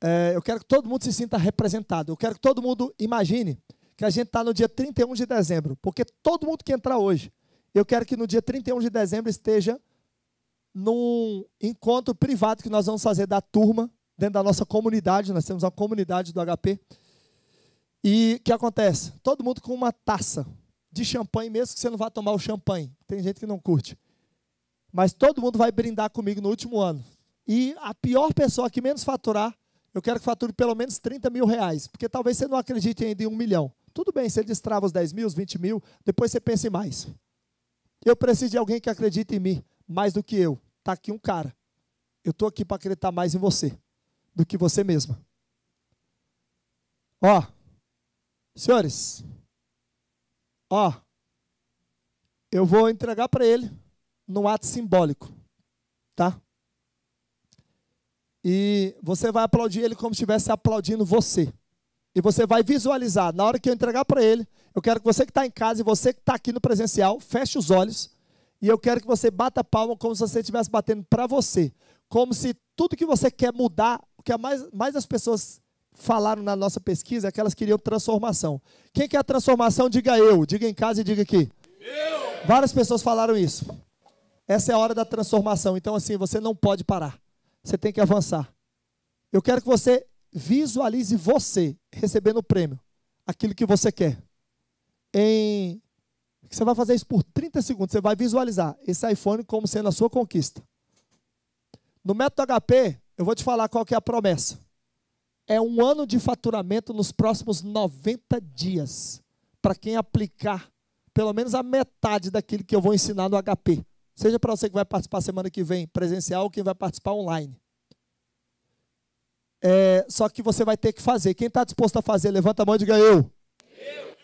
É, eu quero que todo mundo se sinta representado. Eu quero que todo mundo imagine que a gente está no dia 31 de dezembro. Porque todo mundo que entrar hoje, eu quero que no dia 31 de dezembro esteja num encontro privado que nós vamos fazer da turma, dentro da nossa comunidade. Nós temos uma comunidade do HP. E o que acontece? Todo mundo com uma taça de champanhe, mesmo que você não vá tomar o champanhe. Tem gente que não curte. Mas todo mundo vai brindar comigo no último ano. E a pior pessoa que menos faturar, eu quero que fature pelo menos 30 mil reais. Porque talvez você não acredite ainda em um milhão. Tudo bem, ele destrava os 10 mil, os 20 mil, depois você pense mais. Eu preciso de alguém que acredite em mim mais do que eu. Está aqui um cara. Eu estou aqui para acreditar mais em você do que você mesma. Ó, Senhores, ó, eu vou entregar para ele num ato simbólico, tá? E você vai aplaudir ele como se estivesse aplaudindo você. E você vai visualizar, na hora que eu entregar para ele, eu quero que você que está em casa e você que está aqui no presencial, feche os olhos. E eu quero que você bata a palma como se você estivesse batendo para você. Como se tudo que você quer mudar, o que mais, mais as pessoas falaram na nossa pesquisa é que elas queriam transformação. Quem quer a transformação, diga eu. Diga em casa e diga aqui. Eu. Várias pessoas falaram isso. Essa é a hora da transformação. Então, assim, você não pode parar. Você tem que avançar. Eu quero que você visualize você recebendo o prêmio. Aquilo que você quer. Em... Você vai fazer isso por 30 segundos. Você vai visualizar esse iPhone como sendo a sua conquista. No método HP, eu vou te falar qual que é a promessa é um ano de faturamento nos próximos 90 dias. Para quem aplicar pelo menos a metade daquilo que eu vou ensinar no HP. Seja para você que vai participar semana que vem presencial ou quem vai participar online. É, só que você vai ter que fazer. Quem está disposto a fazer, levanta a mão e diga eu. eu.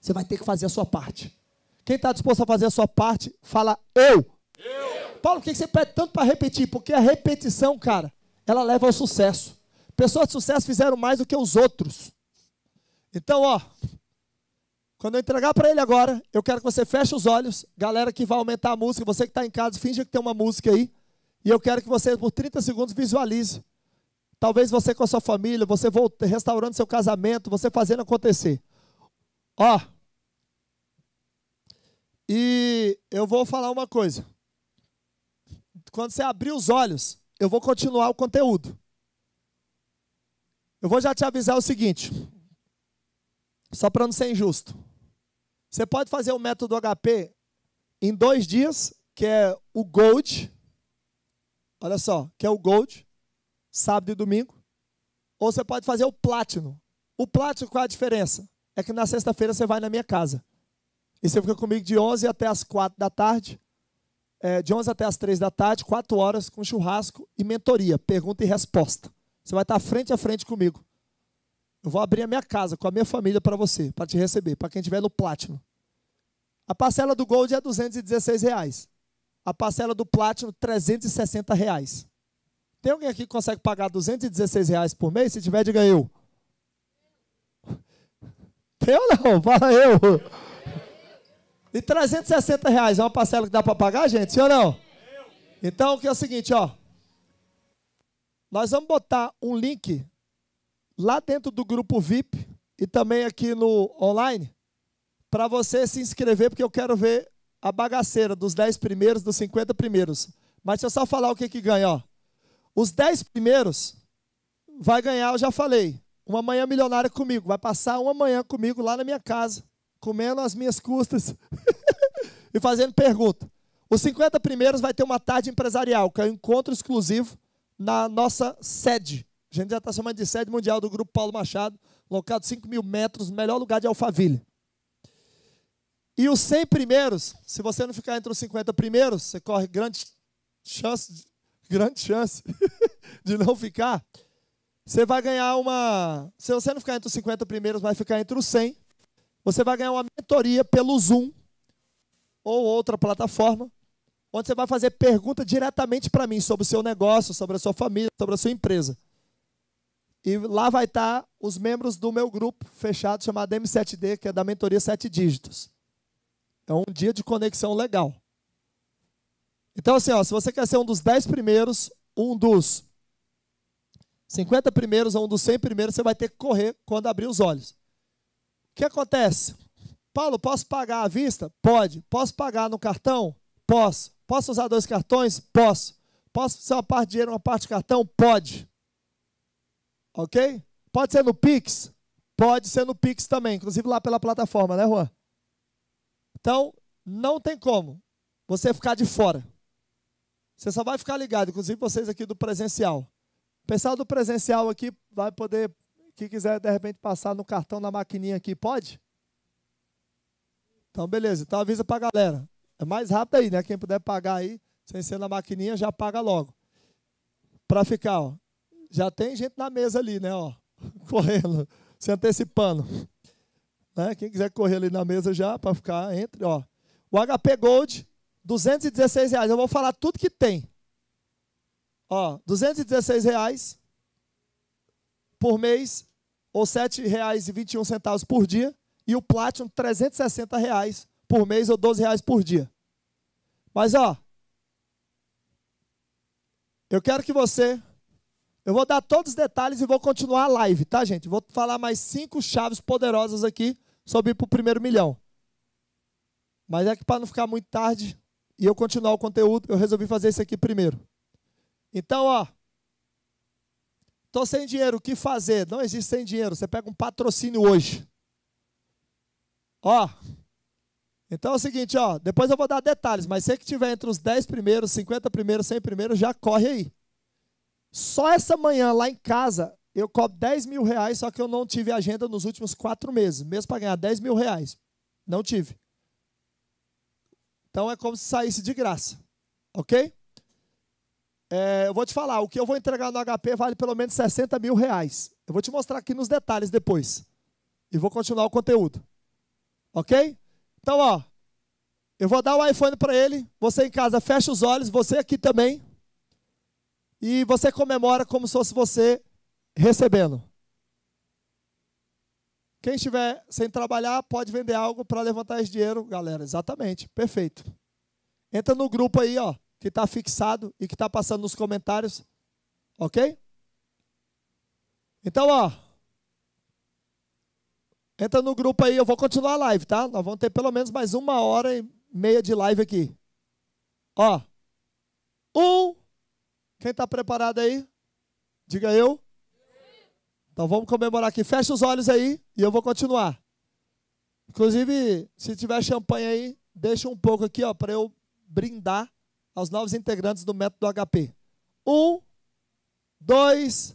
Você vai ter que fazer a sua parte. Quem está disposto a fazer a sua parte, fala eu. eu. Paulo, por que você pede tanto para repetir? Porque a repetição, cara, ela leva ao sucesso. Pessoas de sucesso fizeram mais do que os outros. Então, ó, quando eu entregar para ele agora, eu quero que você feche os olhos. Galera que vai aumentar a música, você que está em casa, finge que tem uma música aí. E eu quero que você, por 30 segundos, visualize. Talvez você com a sua família, você restaurando seu casamento, você fazendo acontecer. Ó. E eu vou falar uma coisa. Quando você abrir os olhos, eu vou continuar o conteúdo. Eu vou já te avisar o seguinte, só para não ser injusto. Você pode fazer o método HP em dois dias, que é o Gold. Olha só, que é o Gold, sábado e domingo. Ou você pode fazer o Platinum. O Platinum, qual é a diferença? É que na sexta-feira você vai na minha casa. E você fica comigo de 11 até as 4 da tarde. É, de 11 até as 3 da tarde, 4 horas com churrasco e mentoria, pergunta e resposta. Você vai estar frente a frente comigo. Eu vou abrir a minha casa com a minha família para você, para te receber, para quem estiver no Platinum. A parcela do Gold é 216 reais. A parcela do Platinum, 360 reais. Tem alguém aqui que consegue pagar 216 reais por mês? Se tiver, diga eu. *laughs* Tem ou não? Fala eu. E 360 reais é uma parcela que dá para pagar, gente? Sim ou não? Então, o que é o seguinte, ó. Nós vamos botar um link lá dentro do grupo VIP e também aqui no online para você se inscrever, porque eu quero ver a bagaceira dos 10 primeiros, dos 50 primeiros. Mas deixa eu só falar o que, que ganha. Ó. Os 10 primeiros vai ganhar, eu já falei, uma manhã milionária comigo. Vai passar uma manhã comigo lá na minha casa, comendo as minhas custas *laughs* e fazendo pergunta. Os 50 primeiros vai ter uma tarde empresarial, que é um encontro exclusivo na nossa sede. A gente já está chamando de sede mundial do Grupo Paulo Machado, local de 5 mil metros, melhor lugar de Alphaville. E os 100 primeiros, se você não ficar entre os 50 primeiros, você corre grande chance, grande chance *laughs* de não ficar. Você vai ganhar uma. Se você não ficar entre os 50 primeiros, vai ficar entre os 100. Você vai ganhar uma mentoria pelo Zoom ou outra plataforma, onde você vai fazer pergunta diretamente para mim sobre o seu negócio, sobre a sua família, sobre a sua empresa. E lá vai estar os membros do meu grupo fechado chamado M7D, que é da mentoria 7 dígitos. É um dia de conexão legal. Então, assim, ó, se você quer ser um dos 10 primeiros, um dos 50 primeiros ou um dos 100 primeiros, você vai ter que correr quando abrir os olhos. O que acontece? Paulo, posso pagar à vista? Pode. Posso pagar no cartão? Posso. Posso usar dois cartões? Posso. Posso ser uma parte de dinheiro, uma parte de cartão? Pode. Ok? Pode ser no Pix? Pode ser no Pix também, inclusive lá pela plataforma, né, Juan? Então, não tem como você ficar de fora. Você só vai ficar ligado, inclusive vocês aqui do presencial. O pessoal do presencial aqui vai poder, quem quiser de repente passar no cartão na maquininha aqui, pode? Então, beleza. Então avisa para a galera. É mais rápido aí, né? Quem puder pagar aí, sem ser na maquininha, já paga logo. Para ficar, ó. Já tem gente na mesa ali, né? Ó, *laughs* correndo, se antecipando. Né? Quem quiser correr ali na mesa já, para ficar entre, ó. O HP Gold, 216 reais. Eu vou falar tudo que tem. Ó, 216 reais por mês, ou R$ 7,21 por dia. E o Platinum, 360 reais por mês, ou 12 reais por dia. Mas, ó, eu quero que você. Eu vou dar todos os detalhes e vou continuar a live, tá, gente? Vou falar mais cinco chaves poderosas aqui sobre ir para o primeiro milhão. Mas é que para não ficar muito tarde e eu continuar o conteúdo, eu resolvi fazer isso aqui primeiro. Então, ó, tô sem dinheiro, o que fazer? Não existe sem dinheiro. Você pega um patrocínio hoje. Ó, então é o seguinte, ó, depois eu vou dar detalhes, mas você que tiver entre os 10 primeiros, 50 primeiros, 100 primeiros, já corre aí. Só essa manhã lá em casa, eu cobro 10 mil reais, só que eu não tive agenda nos últimos quatro meses, mesmo para ganhar 10 mil reais. Não tive. Então é como se saísse de graça. Ok? É, eu vou te falar, o que eu vou entregar no HP vale pelo menos 60 mil reais. Eu vou te mostrar aqui nos detalhes depois. E vou continuar o conteúdo. Ok? Então, ó, eu vou dar o iPhone para ele. Você em casa fecha os olhos, você aqui também. E você comemora como se fosse você recebendo. Quem estiver sem trabalhar pode vender algo para levantar esse dinheiro, galera. Exatamente, perfeito. Entra no grupo aí, ó que está fixado e que está passando nos comentários. Ok? Então, ó. Entra no grupo aí, eu vou continuar a live, tá? Nós vamos ter pelo menos mais uma hora e meia de live aqui. Ó. Um. Quem está preparado aí? Diga eu. Então vamos comemorar aqui. Fecha os olhos aí e eu vou continuar. Inclusive, se tiver champanhe aí, deixa um pouco aqui, ó, para eu brindar aos novos integrantes do método HP. Um, dois.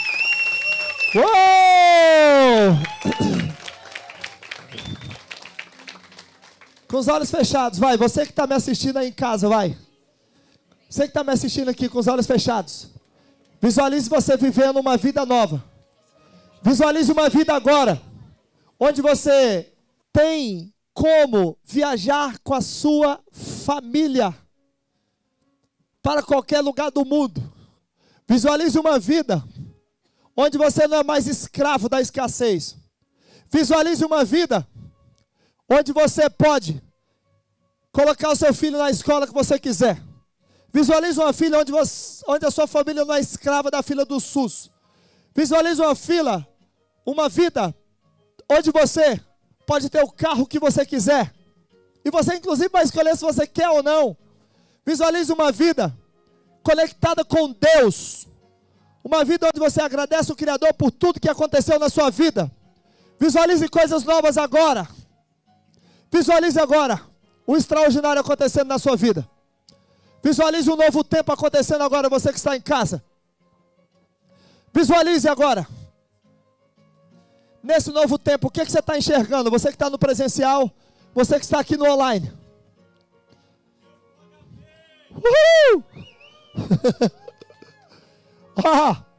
Uou! Com os olhos fechados, vai. Você que está me assistindo aí em casa, vai. Você que está me assistindo aqui com os olhos fechados. Visualize você vivendo uma vida nova. Visualize uma vida agora. Onde você tem como viajar com a sua família para qualquer lugar do mundo. Visualize uma vida onde você não é mais escravo da escassez. Visualize uma vida onde você pode colocar o seu filho na escola que você quiser. Visualize uma filha onde, você, onde a sua família não é escrava da fila do SUS. Visualize uma fila uma vida onde você pode ter o carro que você quiser. E você, inclusive, vai escolher se você quer ou não. Visualize uma vida conectada com Deus. Uma vida onde você agradece o Criador por tudo que aconteceu na sua vida. Visualize coisas novas agora. Visualize agora o extraordinário acontecendo na sua vida. Visualize um novo tempo acontecendo agora, você que está em casa. Visualize agora. Nesse novo tempo, o que, você está enxergando? Você que está no presencial, você que está aqui no online. Uhul! *laughs* ah! *laughs*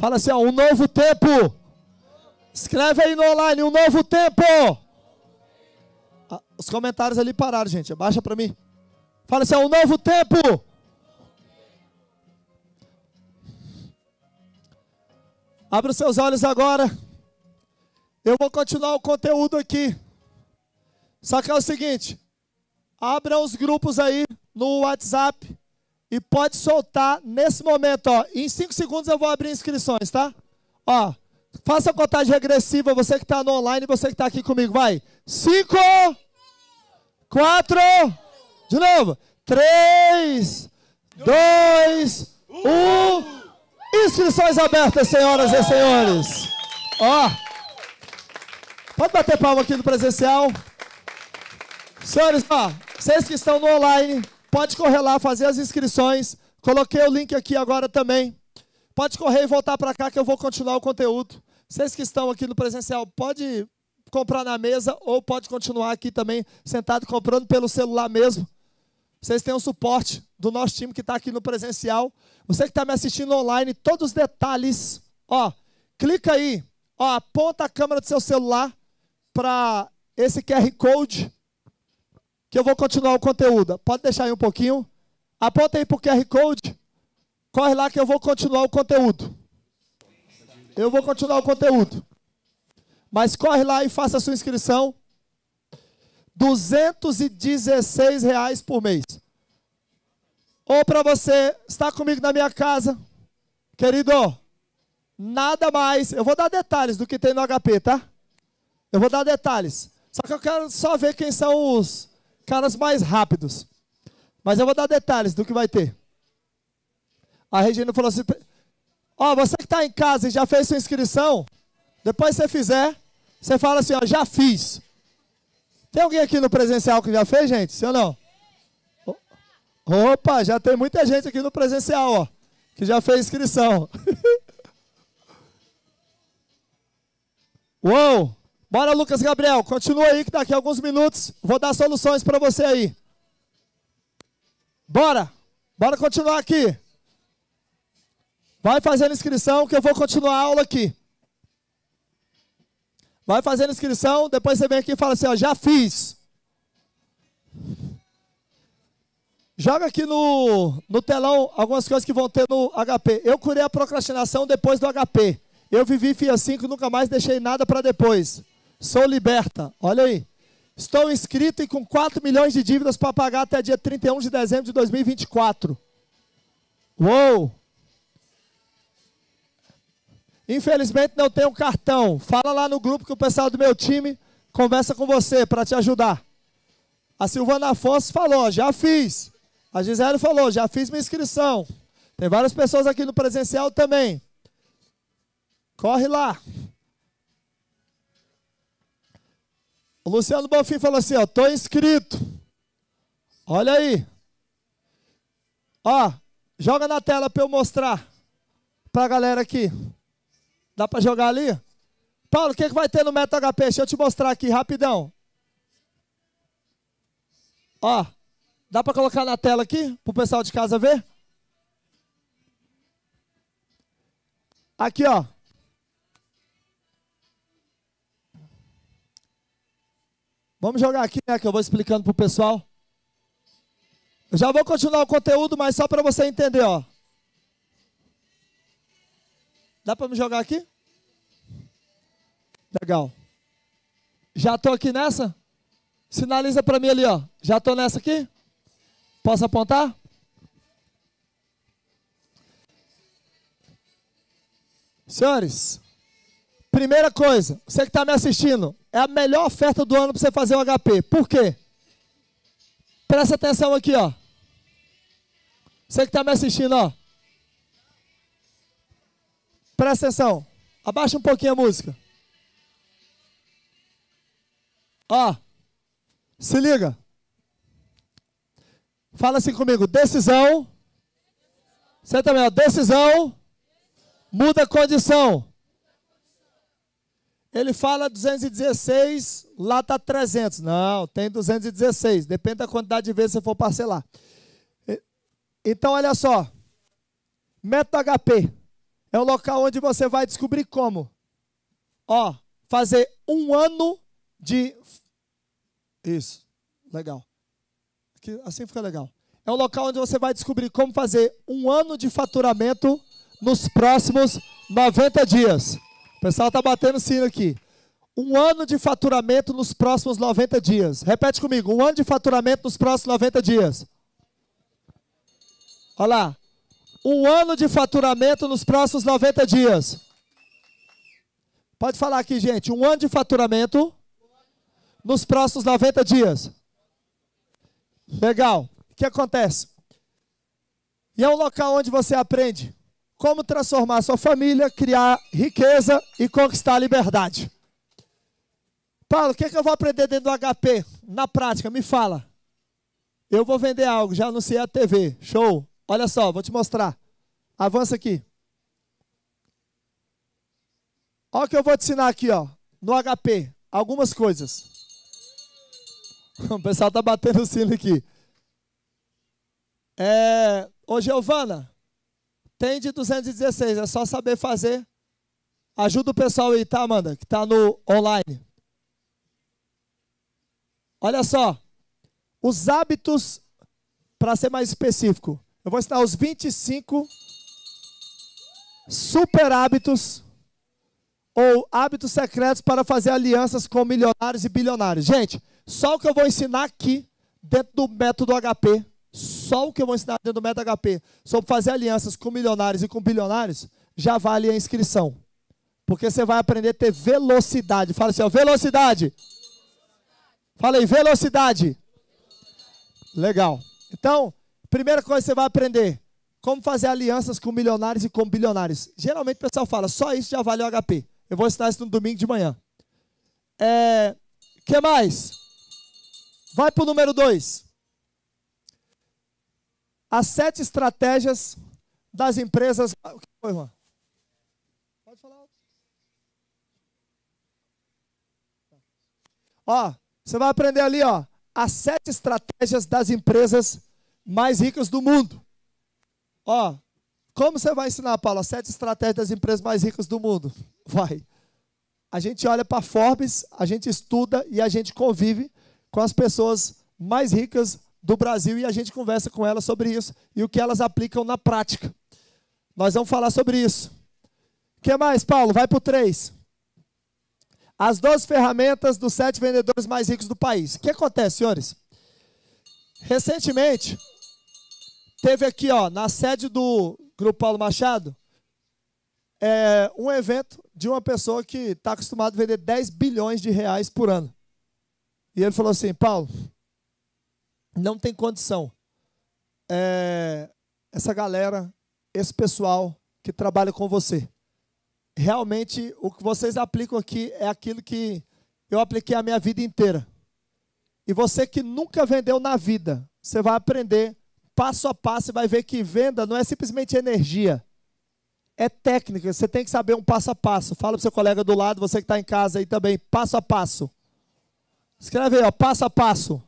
Fala assim, ó, um novo tempo. Escreve aí no online, um novo tempo. Ah, os comentários ali pararam, gente. Abaixa para mim. Fala assim, ó, um novo tempo. Abra os seus olhos agora. Eu vou continuar o conteúdo aqui. Só que é o seguinte: abra os grupos aí no WhatsApp e pode soltar nesse momento, ó. Em 5 segundos eu vou abrir inscrições, tá? Ó, faça a contagem regressiva, você que está no online, você que está aqui comigo, vai. 5, 4, de novo. 3, 2, 1. Inscrições abertas, senhoras e senhores. Ó, pode bater palma aqui no presencial. Senhores, ó, vocês que estão no online, pode correr lá, fazer as inscrições. Coloquei o link aqui agora também. Pode correr e voltar para cá que eu vou continuar o conteúdo. Vocês que estão aqui no presencial, pode comprar na mesa ou pode continuar aqui também, sentado, comprando pelo celular mesmo. Vocês têm o suporte do nosso time que está aqui no presencial. Você que está me assistindo online, todos os detalhes. Ó, clica aí. Ó, aponta a câmera do seu celular para esse QR Code que eu vou continuar o conteúdo. Pode deixar aí um pouquinho. Aponta aí para o QR Code. Corre lá que eu vou continuar o conteúdo. Eu vou continuar o conteúdo. Mas corre lá e faça a sua inscrição. 216 reais por mês. Ou para você estar comigo na minha casa, querido, nada mais. Eu vou dar detalhes do que tem no HP, tá? Eu vou dar detalhes. Só que eu quero só ver quem são os caras mais rápidos. Mas eu vou dar detalhes do que vai ter. A Regina falou assim: Ó, você que está em casa e já fez sua inscrição, depois você fizer, você fala assim: Ó, já fiz. Tem alguém aqui no presencial que já fez, gente? Sim ou não? Opa, já tem muita gente aqui no presencial, ó, que já fez inscrição. *laughs* Uou! Bora, Lucas Gabriel, continua aí que daqui a alguns minutos vou dar soluções para você aí. Bora! Bora continuar aqui. Vai fazendo inscrição que eu vou continuar a aula aqui. Vai fazendo inscrição, depois você vem aqui e fala assim, ó, já fiz. Joga aqui no, no telão algumas coisas que vão ter no HP. Eu curei a procrastinação depois do HP. Eu vivi FIA 5, nunca mais deixei nada para depois. Sou liberta. Olha aí. Estou inscrito e com 4 milhões de dívidas para pagar até dia 31 de dezembro de 2024. Uou! Infelizmente não tenho cartão. Fala lá no grupo que o pessoal do meu time conversa com você para te ajudar. A Silvana Afonso falou, já fiz. A Gisele falou, já fiz minha inscrição. Tem várias pessoas aqui no presencial também. Corre lá. Luciano Bonfim falou assim, ó, tô inscrito. Olha aí. Ó, joga na tela para eu mostrar para a galera aqui. Dá para jogar ali? Paulo, o que, que vai ter no Meta HP? Deixa eu te mostrar aqui rapidão. Ó, dá para colocar na tela aqui para o pessoal de casa ver? Aqui, ó. Vamos jogar aqui, né? Que eu vou explicando pro pessoal. Eu já vou continuar o conteúdo, mas só para você entender, ó. Dá para me jogar aqui? Legal. Já estou aqui nessa? Sinaliza para mim ali, ó. Já estou nessa aqui? Posso apontar? Senhores, primeira coisa, você que está me assistindo, é a melhor oferta do ano para você fazer o HP. Por quê? Presta atenção aqui, ó. Você que está me assistindo, ó. Presta atenção. Abaixa um pouquinho a música. Ó. Se liga. Fala assim comigo. Decisão. Você também, ó. Decisão. Muda condição. Ele fala 216, lá está 300. Não, tem 216. Depende da quantidade de vezes que você for parcelar. Então, olha só. Método HP é o local onde você vai descobrir como. Ó, fazer um ano de. Isso, legal. Assim fica legal. É o local onde você vai descobrir como fazer um ano de faturamento nos próximos 90 dias. O pessoal está batendo sino aqui. Um ano de faturamento nos próximos 90 dias. Repete comigo. Um ano de faturamento nos próximos 90 dias. Olha lá. Um ano de faturamento nos próximos 90 dias. Pode falar aqui, gente. Um ano de faturamento nos próximos 90 dias. Legal. O que acontece? E é um local onde você aprende como transformar sua família, criar riqueza e conquistar a liberdade. Paulo, o que, é que eu vou aprender dentro do HP? Na prática, me fala. Eu vou vender algo, já anunciei a TV. Show. Olha só, vou te mostrar. Avança aqui. Olha o que eu vou te ensinar aqui, ó. No HP. Algumas coisas. *laughs* O pessoal está batendo o sino aqui. É... Ô, Giovana, tem de 216, é só saber fazer. Ajuda o pessoal aí, tá, Amanda? Que tá no online. Olha só. Os hábitos, para ser mais específico, eu vou ensinar os 25 super hábitos ou hábitos secretos para fazer alianças com milionários e bilionários. Gente, só o que eu vou ensinar aqui dentro do método HP só o que eu vou ensinar dentro do Meta HP sobre fazer alianças com milionários e com bilionários já vale a inscrição. Porque você vai aprender a ter velocidade. Fala assim, ó, velocidade. Fala aí, velocidade. Legal. Então, primeira coisa que você vai aprender, como fazer alianças com milionários e com bilionários. Geralmente o pessoal fala, só isso já vale o HP. Eu vou ensinar isso no domingo de manhã. É, que mais? Vai para o número 2 as sete estratégias das empresas. O que foi, irmã? Pode falar. Ó, você vai aprender ali, ó, as sete estratégias das empresas mais ricas do mundo. Ó, como você vai ensinar, Paulo, as sete estratégias das empresas mais ricas do mundo? Vai. A gente olha para Forbes, a gente estuda e a gente convive com as pessoas mais ricas do Brasil e a gente conversa com elas sobre isso e o que elas aplicam na prática. Nós vamos falar sobre isso. O que mais, Paulo? Vai para o 3. As 12 ferramentas dos sete vendedores mais ricos do país. O que acontece, senhores? Recentemente, teve aqui, ó, na sede do Grupo Paulo Machado, é, um evento de uma pessoa que está acostumada a vender 10 bilhões de reais por ano. E ele falou assim, Paulo, não tem condição. É, essa galera, esse pessoal que trabalha com você, realmente o que vocês aplicam aqui é aquilo que eu apliquei a minha vida inteira. E você que nunca vendeu na vida, você vai aprender passo a passo e vai ver que venda não é simplesmente energia. É técnica, você tem que saber um passo a passo. Fala para o seu colega do lado, você que está em casa aí também, passo a passo. Escreve aí, ó, passo a passo.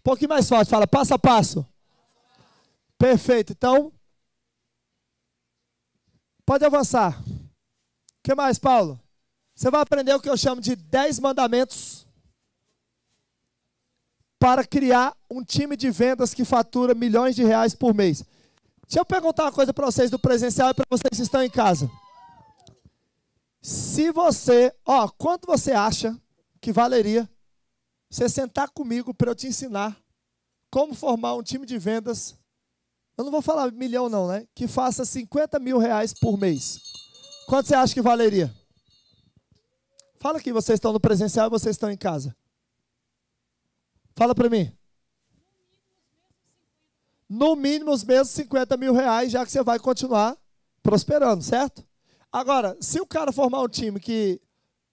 Um pouquinho mais forte, fala passo a passo. Perfeito. Então, pode avançar. O que mais, Paulo? Você vai aprender o que eu chamo de 10 mandamentos para criar um time de vendas que fatura milhões de reais por mês. Deixa eu perguntar uma coisa para vocês do presencial e para vocês que estão em casa. Se você, ó, quanto você acha que valeria você sentar comigo para eu te ensinar como formar um time de vendas. Eu não vou falar milhão, não, né? Que faça 50 mil reais por mês. Quanto você acha que valeria? Fala aqui, vocês estão no presencial e vocês estão em casa. Fala para mim. No mínimo os mesmos 50 mil reais, já que você vai continuar prosperando, certo? Agora, se o cara formar um time que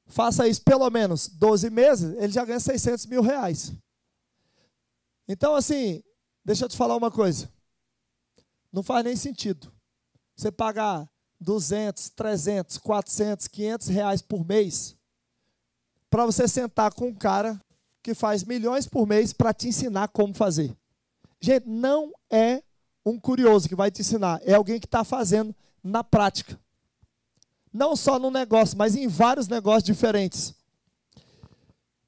faça isso pelo menos 12 meses, ele já ganha 600 mil reais. Então, assim, deixa eu te falar uma coisa. Não faz nem sentido. Você pagar 200, 300, 400, 500 reais por mês para você sentar com um cara que faz milhões por mês para te ensinar como fazer. Gente, não é um curioso que vai te ensinar, é alguém que está fazendo na prática. Não só no negócio, mas em vários negócios diferentes.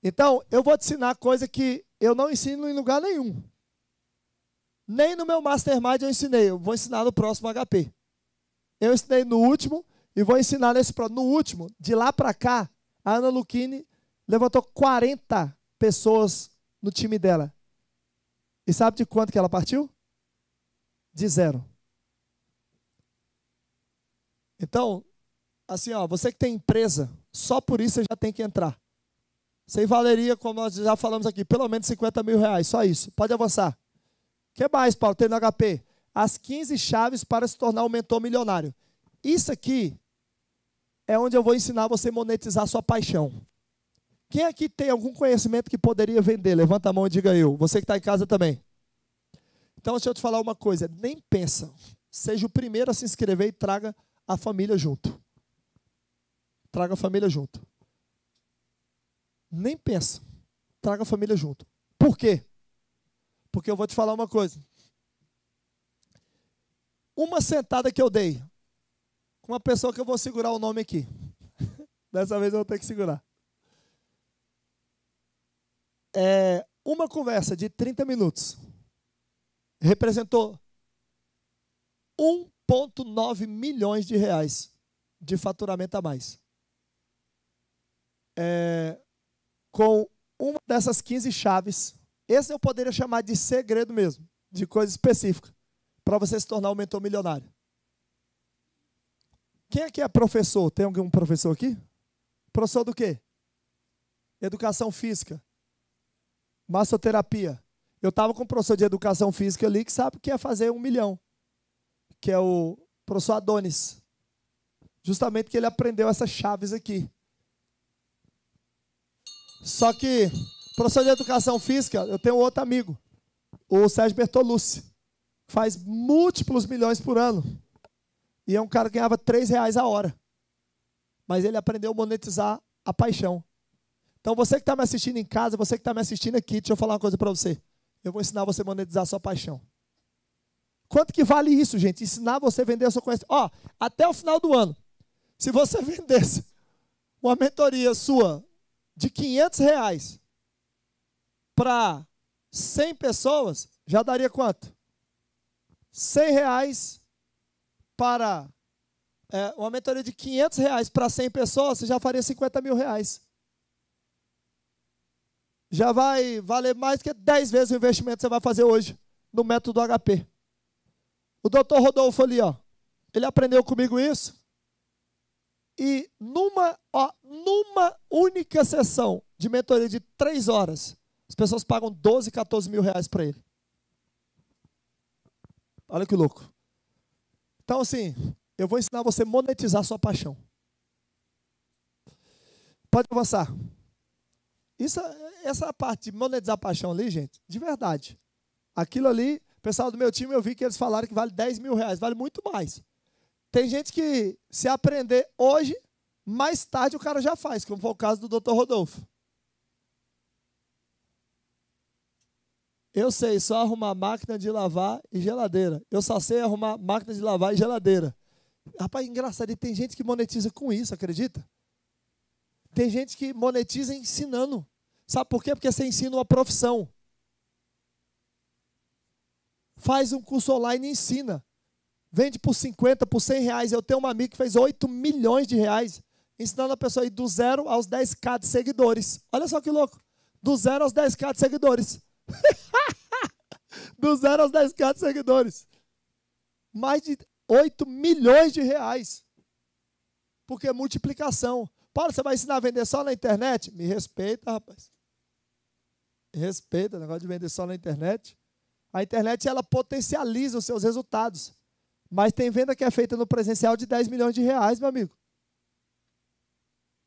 Então, eu vou te ensinar coisa que eu não ensino em lugar nenhum. Nem no meu mastermind eu ensinei, eu vou ensinar no próximo HP. Eu ensinei no último e vou ensinar nesse próximo. No último, de lá para cá, a Ana Luchini levantou 40 pessoas no time dela. E sabe de quanto que ela partiu? De zero. Então, assim, ó, você que tem empresa, só por isso você já tem que entrar. Aí valeria, como nós já falamos aqui, pelo menos 50 mil reais, só isso. Pode avançar. O que mais, Paulo? Tem no HP? As 15 chaves para se tornar um mentor milionário. Isso aqui é onde eu vou ensinar você a monetizar sua paixão. Quem aqui tem algum conhecimento que poderia vender? Levanta a mão e diga eu. Você que está em casa também. Então, deixa eu te falar uma coisa. Nem pensa. Seja o primeiro a se inscrever e traga a família junto. Traga a família junto. Nem pensa. Traga a família junto. Por quê? Porque eu vou te falar uma coisa. Uma sentada que eu dei com uma pessoa que eu vou segurar o nome aqui. *laughs* Dessa vez eu vou ter que segurar. É, uma conversa de 30 minutos representou 1,9 milhões de reais de faturamento a mais. É, com uma dessas 15 chaves esse eu poderia chamar de segredo mesmo, de coisa específica, para você se tornar um mentor milionário. Quem aqui é professor? Tem algum professor aqui? Professor do quê? Educação física. Massoterapia. Eu estava com um professor de educação física ali que sabe o que é fazer um milhão. Que é o professor Adonis. Justamente que ele aprendeu essas chaves aqui. Só que Professor de educação física, eu tenho outro amigo, o Sérgio Bertolucci, faz múltiplos milhões por ano. E é um cara que ganhava três reais a hora. Mas ele aprendeu a monetizar a paixão. Então você que está me assistindo em casa, você que está me assistindo aqui, deixa eu falar uma coisa para você. Eu vou ensinar você a monetizar a sua paixão. Quanto que vale isso, gente? Ensinar você a vender a sua conhecimento. Ó, até o final do ano, se você *laughs* vendesse uma mentoria sua de 500 reais, para 100 pessoas, já daria quanto? 100 reais para é, uma mentoria de 500 reais para 100 pessoas, você já faria 50 mil reais. Já vai valer mais que 10 vezes o investimento que você vai fazer hoje no método HP. O doutor Rodolfo ali, ó, ele aprendeu comigo isso. E numa, ó, numa única sessão de mentoria de 3 horas, as pessoas pagam 12, 14 mil reais para ele. Olha que louco. Então, assim, eu vou ensinar você a monetizar a sua paixão. Pode avançar. Isso, essa parte de monetizar a paixão ali, gente, de verdade. Aquilo ali, pessoal do meu time, eu vi que eles falaram que vale 10 mil reais, vale muito mais. Tem gente que, se aprender hoje, mais tarde o cara já faz, como foi o caso do Dr. Rodolfo. Eu sei só arrumar máquina de lavar e geladeira. Eu só sei arrumar máquina de lavar e geladeira. Rapaz, engraçado, e tem gente que monetiza com isso, acredita? Tem gente que monetiza ensinando. Sabe por quê? Porque você ensina uma profissão. Faz um curso online e ensina. Vende por 50, por 100 reais. Eu tenho uma amiga que fez 8 milhões de reais ensinando a pessoa a ir do zero aos 10k de seguidores. Olha só que louco. Do zero aos 10k de seguidores. *laughs* Do zero aos 10k de seguidores. Mais de 8 milhões de reais. Porque é multiplicação. Paulo, você vai ensinar a vender só na internet? Me respeita, rapaz. Me respeita, o negócio de vender só na internet. A internet, ela potencializa os seus resultados. Mas tem venda que é feita no presencial de 10 milhões de reais, meu amigo.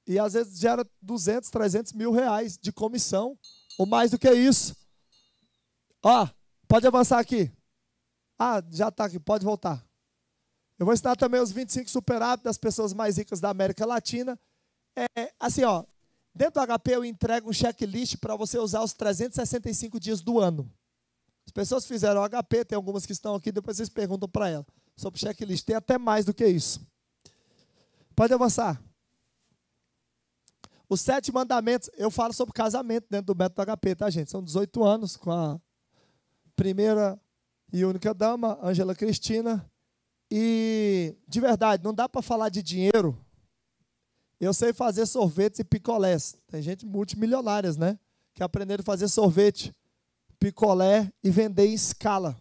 E às vezes gera 200, 300 mil reais de comissão. Ou mais do que isso. Ó, pode avançar aqui. Ah, já está aqui, pode voltar. Eu vou ensinar também os 25 superávitos das pessoas mais ricas da América Latina. É, assim, ó, dentro do HP eu entrego um checklist para você usar os 365 dias do ano. As pessoas fizeram o HP, tem algumas que estão aqui, depois vocês perguntam para ela sobre checklist. Tem até mais do que isso. Pode avançar. Os sete mandamentos, eu falo sobre casamento dentro do método HP, tá, gente? São 18 anos com a primeira e única dama, Ângela Cristina. E, de verdade, não dá para falar de dinheiro. Eu sei fazer sorvetes e picolés. Tem gente multimilionárias, né? Que aprenderam a fazer sorvete, picolé e vender em escala.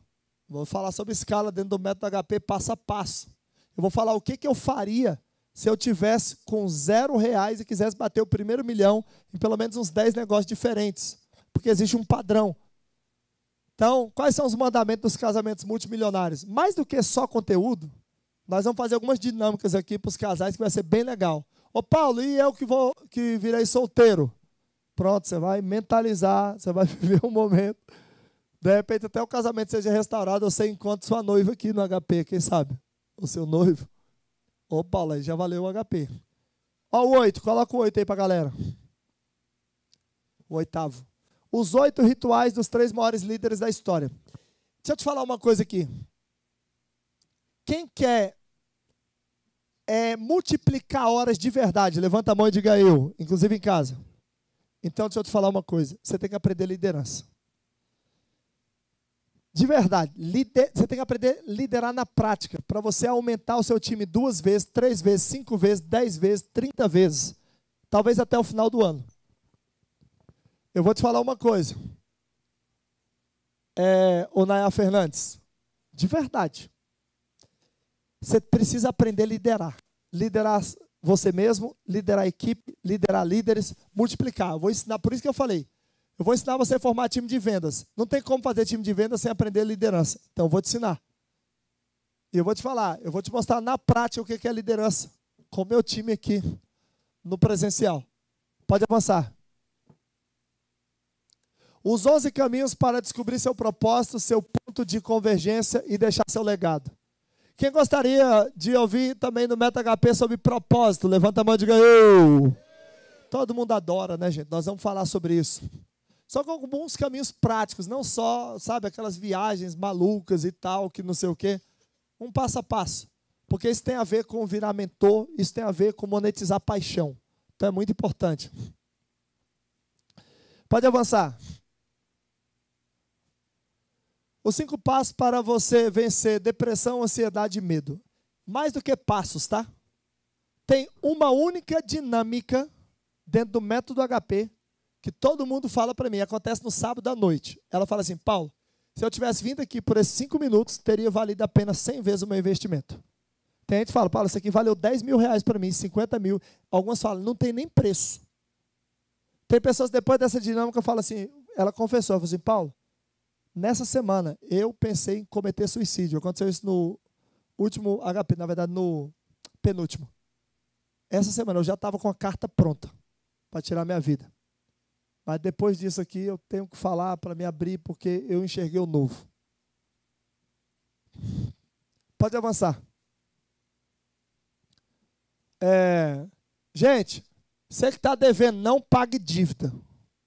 Vou falar sobre escala dentro do método HP passo a passo. Eu vou falar o que, que eu faria se eu tivesse com zero reais e quisesse bater o primeiro milhão em pelo menos uns 10 negócios diferentes. Porque existe um padrão. Então, quais são os mandamentos dos casamentos multimilionários? Mais do que só conteúdo, nós vamos fazer algumas dinâmicas aqui para os casais que vai ser bem legal. Ô Paulo, e eu que vou que virei solteiro? Pronto, você vai mentalizar, você vai *laughs* viver um momento. De repente até o casamento seja restaurado, você encontra sua noiva aqui no HP, quem sabe? O seu noivo. Aí já valeu o HP. Ó, o oito, coloca o oito aí pra galera. O oitavo. Os oito rituais dos três maiores líderes da história. Deixa eu te falar uma coisa aqui. Quem quer é, multiplicar horas de verdade, levanta a mão e diga eu, inclusive em casa. Então, deixa eu te falar uma coisa. Você tem que aprender liderança. De verdade, lider, você tem que aprender a liderar na prática, para você aumentar o seu time duas vezes, três vezes, cinco vezes, dez vezes, trinta vezes, talvez até o final do ano. Eu vou te falar uma coisa, é, o Naya Fernandes, de verdade, você precisa aprender a liderar, liderar você mesmo, liderar a equipe, liderar líderes, multiplicar. Eu vou ensinar, por isso que eu falei, eu vou ensinar você a formar time de vendas. Não tem como fazer time de vendas sem aprender liderança. Então eu vou te ensinar. E eu vou te falar, eu vou te mostrar na prática o que é liderança. Com o meu time aqui no presencial. Pode avançar. Os 11 caminhos para descobrir seu propósito, seu ponto de convergência e deixar seu legado. Quem gostaria de ouvir também no Meta HP sobre propósito? Levanta a mão e diga eu. Todo mundo adora, né, gente? Nós vamos falar sobre isso. Só com alguns caminhos práticos, não só, sabe, aquelas viagens malucas e tal, que não sei o quê. Um passo a passo. Porque isso tem a ver com virar mentor, isso tem a ver com monetizar paixão. Então é muito importante. Pode avançar. Os cinco passos para você vencer depressão, ansiedade e medo. Mais do que passos, tá? Tem uma única dinâmica dentro do método HP que todo mundo fala para mim, acontece no sábado à noite. Ela fala assim, Paulo, se eu tivesse vindo aqui por esses cinco minutos, teria valido a pena 100 vezes o meu investimento. Tem gente que fala, Paulo, isso aqui valeu 10 mil reais para mim, 50 mil. Algumas falam, não tem nem preço. Tem pessoas, depois dessa dinâmica, falam assim, ela confessou, falou assim, Paulo, nessa semana eu pensei em cometer suicídio. Aconteceu isso no último HP, na verdade, no penúltimo. Essa semana eu já estava com a carta pronta para tirar minha vida. Mas depois disso aqui eu tenho que falar para me abrir porque eu enxerguei o novo. Pode avançar. É, gente, você que está devendo, não pague dívida.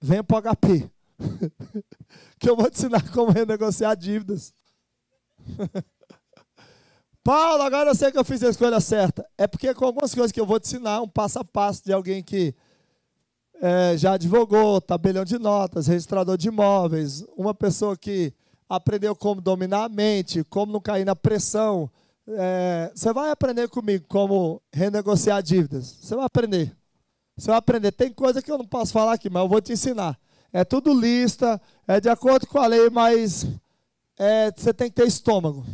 Venha para o HP. *laughs* que eu vou te ensinar como renegociar dívidas. *laughs* Paulo, agora eu sei que eu fiz a escolha certa. É porque com algumas coisas que eu vou te ensinar, um passo a passo de alguém que é, já advogou, tabelião de notas, registrador de imóveis, uma pessoa que aprendeu como dominar a mente, como não cair na pressão. É, você vai aprender comigo como renegociar dívidas. Você vai aprender. Você vai aprender. Tem coisa que eu não posso falar aqui, mas eu vou te ensinar. É tudo lista, é de acordo com a lei, mas é, você tem que ter estômago.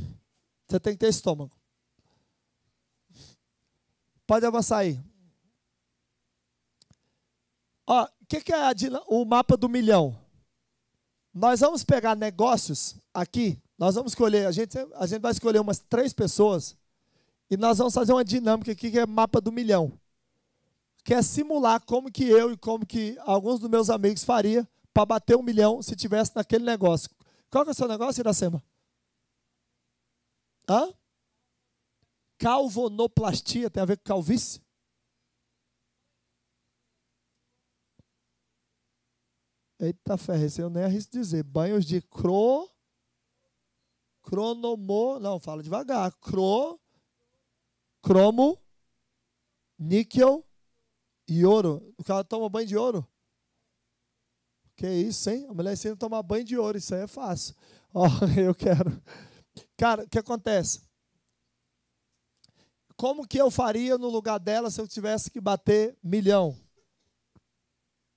Você tem que ter estômago. Pode avançar aí. Ó, o que, que é a, o mapa do milhão? Nós vamos pegar negócios aqui, nós vamos escolher, a gente, a gente vai escolher umas três pessoas e nós vamos fazer uma dinâmica aqui que é mapa do milhão. Que é simular como que eu e como que alguns dos meus amigos faria para bater um milhão se tivesse naquele negócio. Qual que é o seu negócio, Iracema? Hã? Calvonoplastia, tem a ver com calvície? Eita ferro, esse eu nem arrisco dizer. Banhos de cro... Cronomo... Não, fala devagar. Cro... Cromo... Níquel e ouro. O cara toma banho de ouro? Que isso, hein? A mulher ensina a tomar banho de ouro. Isso aí é fácil. *laughs* Ó, eu quero... Cara, o que acontece? Como que eu faria no lugar dela se eu tivesse que bater milhão?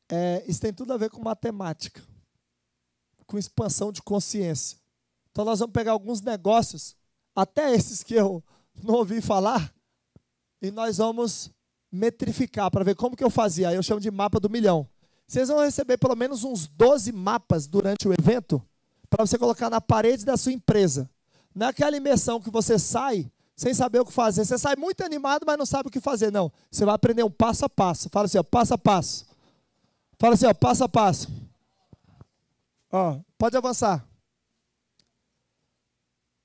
É, isso tem tudo a ver com matemática, com expansão de consciência. Então nós vamos pegar alguns negócios, até esses que eu não ouvi falar, e nós vamos metrificar para ver como que eu fazia. Eu chamo de mapa do milhão. Vocês vão receber pelo menos uns 12 mapas durante o evento para você colocar na parede da sua empresa. Naquela imersão que você sai sem saber o que fazer. Você sai muito animado, mas não sabe o que fazer. Não. Você vai aprender um passo a passo. Fala assim, ó, passo a passo. Fala assim, ó, passo a passo. Ó, pode avançar.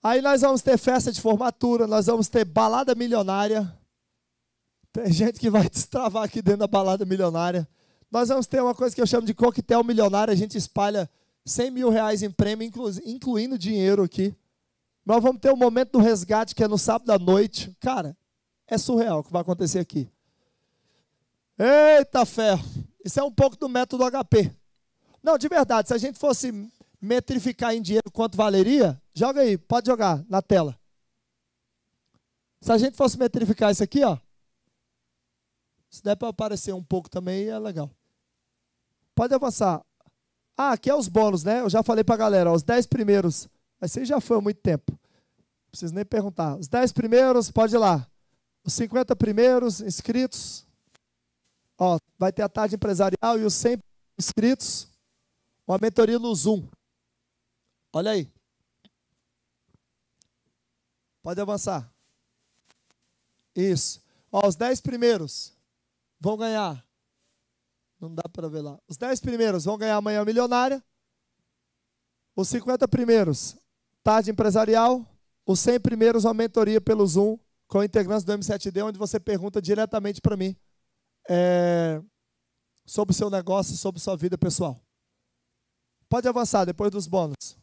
Aí nós vamos ter festa de formatura, nós vamos ter balada milionária. Tem gente que vai *laughs* destravar aqui dentro da balada milionária. Nós vamos ter uma coisa que eu chamo de coquetel milionário. A gente espalha 100 mil reais em prêmio, inclu incluindo dinheiro aqui. Nós vamos ter o um momento do resgate, que é no sábado à noite. Cara, é surreal o que vai acontecer aqui. Eita ferro! Isso é um pouco do método HP. Não, de verdade, se a gente fosse metrificar em dinheiro quanto valeria, joga aí, pode jogar na tela. Se a gente fosse metrificar isso aqui, ó. Se der para aparecer um pouco também, é legal. Pode avançar. Ah, aqui é os bônus, né? Eu já falei para a galera, ó, os 10 primeiros. Mas você já foi há muito tempo. Não preciso nem perguntar. Os 10 primeiros, pode ir lá. Os 50 primeiros inscritos, Ó, vai ter a tarde empresarial e os 100 inscritos, uma mentoria no Zoom. Olha aí. Pode avançar. Isso. Ó, os 10 primeiros vão ganhar. Não dá para ver lá. Os 10 primeiros vão ganhar amanhã milionária. Os 50 primeiros, tarde empresarial. Os 100 primeiros, uma mentoria pelo Zoom com integrantes do M7D, onde você pergunta diretamente para mim é, sobre o seu negócio, sobre sua vida pessoal. Pode avançar depois dos bônus.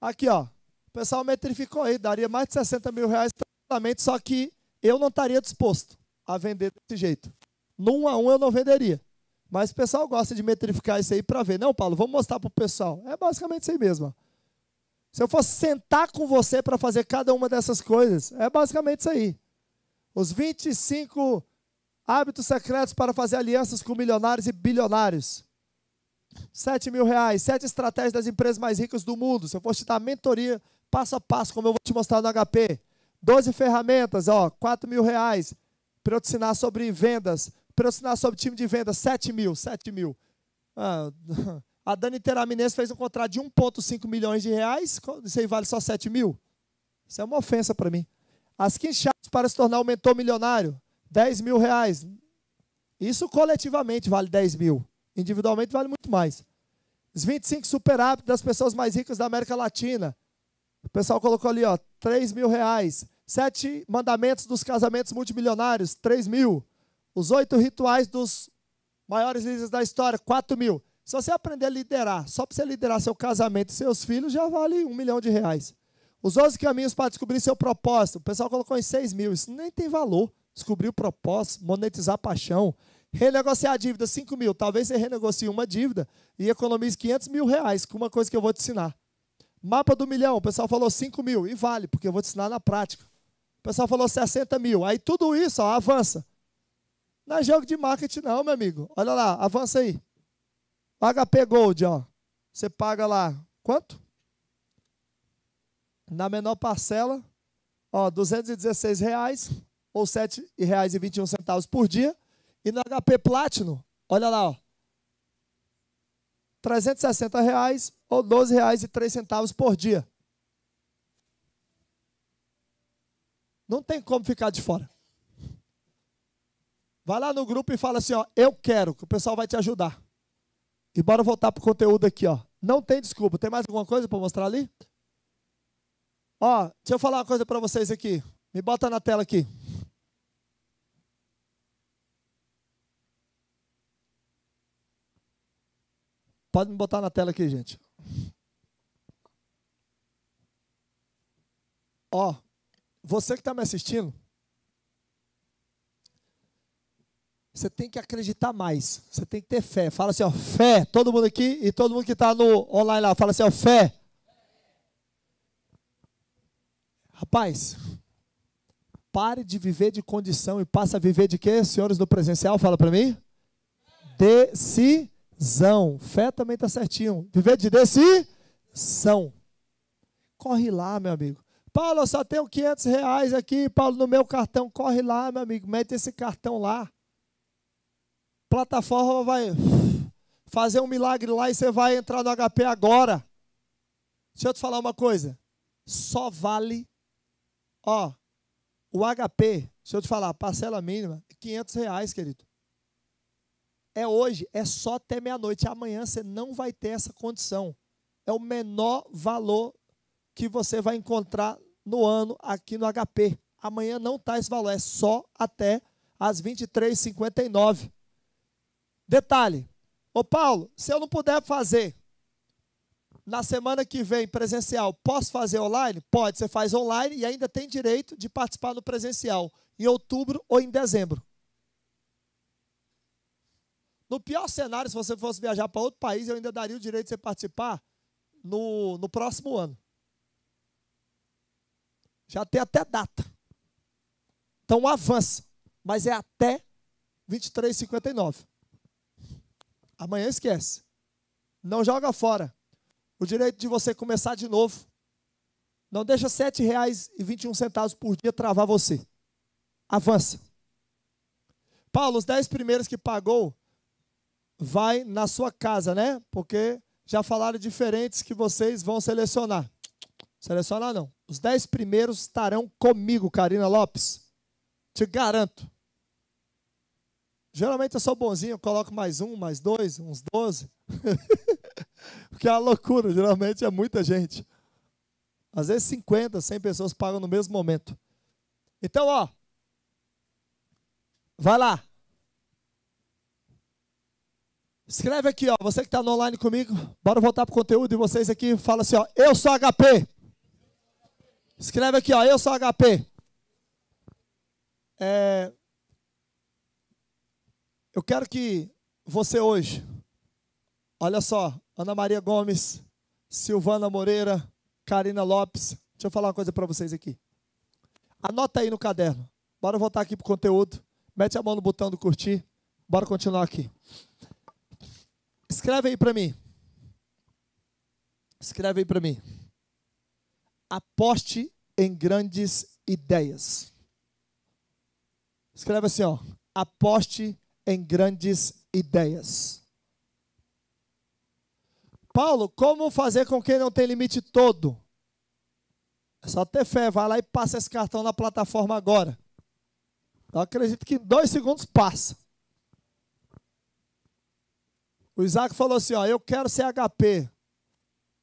Aqui, ó. O pessoal metrificou aí, daria mais de 60 mil reais tranquilamente, só que eu não estaria disposto a vender desse jeito. Num a um eu não venderia. Mas o pessoal gosta de metrificar isso aí para ver. Não, Paulo, vamos mostrar para o pessoal. É basicamente isso aí mesmo. Se eu fosse sentar com você para fazer cada uma dessas coisas, é basicamente isso aí. Os 25 hábitos secretos para fazer alianças com milionários e bilionários. 7 mil reais, sete estratégias das empresas mais ricas do mundo. Se eu for te dar mentoria passo a passo, como eu vou te mostrar no HP. 12 ferramentas, ó, 4 mil reais. Para eu te ensinar sobre vendas. Para eu te ensinar sobre time de vendas, 7 mil, 7 mil. Ah, *laughs* a Dani Teraminense fez um contrato de 1,5 milhões de reais. Isso aí vale só 7 mil? Isso é uma ofensa para mim. As 15 chaves para se tornar um mentor milionário, 10 mil reais. Isso coletivamente vale 10 mil. Individualmente vale muito mais. Os 25 super hábitos das pessoas mais ricas da América Latina. O pessoal colocou ali, ó, 3 mil reais. Sete mandamentos dos casamentos multimilionários, 3 mil. Os oito rituais dos maiores líderes da história, 4 mil. Se você aprender a liderar, só para você liderar seu casamento e seus filhos, já vale um milhão de reais. Os 11 caminhos para descobrir seu propósito. O pessoal colocou em 6 mil. Isso nem tem valor. Descobrir o propósito, monetizar a paixão. Renegociar a dívida, 5 mil. Talvez você renegocie uma dívida e economize 500 mil reais com uma coisa que eu vou te ensinar. Mapa do milhão. O pessoal falou 5 mil. E vale, porque eu vou te ensinar na prática. O pessoal falou 60 mil. Aí tudo isso, ó, avança. Não é jogo de marketing, não, meu amigo. Olha lá, avança aí. HP Gold, ó. Você paga lá. Quanto? Na menor parcela, ó, 216 reais, ou R$ 7,21 por dia. E no HP Platinum, olha lá, ó, 360 reais ou R$ 12,03 por dia. Não tem como ficar de fora. Vai lá no grupo e fala assim, ó, eu quero, que o pessoal vai te ajudar. E bora voltar para o conteúdo aqui, ó. Não tem desculpa. Tem mais alguma coisa para mostrar ali? Ó, deixa eu falar uma coisa para vocês aqui. Me bota na tela aqui. Pode me botar na tela aqui, gente. Ó, você que está me assistindo, você tem que acreditar mais. Você tem que ter fé. Fala assim, ó, fé. Todo mundo aqui e todo mundo que está no online lá, fala assim, ó, fé. Rapaz, pare de viver de condição e passa a viver de quê? Senhores do presencial, fala para mim. Decisão. Fé também está certinho. Viver de decisão. Corre lá, meu amigo. Paulo, eu só tenho 500 reais aqui, Paulo, no meu cartão. Corre lá, meu amigo, mete esse cartão lá. Plataforma vai fazer um milagre lá e você vai entrar no HP agora. Deixa eu te falar uma coisa. Só vale, ó, o HP, deixa eu te falar, parcela mínima, 500 reais, querido. É hoje, é só até meia-noite. Amanhã você não vai ter essa condição. É o menor valor que você vai encontrar no ano aqui no HP. Amanhã não está esse valor, é só até as 23h59. Detalhe, ô Paulo, se eu não puder fazer na semana que vem presencial, posso fazer online? Pode, você faz online e ainda tem direito de participar no presencial, em outubro ou em dezembro. No pior cenário, se você fosse viajar para outro país, eu ainda daria o direito de você participar no, no próximo ano. Já tem até data. Então avança. Mas é até 23,59. Amanhã esquece. Não joga fora. O direito de você começar de novo. Não deixa R$ 7,21 por dia travar você. Avança. Paulo, os 10 primeiros que pagou, vai na sua casa, né? Porque já falaram diferentes que vocês vão selecionar. Selecionar não. Os dez primeiros estarão comigo, Karina Lopes. Te garanto. Geralmente eu sou bonzinho, eu coloco mais um, mais dois, uns doze. *laughs* Porque é uma loucura, geralmente é muita gente. Às vezes 50, 100 pessoas pagam no mesmo momento. Então, ó. Vai lá. Escreve aqui, ó. Você que está no online comigo, bora voltar para o conteúdo e vocês aqui fala assim, ó. Eu sou HP. Escreve aqui, ó, eu sou HP. É, eu quero que você hoje, olha só, Ana Maria Gomes, Silvana Moreira, Karina Lopes, deixa eu falar uma coisa para vocês aqui. Anota aí no caderno. Bora voltar aqui pro conteúdo. Mete a mão no botão do curtir. Bora continuar aqui. Escreve aí para mim. Escreve aí para mim. Aposte em grandes ideias. Escreve assim, ó. Aposte em grandes ideias. Paulo, como fazer com quem não tem limite todo? É só ter fé, vai lá e passa esse cartão na plataforma agora. Eu acredito que em dois segundos passa. O Isaac falou assim: ó, eu quero ser HP.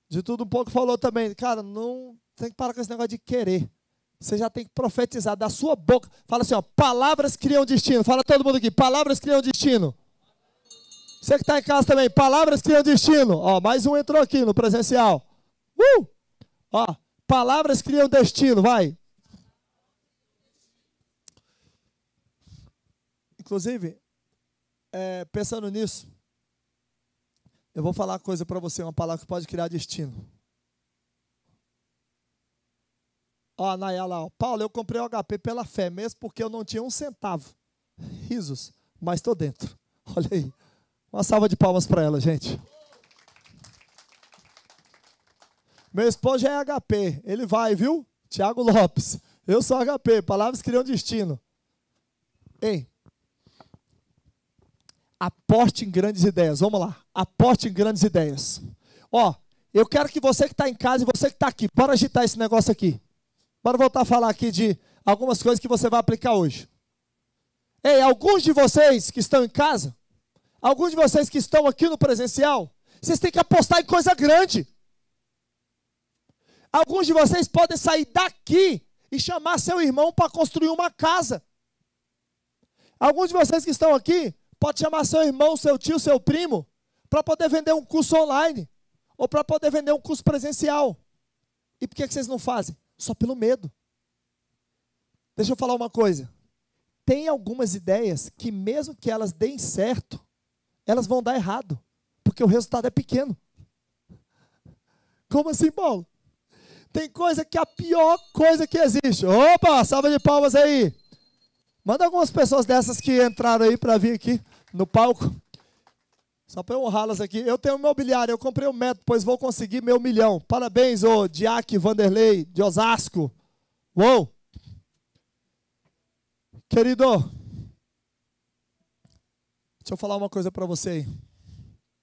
De tudo um pouco falou também, cara, não tem que parar com esse negócio de querer. Você já tem que profetizar da sua boca. Fala assim, ó, palavras criam destino. Fala todo mundo aqui, palavras criam destino. Você que está em casa também, palavras criam destino. Ó, mais um entrou aqui no presencial. Uh! Ó, palavras criam destino, vai. Inclusive, é, pensando nisso, eu vou falar uma coisa para você, uma palavra que pode criar destino. Ó, a Nayala, ó, Paulo, eu comprei o HP pela fé, mesmo porque eu não tinha um centavo. Risos, mas estou dentro. *laughs* Olha aí. Uma salva de palmas para ela, gente. Meu esposo já é HP, ele vai, viu? Tiago Lopes. Eu sou HP, palavras criam destino. Ei, aposte em grandes ideias. Vamos lá. Aposte em grandes ideias. Ó, eu quero que você que está em casa e você que está aqui, bora agitar esse negócio aqui. Bora voltar a falar aqui de algumas coisas que você vai aplicar hoje. Ei, alguns de vocês que estão em casa, alguns de vocês que estão aqui no presencial, vocês têm que apostar em coisa grande. Alguns de vocês podem sair daqui e chamar seu irmão para construir uma casa. Alguns de vocês que estão aqui pode chamar seu irmão, seu tio, seu primo para poder vender um curso online ou para poder vender um curso presencial. E por que vocês não fazem? Só pelo medo. Deixa eu falar uma coisa. Tem algumas ideias que, mesmo que elas deem certo, elas vão dar errado, porque o resultado é pequeno. Como assim, Paulo? Tem coisa que é a pior coisa que existe. Opa, salva de palmas aí. Manda algumas pessoas dessas que entraram aí para vir aqui no palco. Só para honrá-las aqui. Eu tenho um mobiliário, eu comprei um metro, pois vou conseguir meu milhão. Parabéns, ô Diac Vanderlei, de Osasco. Uou! Querido, deixa eu falar uma coisa para você aí,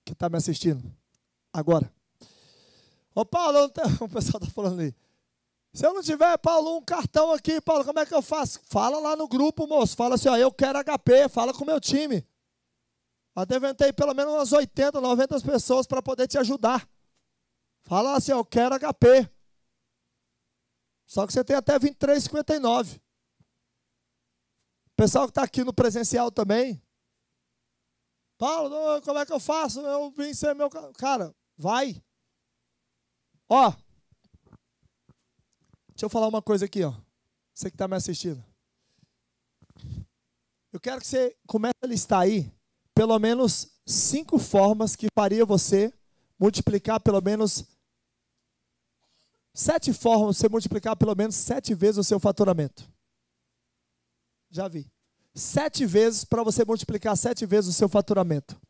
que está me assistindo agora. Ô Paulo, *laughs* o pessoal está falando ali. Se eu não tiver, Paulo, um cartão aqui, Paulo, como é que eu faço? Fala lá no grupo, moço. Fala assim, ó, eu quero HP, fala com o meu time. Adeventei pelo menos umas 80, 90 pessoas para poder te ajudar. Fala assim, eu quero HP. Só que você tem até 23,59. Pessoal que está aqui no presencial também. Paulo, como é que eu faço? Eu vim ser meu. Cara, vai. Ó, deixa eu falar uma coisa aqui, ó. Você que está me assistindo. Eu quero que você comece a listar aí pelo menos cinco formas que faria você multiplicar pelo menos sete formas você multiplicar pelo menos sete vezes o seu faturamento. Já vi. Sete vezes para você multiplicar sete vezes o seu faturamento.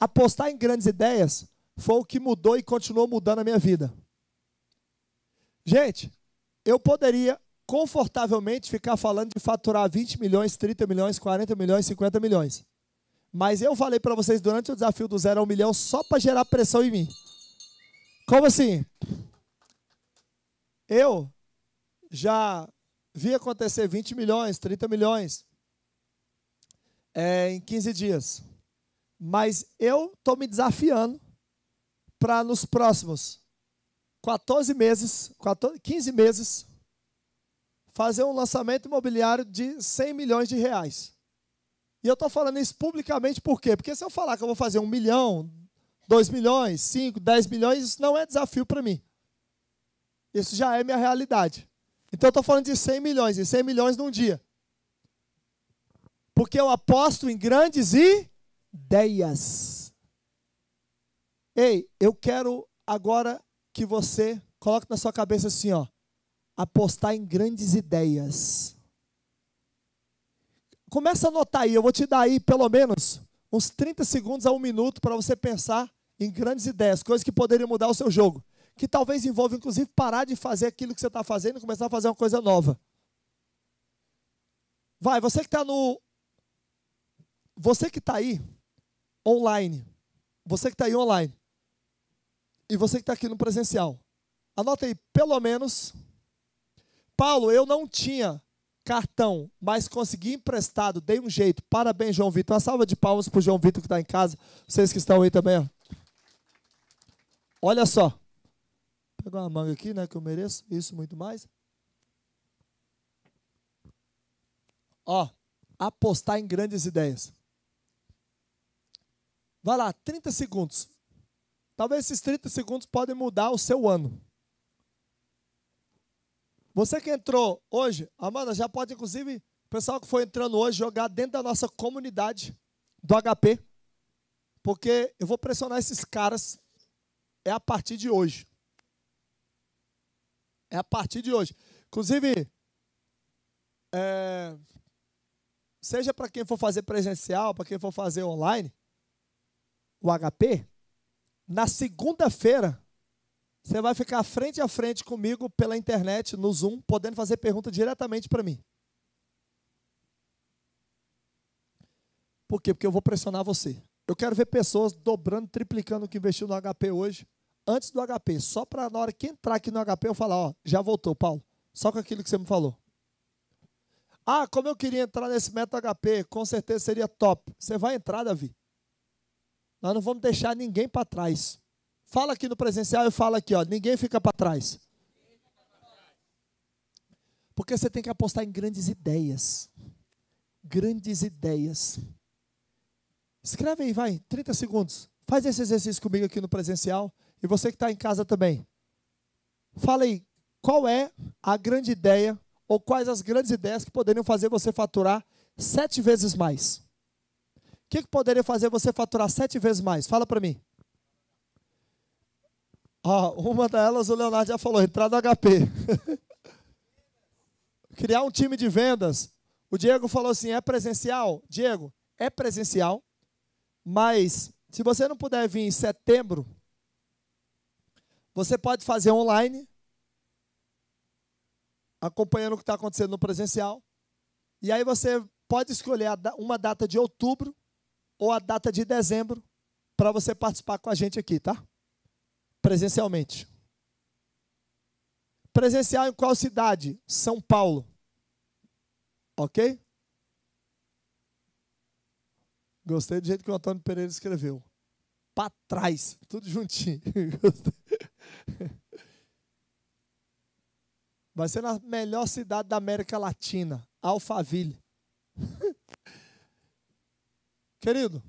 Apostar em grandes ideias foi o que mudou e continuou mudando a minha vida. Gente, eu poderia confortavelmente ficar falando de faturar 20 milhões, 30 milhões, 40 milhões, 50 milhões. Mas eu falei para vocês durante o desafio do zero a um milhão só para gerar pressão em mim. Como assim? Eu já vi acontecer 20 milhões, 30 milhões é, em 15 dias. Mas eu estou me desafiando para nos próximos 14 meses, 14, 15 meses, fazer um lançamento imobiliário de 100 milhões de reais. E eu estou falando isso publicamente por quê? Porque se eu falar que eu vou fazer um milhão, dois milhões, cinco, dez milhões, isso não é desafio para mim. Isso já é minha realidade. Então eu estou falando de 100 milhões, e 100 milhões num dia. Porque eu aposto em grandes ideias. Ei, eu quero agora que você coloque na sua cabeça assim, ó, apostar em grandes ideias. Começa a anotar aí, eu vou te dar aí pelo menos uns 30 segundos a um minuto para você pensar em grandes ideias, coisas que poderiam mudar o seu jogo. Que talvez envolva, inclusive, parar de fazer aquilo que você está fazendo e começar a fazer uma coisa nova. Vai, você que está no. Você que está aí, online. Você que está aí online e você que está aqui no presencial, anota aí, pelo menos. Paulo, eu não tinha cartão, mas consegui emprestado, dei um jeito. Parabéns, João Vitor. Uma salva de palmas para o João Vitor que está em casa. Vocês que estão aí também. Ó. Olha só. Pegar uma manga aqui, né? Que eu mereço. Isso, muito mais. Ó, apostar em grandes ideias. Vai lá, 30 segundos. Talvez esses 30 segundos podem mudar o seu ano. Você que entrou hoje, Amanda, já pode, inclusive, o pessoal que foi entrando hoje, jogar dentro da nossa comunidade do HP. Porque eu vou pressionar esses caras. É a partir de hoje. É a partir de hoje. Inclusive, é, seja para quem for fazer presencial, para quem for fazer online, o HP, na segunda-feira, você vai ficar frente a frente comigo pela internet, no Zoom, podendo fazer pergunta diretamente para mim. Por quê? Porque eu vou pressionar você. Eu quero ver pessoas dobrando, triplicando o que investiu no HP hoje, antes do HP, só para na hora que entrar aqui no HP eu falar, ó, já voltou, Paulo. Só com aquilo que você me falou. Ah, como eu queria entrar nesse método HP, com certeza seria top. Você vai entrar, Davi. Nós não vamos deixar ninguém para trás. Fala aqui no presencial e fala aqui, ó, ninguém fica para trás. Porque você tem que apostar em grandes ideias. Grandes ideias. Escreve aí, vai, 30 segundos. Faz esse exercício comigo aqui no presencial. E você que está em casa também. Fala aí, qual é a grande ideia, ou quais as grandes ideias que poderiam fazer você faturar sete vezes mais? O que, que poderia fazer você faturar sete vezes mais? Fala para mim. Ó, uma delas o Leonardo já falou, entrar no HP. *laughs* Criar um time de vendas. O Diego falou assim: é presencial? Diego, é presencial, mas se você não puder vir em setembro, você pode fazer online, acompanhando o que está acontecendo no presencial. E aí você pode escolher uma data de outubro ou a data de dezembro para você participar com a gente aqui, tá? Presencialmente. Presencial em qual cidade? São Paulo. Ok? Gostei do jeito que o Antônio Pereira escreveu. Para trás, tudo juntinho. *laughs* Vai ser na melhor cidade da América Latina, Alphaville. *laughs* Querido,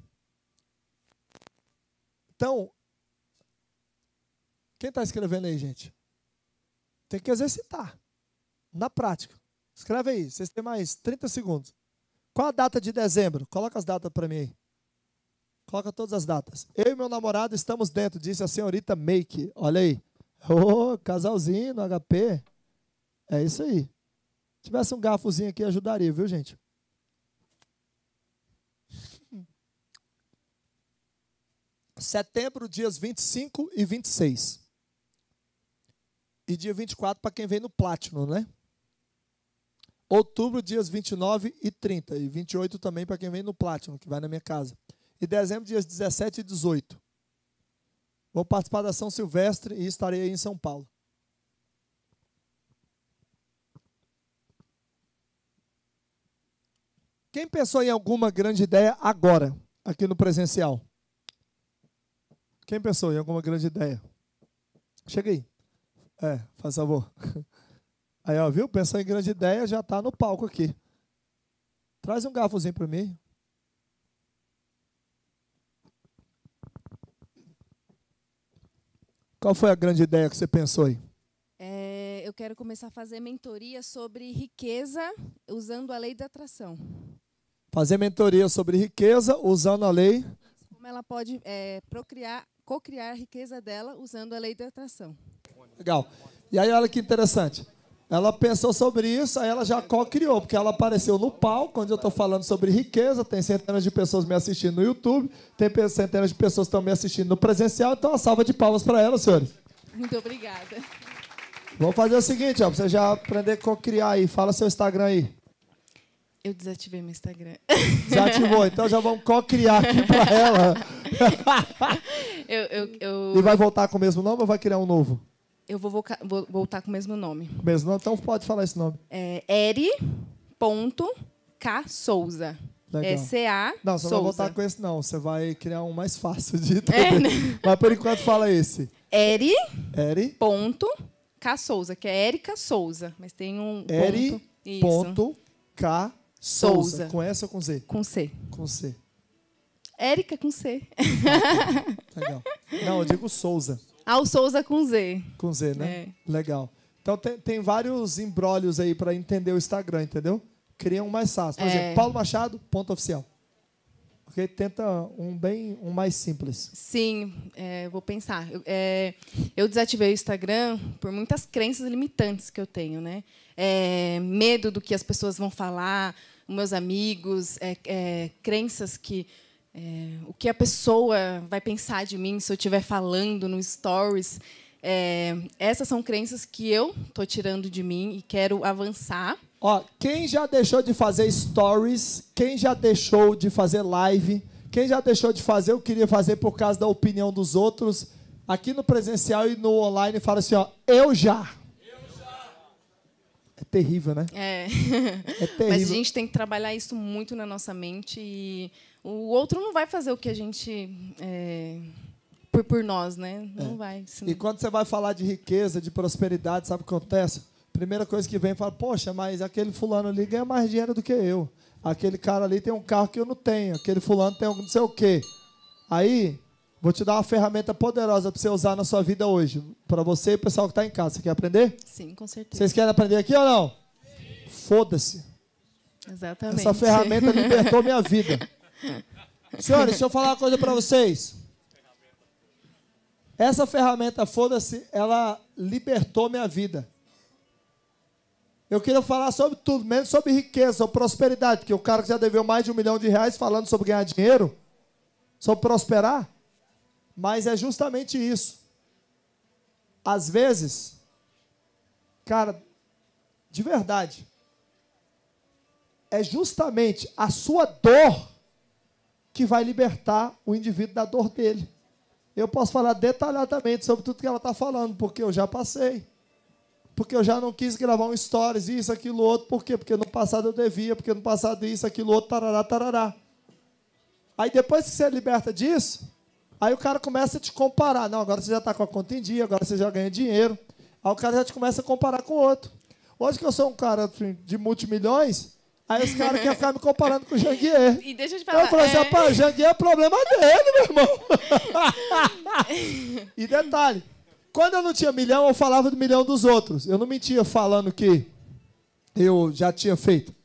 então, quem está escrevendo aí, gente? Tem que exercitar. Na prática. Escreve aí, vocês têm mais 30 segundos. Qual a data de dezembro? Coloca as datas para mim aí. Coloca todas as datas. Eu e meu namorado estamos dentro, disse a senhorita Make. Olha aí. Ô, oh, casalzinho no HP. É isso aí. Se tivesse um garfozinho aqui, ajudaria, viu, gente? Setembro, dias 25 e 26. E dia 24 para quem vem no Platinum, né? Outubro, dias 29 e 30. E 28 também para quem vem no Platinum, que vai na minha casa. E dezembro, dias 17 e 18. Vou participar da São Silvestre e estarei aí em São Paulo. Quem pensou em alguma grande ideia agora, aqui no presencial? Quem pensou em alguma grande ideia? Chega aí. É, faz favor. *laughs* Aí, ó, viu? Pensou em grande ideia, já está no palco aqui. Traz um garfozinho para mim. Qual foi a grande ideia que você pensou aí? É, eu quero começar a fazer mentoria sobre riqueza usando a lei da atração. Fazer mentoria sobre riqueza usando a lei. Como ela pode é, procriar, cocriar a riqueza dela usando a lei da atração. Legal. E aí, olha que interessante. Ela pensou sobre isso, aí ela já co-criou, porque ela apareceu no palco, onde eu estou falando sobre riqueza, tem centenas de pessoas me assistindo no YouTube, tem centenas de pessoas que estão me assistindo no presencial, então uma salva de palmas para ela, senhores. Muito obrigada. Vamos fazer o seguinte, ó, pra você já aprender a co-criar aí. Fala seu Instagram aí. Eu desativei meu Instagram. Desativou, então já vamos co-criar aqui para ela. *laughs* eu, eu, eu... E vai voltar com o mesmo nome ou vai criar um novo? Eu vou, vou voltar com o mesmo nome. Mesmo nome? Então pode falar esse nome. É eri.ksouza. Legal. É C-A. Não, você não vai voltar com esse, não. Você vai criar um mais fácil de. É, né? *laughs* Mas por enquanto fala esse. Eri. Eri. Ponto K Souza, que é Érica Souza. Mas tem um. Eri. Ponto, ponto K Souza. Souza. Com S ou com Z? Com C. Com C. Érica com C. *laughs* Legal. Não, eu digo Souza. O Souza com Z. Com Z, né? É. Legal. Então tem, tem vários embrólios aí para entender o Instagram, entendeu? Cria um mais fácil. Por é. exemplo, Paulo Machado, ponto oficial. Ok? Tenta um bem, um mais simples. Sim, é, vou pensar. Eu, é, eu, desativei o Instagram por muitas crenças limitantes que eu tenho, né? É, medo do que as pessoas vão falar, meus amigos, é, é, crenças que é, o que a pessoa vai pensar de mim se eu estiver falando no stories. É, essas são crenças que eu estou tirando de mim e quero avançar. Ó, quem já deixou de fazer stories, quem já deixou de fazer live, quem já deixou de fazer o que queria fazer por causa da opinião dos outros, aqui no presencial e no online, fala assim, ó, eu já. É terrível, né? É. É terrível. *laughs* Mas a gente tem que trabalhar isso muito na nossa mente e o outro não vai fazer o que a gente é, por, por nós, né? Não vai. senão- E quando você vai falar de riqueza, de prosperidade, sabe o que acontece? Primeira coisa que vem fala, poxa, mas aquele fulano ali ganha mais dinheiro do que eu. Aquele cara ali tem um carro que eu não tenho. Aquele fulano tem um não sei o quê. Aí, vou te dar uma ferramenta poderosa para você usar na sua vida hoje. Para você e o pessoal que está em casa. Você quer aprender? Sim, com certeza. Vocês querem aprender aqui ou não? Foda-se. Exatamente. Essa ferramenta libertou minha vida. *laughs* *laughs* Senhores, deixa eu falar uma coisa para vocês. Essa ferramenta, foda-se, ela libertou minha vida. Eu queria falar sobre tudo, menos sobre riqueza, sobre prosperidade, porque o cara que já deveu mais de um milhão de reais falando sobre ganhar dinheiro, sobre prosperar, mas é justamente isso. Às vezes, cara, de verdade, é justamente a sua dor que vai libertar o indivíduo da dor dele. Eu posso falar detalhadamente sobre tudo que ela está falando, porque eu já passei. Porque eu já não quis gravar um stories, isso, aquilo, outro. Por quê? Porque no passado eu devia, porque no passado isso, aquilo, outro, tarará, tarará. Aí depois que você liberta disso, aí o cara começa a te comparar. Não, agora você já está com a conta em dia, agora você já ganha dinheiro. Aí o cara já te começa a comparar com o outro. Hoje que eu sou um cara assim, de multimilhões, aí os caras querem ficar me comparando com o Janguier. E deixa eu te falar. Eu falei assim, é- rapaz, Janguier é problema dele, meu irmão. e detalhe, quando eu não tinha milhão, eu falava do milhão dos outros. Eu não mentia falando que eu já tinha feito.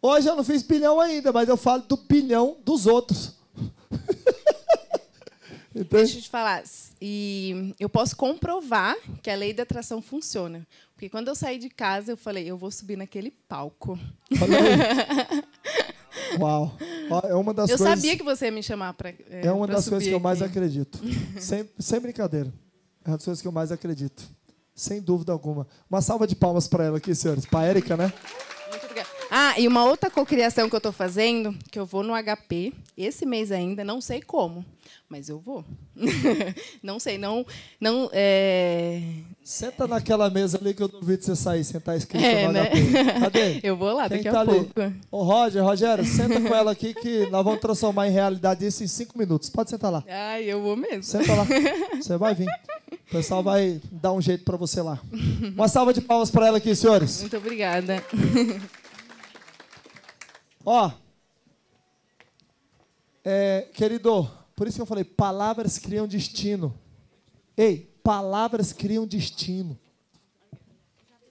Hoje eu não fiz bilhão ainda, mas eu falo do bilhão dos outros. *laughs* Deixa eu te falar. E eu posso comprovar que a lei da atração funciona. Porque quando eu saí de casa, eu falei, eu vou subir naquele palco. *laughs* Uau. É uma das eu coisas... sabia que você ia me chamar para. É uma das coisas que eu mais acredito. *laughs* Sem, sem brincadeira. É uma das coisas que eu mais acredito. Sem dúvida alguma. Uma salva de palmas para ela aqui, senhores. Para a Érica, né? Ah, e uma outra cocriação que eu estou fazendo, que eu vou no HP, esse mês ainda, não sei como, mas eu vou. *laughs* não sei, não. não é... Senta naquela mesa ali que eu duvido você sair, sentar escrito É, no né? HP. Cadê? *laughs* Eu vou lá Quem daqui tá a ali? pouco. Ô, Roger, Rogério, senta com ela aqui que nós vamos transformar em realidade isso em cinco minutos. Pode sentar lá. Ai, eu vou mesmo. Senta lá. *laughs* Você vai vir. O pessoal vai dar um jeito para você lá. Uma salva de palmas para ela aqui, senhores. Muito obrigada. Ó, é, querido, por isso que eu falei, palavras criam destino. Ei, palavras criam destino.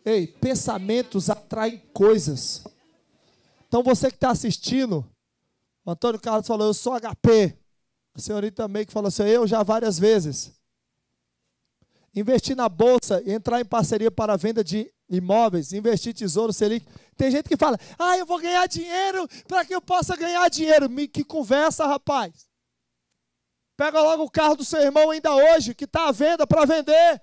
Ei, pensamentos atraem coisas. Então você que está assistindo, o Antônio Carlos falou, eu sou HP. A senhorita também que falou assim, eu já várias vezes. Investir na bolsa e entrar em parceria para a venda de imóveis, investir tesouro Selic. Tem gente que fala, ah, eu vou ganhar dinheiro para que eu possa ganhar dinheiro. Que conversa, rapaz. Pega logo o carro do seu irmão ainda hoje, que está à venda para vender.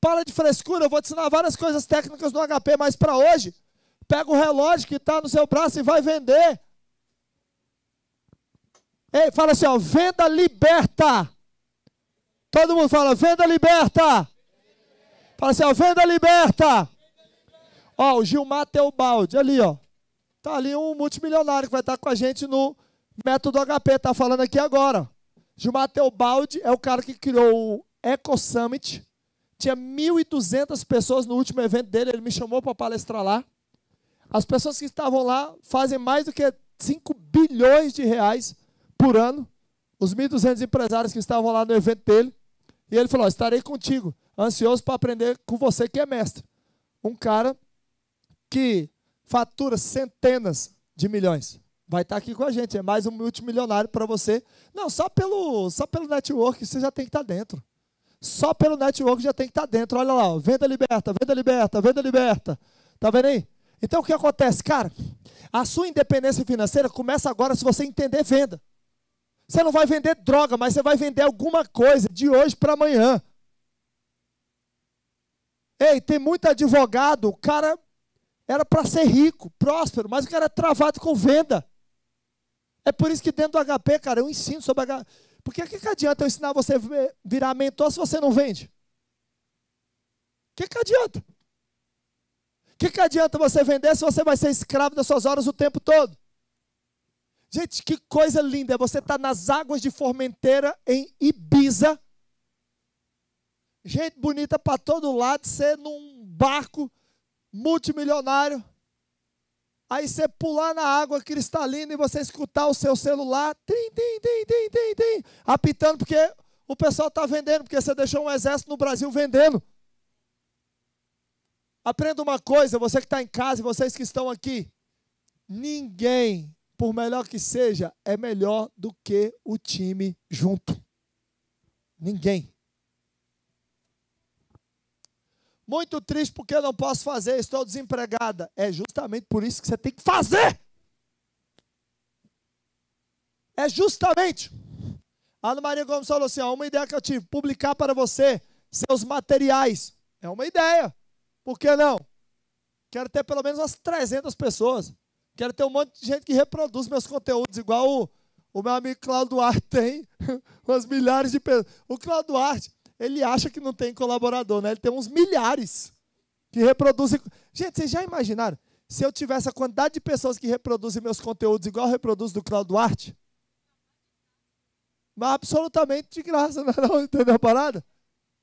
Para de frescura, eu vou te ensinar várias coisas técnicas do HP, mas para hoje, pega o relógio que está no seu braço e vai vender. Ei, fala assim, ó, venda liberta. Todo mundo fala, venda liberta. Fala assim, ó, venda liberta. Ó, o Gilmar Teobaldi, ali, ó. Tá ali um multimilionário que vai estar com a gente no Método HP, tá falando aqui agora. Gilmar Teobaldi é o cara que criou o Eco Summit. Tinha 1.200 pessoas no último evento dele, ele me chamou para palestrar lá. As pessoas que estavam lá fazem mais do que 5 bilhões de reais por ano. Os 1.200 empresários que estavam lá no evento dele. E ele falou: estarei contigo, ansioso para aprender com você que é mestre. Um cara que fatura centenas de milhões. Vai estar aqui com a gente. É mais um multimilionário para você. Não, só pelo, só pelo network você já tem que estar dentro. Só pelo network já tem que estar dentro. Olha lá, ó, venda liberta, venda liberta, venda liberta. Tá vendo aí? Então o que acontece, cara? A sua independência financeira começa agora se você entender venda. Você não vai vender droga, mas você vai vender alguma coisa de hoje para amanhã. Ei, tem muito advogado, o cara era para ser rico, próspero, mas o cara é travado com venda. É por isso que dentro do HP, cara, eu ensino sobre HP. Porque o que, que adianta eu ensinar você a virar mentor se você não vende? O que, que adianta? O que, que adianta você vender se você vai ser escravo das suas horas o tempo todo? Gente, que coisa linda é você estar tá nas águas de Formenteira, em Ibiza. Gente bonita para todo lado, ser num barco multimilionário. Aí você pular na água cristalina e você escutar o seu celular, tem, tem, tem, tem, tem, tem, apitando porque o pessoal está vendendo, porque você deixou um exército no Brasil vendendo. Aprenda uma coisa, você que está em casa e vocês que estão aqui. Ninguém, por melhor que seja, é melhor do que o time junto. Ninguém. Muito triste porque eu não posso fazer, estou desempregada. É justamente por isso que você tem que fazer. É justamente. A Ana Maria Gomes falou assim: ó, uma ideia que eu tive, publicar para você seus materiais. É uma ideia. Por que não? Quero ter pelo menos umas 300 pessoas. Quero ter um monte de gente que reproduz meus conteúdos, igual o, o meu amigo Claudio Duarte tem. *laughs* umas milhares de pessoas. O Claudio Duarte, ele acha que não tem colaborador, né? Ele tem uns milhares que reproduzem. Gente, vocês já imaginaram? Se eu tivesse a quantidade de pessoas que reproduzem meus conteúdos igual eu reproduzo do Claudio Duarte? Mas absolutamente de graça, *laughs* não, é não entendeu a parada?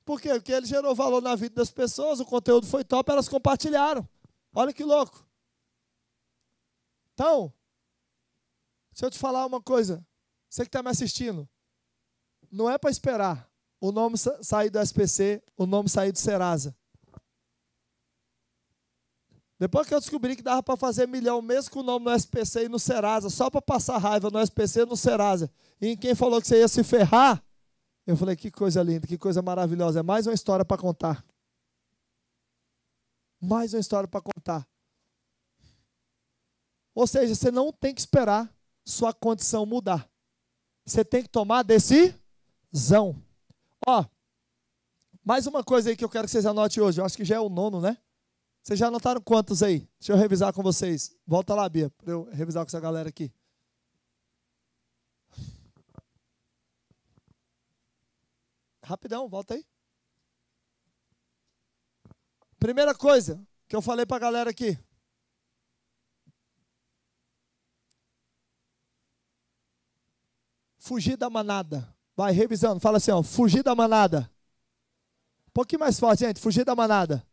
Por quê? Porque ele gerou valor na vida das pessoas, o conteúdo foi top, elas compartilharam. Olha que louco. Então, se eu te falar uma coisa, você que está me assistindo, não é para esperar o nome sair do SPC, o nome sair do Serasa. Depois que eu descobri que dava para fazer milhão mesmo com o nome no SPC e no Serasa, só para passar raiva no SPC e no Serasa. E quem falou que você ia se ferrar, eu falei, que coisa linda, que coisa maravilhosa. É mais uma história para contar. Mais uma história para contar. Ou seja, você não tem que esperar sua condição mudar. Você tem que tomar decisão. Ó, mais uma coisa aí que eu quero que vocês anotem hoje. Eu acho que já é o nono, né? Vocês já anotaram quantos aí? Deixa eu revisar com vocês. Volta lá, Bia, para eu revisar com essa galera aqui. Rapidão, volta aí. Primeira coisa que eu falei para a galera aqui. Fugir da manada. Vai revisando, fala assim, ó, fugir da manada. Um pouquinho mais forte, gente, fugir da manada.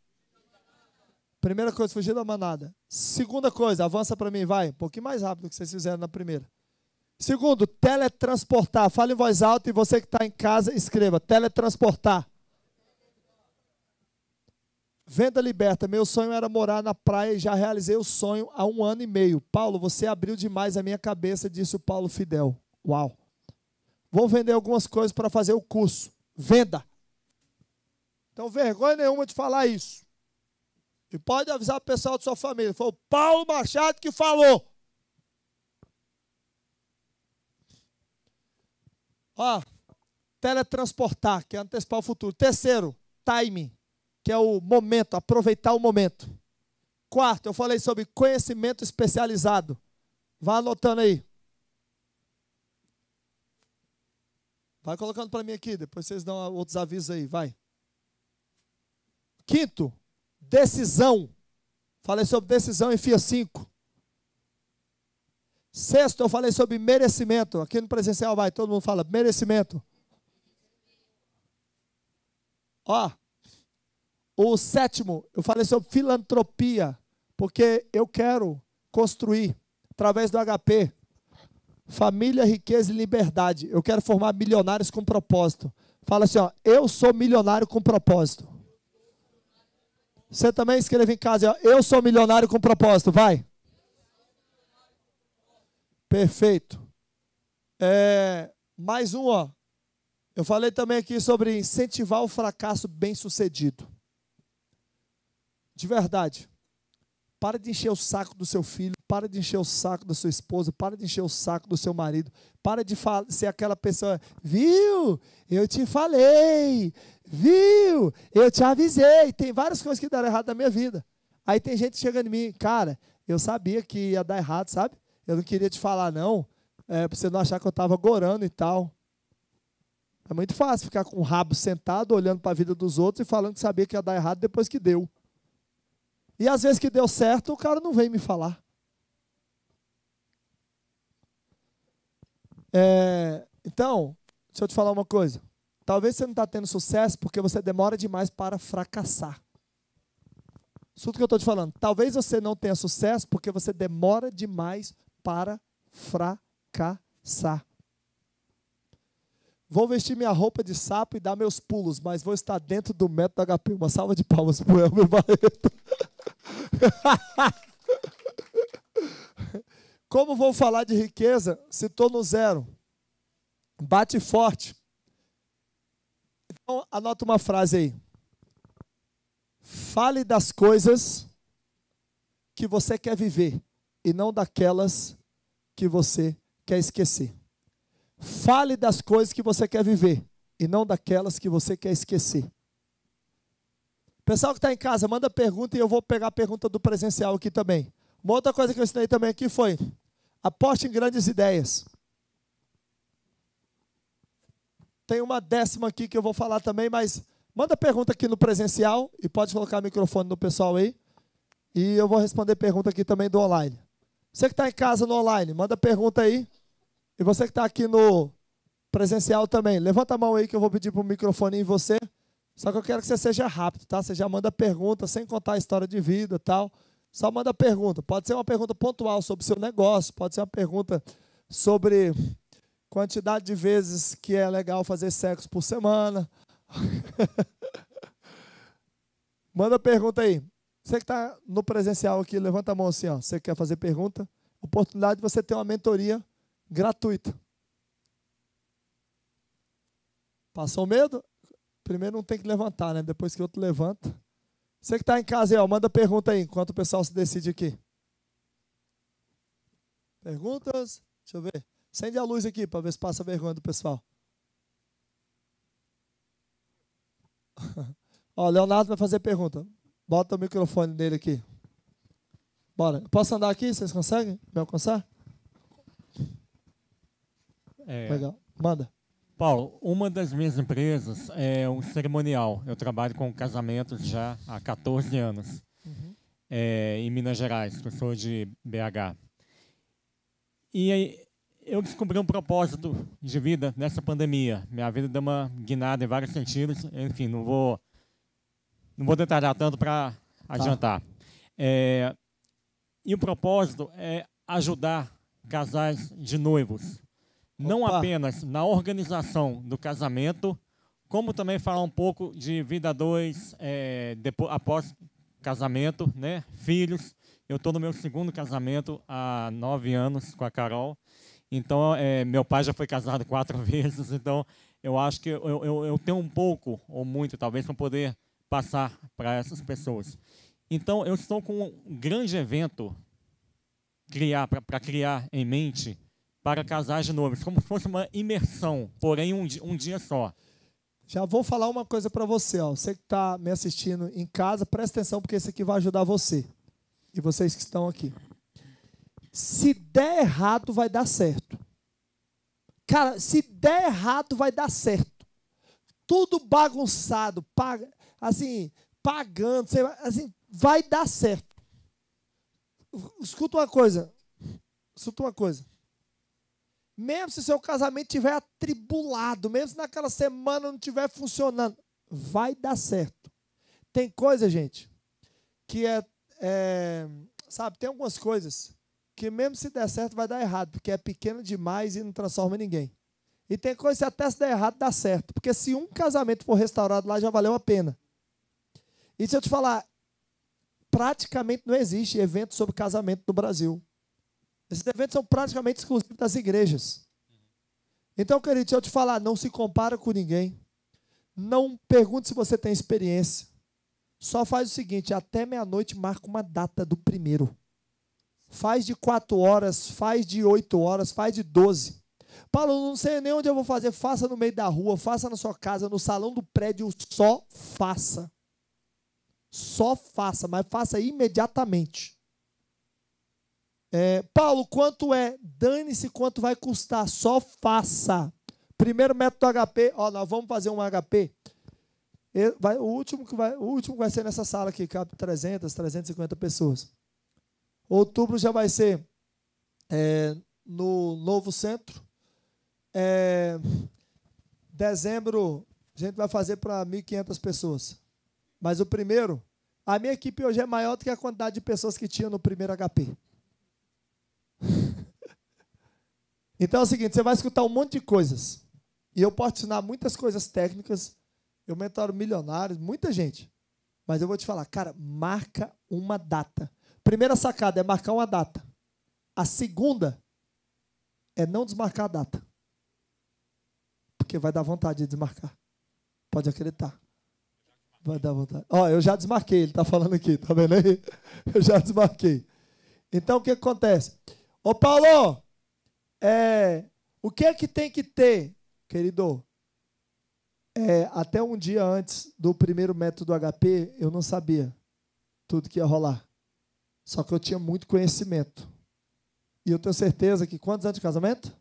Primeira coisa, fugir da manada. Segunda coisa, avança para mim, vai. Um pouquinho mais rápido que vocês fizeram na primeira. Segundo, teletransportar. Fale em voz alta e você que está em casa, escreva. Teletransportar. Venda liberta. Meu sonho era morar na praia e já realizei o sonho há um ano e meio. Paulo, você abriu demais a minha cabeça, disse o Paulo Fidel. Uau. Vou vender algumas coisas para fazer o curso. Venda. Então, vergonha nenhuma de falar isso. E pode avisar o pessoal da sua família. Foi o Paulo Machado que falou. Ó, teletransportar, que é antecipar o futuro. Terceiro, timing, que é o momento, aproveitar o momento. Quarto, eu falei sobre conhecimento especializado. Vá anotando aí. Vai colocando para mim aqui, depois vocês dão outros avisos aí, vai. Quinto, decisão. Falei sobre decisão em FIA 5. Sexto, eu falei sobre merecimento. Aqui no presencial vai, todo mundo fala merecimento. Ó, o sétimo, eu falei sobre filantropia, porque eu quero construir, através do HP, Família, riqueza e liberdade. Eu quero formar milionários com propósito. Fala assim, ó, eu sou milionário com propósito. Você também escreve em casa, ó, eu sou milionário com propósito. Vai. Perfeito. É, mais um, ó. Eu falei também aqui sobre incentivar o fracasso bem sucedido. De verdade. Para de encher o saco do seu filho para de encher o saco da sua esposa, para de encher o saco do seu marido, para de ser aquela pessoa, viu? Eu te falei, viu? Eu te avisei. Tem várias coisas que deram errado na minha vida. Aí tem gente chegando em mim, cara, eu sabia que ia dar errado, sabe? Eu não queria te falar, não, é, para você não achar que eu estava gorando e tal. É muito fácil ficar com o rabo sentado, olhando para a vida dos outros e falando que sabia que ia dar errado depois que deu. E às vezes que deu certo, o cara não vem me falar. É, então, deixa eu te falar uma coisa. Talvez você não está tendo sucesso porque você demora demais para fracassar. Escuta o que eu estou te falando. Talvez você não tenha sucesso porque você demora demais para fracassar. Vou vestir minha roupa de sapo e dar meus pulos, mas vou estar dentro do método HP. Uma salva de palmas para o Elmer Barreto. *laughs* *laughs* Como vou falar de riqueza se estou no zero? Bate forte. Então, anota uma frase aí. Fale das coisas que você quer viver e não daquelas que você quer esquecer. Fale das coisas que você quer viver e não daquelas que você quer esquecer. Pessoal que está em casa, manda pergunta e eu vou pegar a pergunta do presencial aqui também. Uma outra coisa que eu ensinei também aqui foi: aposte em grandes ideias. Tem uma décima aqui que eu vou falar também, mas manda pergunta aqui no presencial e pode colocar o microfone no pessoal aí. E eu vou responder pergunta aqui também do online. Você que está em casa no online, manda pergunta aí. E você que está aqui no presencial também, levanta a mão aí que eu vou pedir para o microfone em você. Só que eu quero que você seja rápido, tá? Você já manda pergunta, sem contar a história de vida tal. Só manda pergunta. Pode ser uma pergunta pontual sobre o seu negócio, pode ser uma pergunta sobre quantidade de vezes que é legal fazer sexo por semana. *laughs* manda pergunta aí. Você que está no presencial aqui, levanta a mão assim, ó. Você quer fazer pergunta? Oportunidade de você ter uma mentoria gratuita. Passou medo? Primeiro não tem que levantar, né? Depois que outro levanta. Você que está em casa aí, ó, manda pergunta aí, enquanto o pessoal se decide aqui. Perguntas? Deixa eu ver. Acende a luz aqui para ver se passa vergonha do pessoal. *laughs* ó, Leonardo vai fazer pergunta. Bota o microfone dele aqui. Bora. Posso andar aqui? Vocês conseguem me alcançar? É, Legal. Manda. Paulo, uma das minhas empresas é um cerimonial. Eu trabalho com casamentos já há 14 anos. Uhum. É, em Minas Gerais, eu sou de BH. E aí, eu descobri um propósito de vida nessa pandemia. Minha vida deu uma guinada em vários sentidos. Enfim, não vou, não vou detalhar tanto para adiantar. É, e o propósito é ajudar casais de noivos não Opa. apenas na organização do casamento, como também falar um pouco de vida dois é, depois, após casamento, né? Filhos. Eu estou no meu segundo casamento há nove anos com a Carol. Então, é, meu pai já foi casado *laughs* quatro vezes. Então, eu acho que eu, eu, eu tenho um pouco, ou muito, talvez, para poder passar para essas pessoas. Então, eu estou com um grande evento criar para criar em mente para casais de noivos, como se fosse uma imersão, porém um, um dia só. Já vou falar uma coisa para você, ó. Você que está me assistindo em casa, presta atenção porque esse aqui vai ajudar você e vocês que estão aqui. Se der errado, vai dar certo. Cara, se der errado, vai dar certo. Tudo bagunçado, paga, assim, pagando, assim, vai dar certo. Escuta uma coisa. Escuta uma coisa. Mesmo se seu casamento estiver atribulado, mesmo se naquela semana não estiver funcionando, vai dar certo. Tem coisa, gente, que é, é, sabe, tem algumas coisas que mesmo se der certo vai dar errado, porque é pequeno demais e não transforma ninguém. E tem coisa que até se der errado dá certo, porque se um casamento for restaurado lá já valeu a pena. E se eu te falar, praticamente não existe evento sobre casamento no Brasil. Esses eventos são praticamente exclusivos das igrejas. Então, querido, deixa eu te falar, não se compara com ninguém. Não pergunte se você tem experiência. Só faz o seguinte, até meia-noite marca uma data do primeiro. Faz de 4 horas, faz de 8 horas, faz de 12. Paulo, não sei nem onde eu vou fazer. Faça no meio da rua, faça na sua casa, no salão do prédio, só faça. Só faça, mas faça imediatamente. É, Paulo, quanto é? Dane-se quanto vai custar, só faça. Primeiro método HP, ó, nós vamos fazer um HP. Vai, o, último que vai, o último que vai ser nessa sala aqui, cabe 300, 350 pessoas. Outubro já vai ser é, no novo centro. É, dezembro, a gente vai fazer para 1.500 pessoas. Mas o primeiro, a minha equipe hoje é maior do que a quantidade de pessoas que tinha no primeiro HP. *laughs* então é o seguinte, você vai escutar um monte de coisas. E eu posso ensinar muitas coisas técnicas. Eu mentoro milionários, muita gente. Mas eu vou te falar, cara, marca uma data. Primeira sacada é marcar uma data. A segunda é não desmarcar a data. Porque vai dar vontade de desmarcar. Pode acreditar. Vai dar vontade. Ó, eu já desmarquei, ele está falando aqui, tá vendo aí? *laughs* Eu já desmarquei. Então o que acontece? Ô Paulo, é, o que é que tem que ter, querido? É, até um dia antes do primeiro método HP, eu não sabia tudo que ia rolar. Só que eu tinha muito conhecimento. E eu tenho certeza que quantos anos de casamento?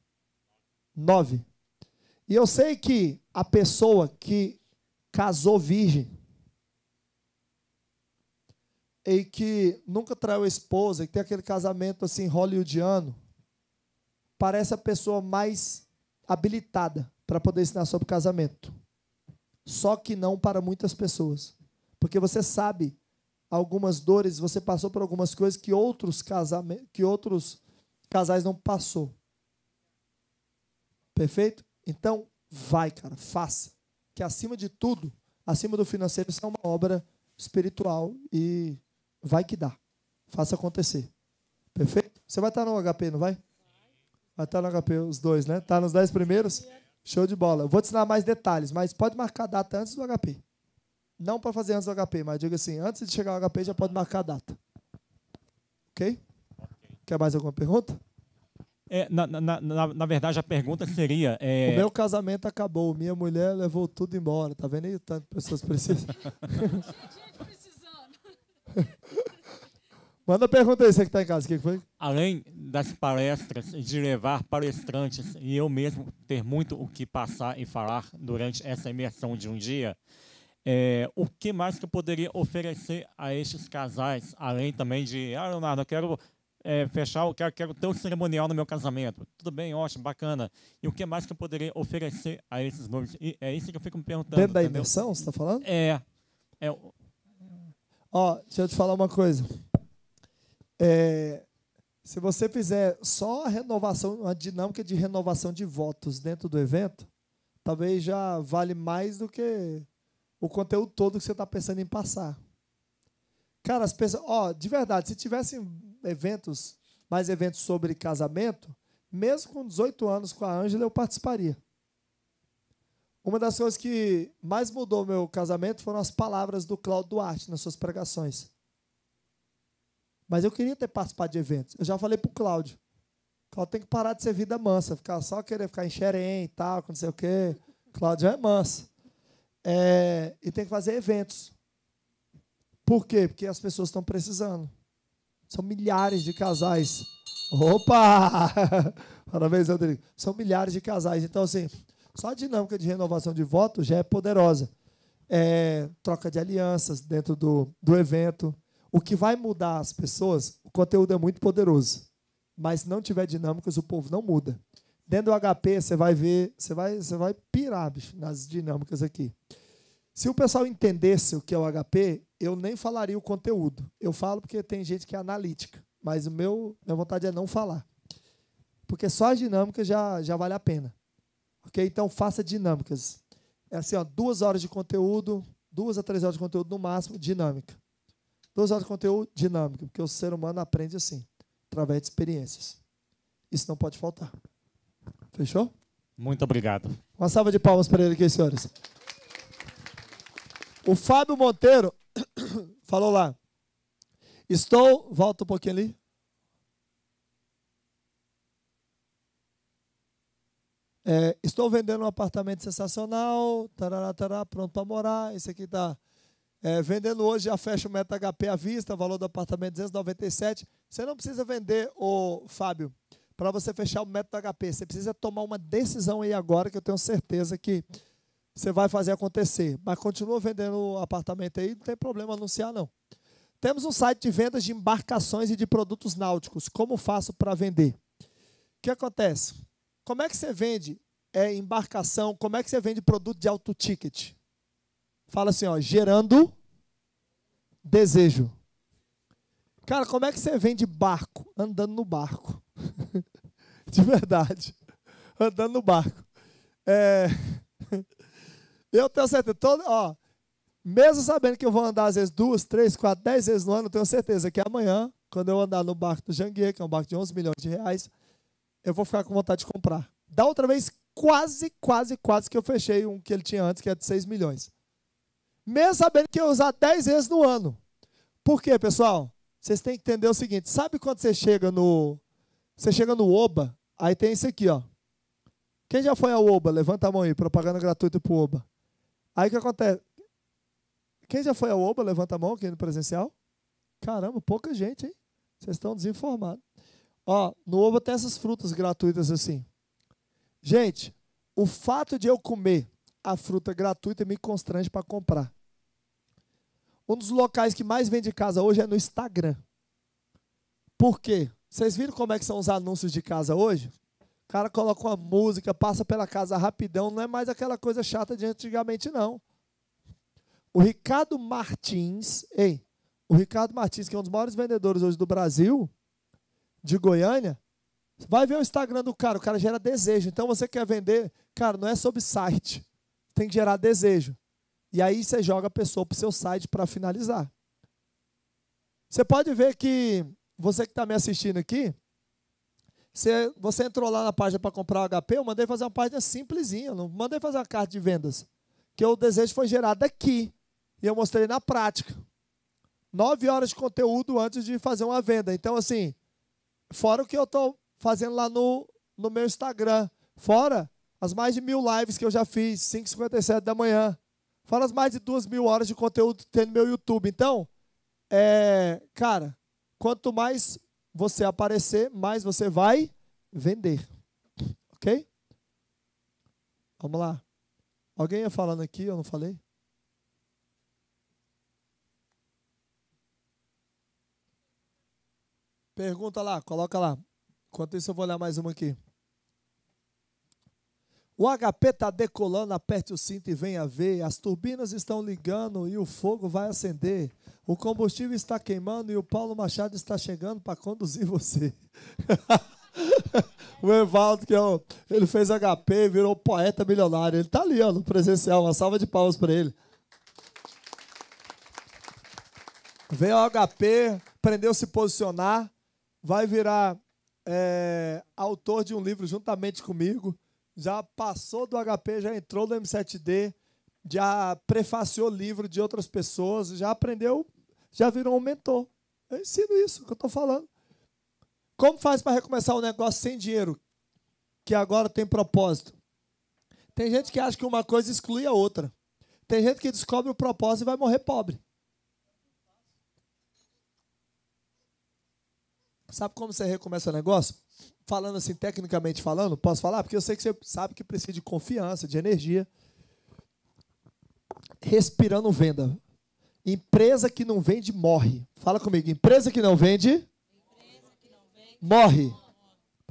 Nove. E eu sei que a pessoa que casou virgem e que nunca traiu a esposa, que tem aquele casamento assim hollywoodiano, parece a pessoa mais habilitada para poder ensinar sobre casamento. Só que não para muitas pessoas. Porque você sabe algumas dores, você passou por algumas coisas que outros que outros casais não passou. Perfeito? Então, vai, cara, faça. Que acima de tudo, acima do financeiro, isso é uma obra espiritual e vai que dá. Faça acontecer. Perfeito? Você vai estar no HP, não vai? Vai estar no HP, os dois, né? Está nos dez primeiros? Show de bola. Eu vou te ensinar mais detalhes, mas pode marcar a data antes do HP. Não para fazer antes do HP, mas diga assim, antes de chegar ao HP já pode marcar a data. Ok? Quer mais alguma pergunta? É, na, na, na, na, verdade, a pergunta seria. É... O meu casamento acabou, minha mulher levou tudo embora. Tá vendo aí? Tantas pessoas precisam. *laughs* *laughs* Manda pergunta aí, você que está em casa. O que foi? Além das palestras, de levar palestrantes e eu mesmo ter muito o que passar e falar durante essa imersão de um dia, é, o que mais que eu poderia oferecer a estes casais, além também de, ah, Leonardo, eu quero é, fechar, eu quero, quero ter um cerimonial no meu casamento. Tudo bem, ótimo, bacana. E o que mais que eu poderia oferecer a esses noivos? E é isso que eu fico me perguntando. Dentro da imersão, você está falando? É. é. Ó, deixa eu te falar uma coisa. É, se você fizer só a renovação, a dinâmica de renovação de votos dentro do evento, talvez já vale mais do que o conteúdo todo que você está pensando em passar. Cara, as pessoas, ó, de verdade, se tivessem eventos, mais eventos sobre casamento, mesmo com 18 anos com a Ângela, eu participaria. Uma das coisas que mais mudou meu casamento foram as palavras do Claudio Duarte nas suas pregações. Mas eu queria ter participado de eventos. Eu já falei para o Cláudio. Cláudio tem que parar de ser vida mansa, ficar só querer ficar em xerém e tal, não sei o quê. Cláudio é manso. É, e tem que fazer eventos. Por quê? Porque as pessoas estão precisando. São milhares de casais. Opa! *laughs* Parabéns, Rodrigo. São milhares de casais. Então, assim, só a dinâmica de renovação de votos já é poderosa. É, troca de alianças dentro do, do evento. O que vai mudar as pessoas, o conteúdo é muito poderoso. Mas se não tiver dinâmicas, o povo não muda. Dentro do HP, você vai ver, você vai, você vai pirar bicho, nas dinâmicas aqui. Se o pessoal entendesse o que é o HP, eu nem falaria o conteúdo. Eu falo porque tem gente que é analítica, mas o meu, minha vontade é não falar. Porque só as dinâmicas já, já vale a pena. Ok? Então faça dinâmicas. É assim, ó, duas horas de conteúdo, duas a três horas de conteúdo no máximo, dinâmica. Dois horas de conteúdo dinâmico, porque o ser humano aprende assim, através de experiências. Isso não pode faltar. Fechou? Muito obrigado. Uma salva de palmas para ele aqui, senhores. O Fábio Monteiro *coughs* falou lá. Estou. Volta um pouquinho ali. É, estou vendendo um apartamento sensacional. Tarará, tarará, pronto para morar. Esse aqui está é, vendendo hoje, já fecha o meta HP à vista, valor do apartamento 297. Você não precisa vender, o Fábio, para você fechar o método HP. Você precisa tomar uma decisão aí agora, que eu tenho certeza que você vai fazer acontecer. Mas continua vendendo o apartamento aí, não tem problema anunciar, não. Temos um site de vendas de embarcações e de produtos náuticos. Como faço para vender? O que acontece? Como é que você vende é, embarcação? Como é que você vende produto de alto ticket? Fala assim, ó, gerando desejo. Cara, como é que você vende barco? Andando no barco. *laughs* de verdade. Andando no barco. É... *laughs* Eu tenho certeza, todo, ó, mesmo sabendo que eu vou andar às vezes duas, três, quatro, dez vezes no ano, eu tenho certeza que amanhã, quando eu andar no barco do Janguier, que é um barco de 11 milhões de reais, eu vou ficar com vontade de comprar. Da outra vez, quase, quase, quase que eu fechei um que ele tinha antes, que é de 6 milhões. Mesmo sabendo que ia usar 10 vezes no ano. Por quê, pessoal? Vocês têm que entender o seguinte: sabe quando você chega no. Você chega no Oba, aí tem isso aqui, ó. Quem já foi ao Oba? Levanta a mão aí, propaganda gratuita pro Oba. Aí o que acontece? Quem já foi ao Oba? Levanta a mão aqui no presencial. Caramba, pouca gente, hein? Vocês estão desinformados. Ó, no Oba tem essas frutas gratuitas assim. Gente, o fato de eu comer a fruta gratuita me constrange para comprar. Um dos locais que mais vende casa hoje é no Instagram. Por quê? Vocês viram como é que são os anúncios de casa hoje? O cara coloca uma música, passa pela casa rapidão, não é mais aquela coisa chata de antigamente, não. O Ricardo Martins, ei, o Ricardo Martins, que é um dos maiores vendedores hoje do Brasil, de Goiânia, vai ver o Instagram do cara, o cara gera desejo. Então você quer vender, cara, não é sobre site, tem que gerar desejo. E aí você joga a pessoa para o seu site para finalizar. Você pode ver que você que está me assistindo aqui, você, você entrou lá na página para comprar o HP, eu mandei fazer uma página simplesinha, não mandei fazer uma carta de vendas. Que o desejo foi gerado aqui. E eu mostrei na prática. Nove horas de conteúdo antes de fazer uma venda. Então, assim, fora o que eu estou fazendo lá no, no meu Instagram. Fora as mais de mil lives que eu já fiz, 5h57 da manhã. Fora as mais de duas mil horas de conteúdo que tem no meu YouTube. Então, é, cara, quanto mais você aparecer, mais você vai vender. Ok? Vamos lá. Alguém ia falando aqui, eu não falei? Pergunta lá, coloca lá. Enquanto isso, eu vou olhar mais uma aqui. O HP está decolando, aperte o cinto e venha ver. As turbinas estão ligando e o fogo vai acender. O combustível está queimando e o Paulo Machado está chegando para conduzir *laughs* você. o Evaldo, que é o, ele fez HP, virou poeta milionário. Ele está ali, ó, no presencial. Uma salva de palmas para ele. Veio ao HP, aprendeu a se posicionar vai virar é, autor de um livro juntamente comigo. Já passou do HP, já entrou no M7D, já prefaciou livro de outras pessoas, já aprendeu, já virou um mentor. Eu ensino isso que eu estou falando. Como faz para recomeçar um negócio sem dinheiro, que agora tem propósito? Tem gente que acha que uma coisa exclui a outra. Tem gente que descobre o propósito e vai morrer pobre. Sabe como você recomeça o negócio? Falando assim, tecnicamente falando, posso falar? Porque eu sei que você sabe que precisa de confiança, de energia. Respirando venda. Empresa que não vende, morre. Fala comigo. Empresa que não vende, morre.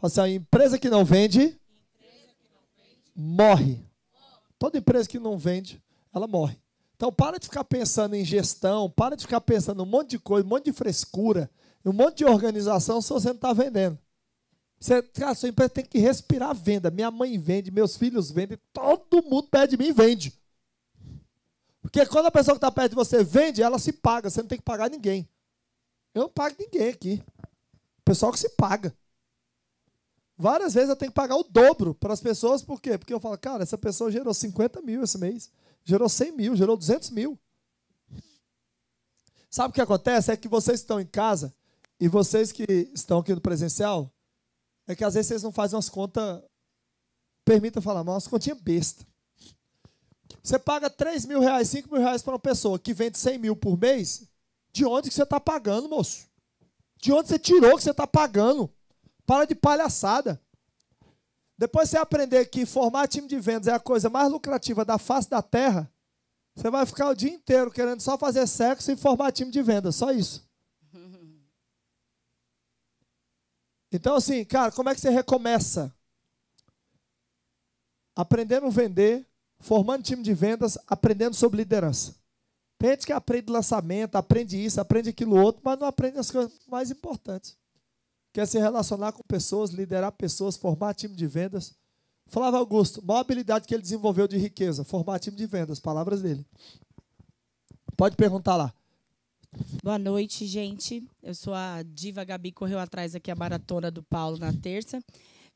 Passa empresa que não vende, morre. Toda empresa que não vende, ela morre. Então, para de ficar pensando em gestão, para de ficar pensando um monte de coisa, um monte de frescura um monte de organização se você não está vendendo. Você, cara, sua empresa tem que respirar venda. Minha mãe vende, meus filhos vendem, todo mundo perto de mim vende. Porque quando a pessoa que está perto de você vende, ela se paga, você não tem que pagar ninguém. Eu não pago ninguém aqui. O pessoal que se paga. Várias vezes eu tenho que pagar o dobro para as pessoas, por quê? Porque eu falo, cara, essa pessoa gerou 50 mil esse mês, gerou 100 mil, gerou 200 mil. Sabe o que acontece? É que vocês estão em casa, e vocês que estão aqui no presencial, é que às vezes vocês não fazem umas contas permita falar, mas umas continhas besta. Você paga 3 mil reais, 5 mil reais para uma pessoa que vende 100 mil por mês, de onde que você está pagando, moço? De onde você tirou que você está pagando? Para de palhaçada. Depois você aprender que formar time de vendas é a coisa mais lucrativa da face da terra, você vai ficar o dia inteiro querendo só fazer sexo e formar time de vendas, só isso. Então, assim, cara, como é que você recomeça? Aprendendo a vender, formando time de vendas, aprendendo sobre liderança. Tem gente que aprende lançamento, aprende isso, aprende aquilo outro, mas não aprende as coisas mais importantes. Quer se relacionar com pessoas, liderar pessoas, formar time de vendas. Flávio Augusto, maior habilidade que ele desenvolveu de riqueza, formar time de vendas, palavras dele. Pode perguntar lá. Boa noite, gente. Eu sou a Diva Gabi, correu atrás aqui a maratona do Paulo na terça.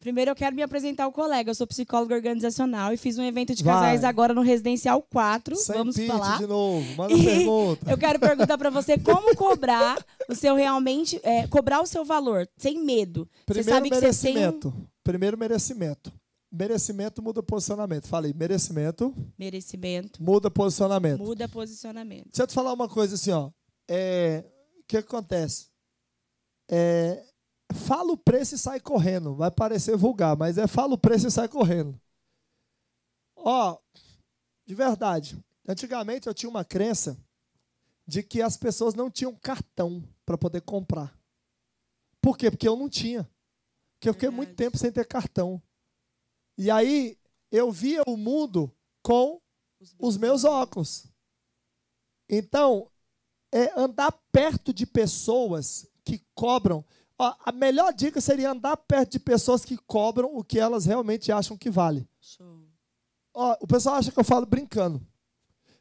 Primeiro eu quero me apresentar ao colega. Eu sou psicóloga organizacional e fiz um evento de casais Vai. agora no Residencial 4. Sem Vamos pitch falar. de novo, manda *laughs* E pergunta. Eu quero perguntar para você como cobrar o seu realmente é, cobrar o seu valor sem medo. você Primeiro sabe que você tem merecimento. Primeiro merecimento. Merecimento muda posicionamento. Falei, merecimento merecimento, muda posicionamento. muda posicionamento. Deixa eu te falar uma coisa assim, ó. É, o que acontece? É, fala o preço e sai correndo. Vai parecer vulgar, mas é fala o preço e sai correndo. Ó, de verdade. Antigamente eu tinha uma crença de que as pessoas não tinham cartão para poder comprar. Por quê? Porque eu não tinha. Porque eu fiquei muito tempo sem ter cartão. E aí eu via o mundo com os meus óculos. Então, é andar perto de pessoas que cobram. Ó, a melhor dica seria andar perto de pessoas que cobram o que elas realmente acham que vale. Ó, o pessoal acha que eu falo brincando.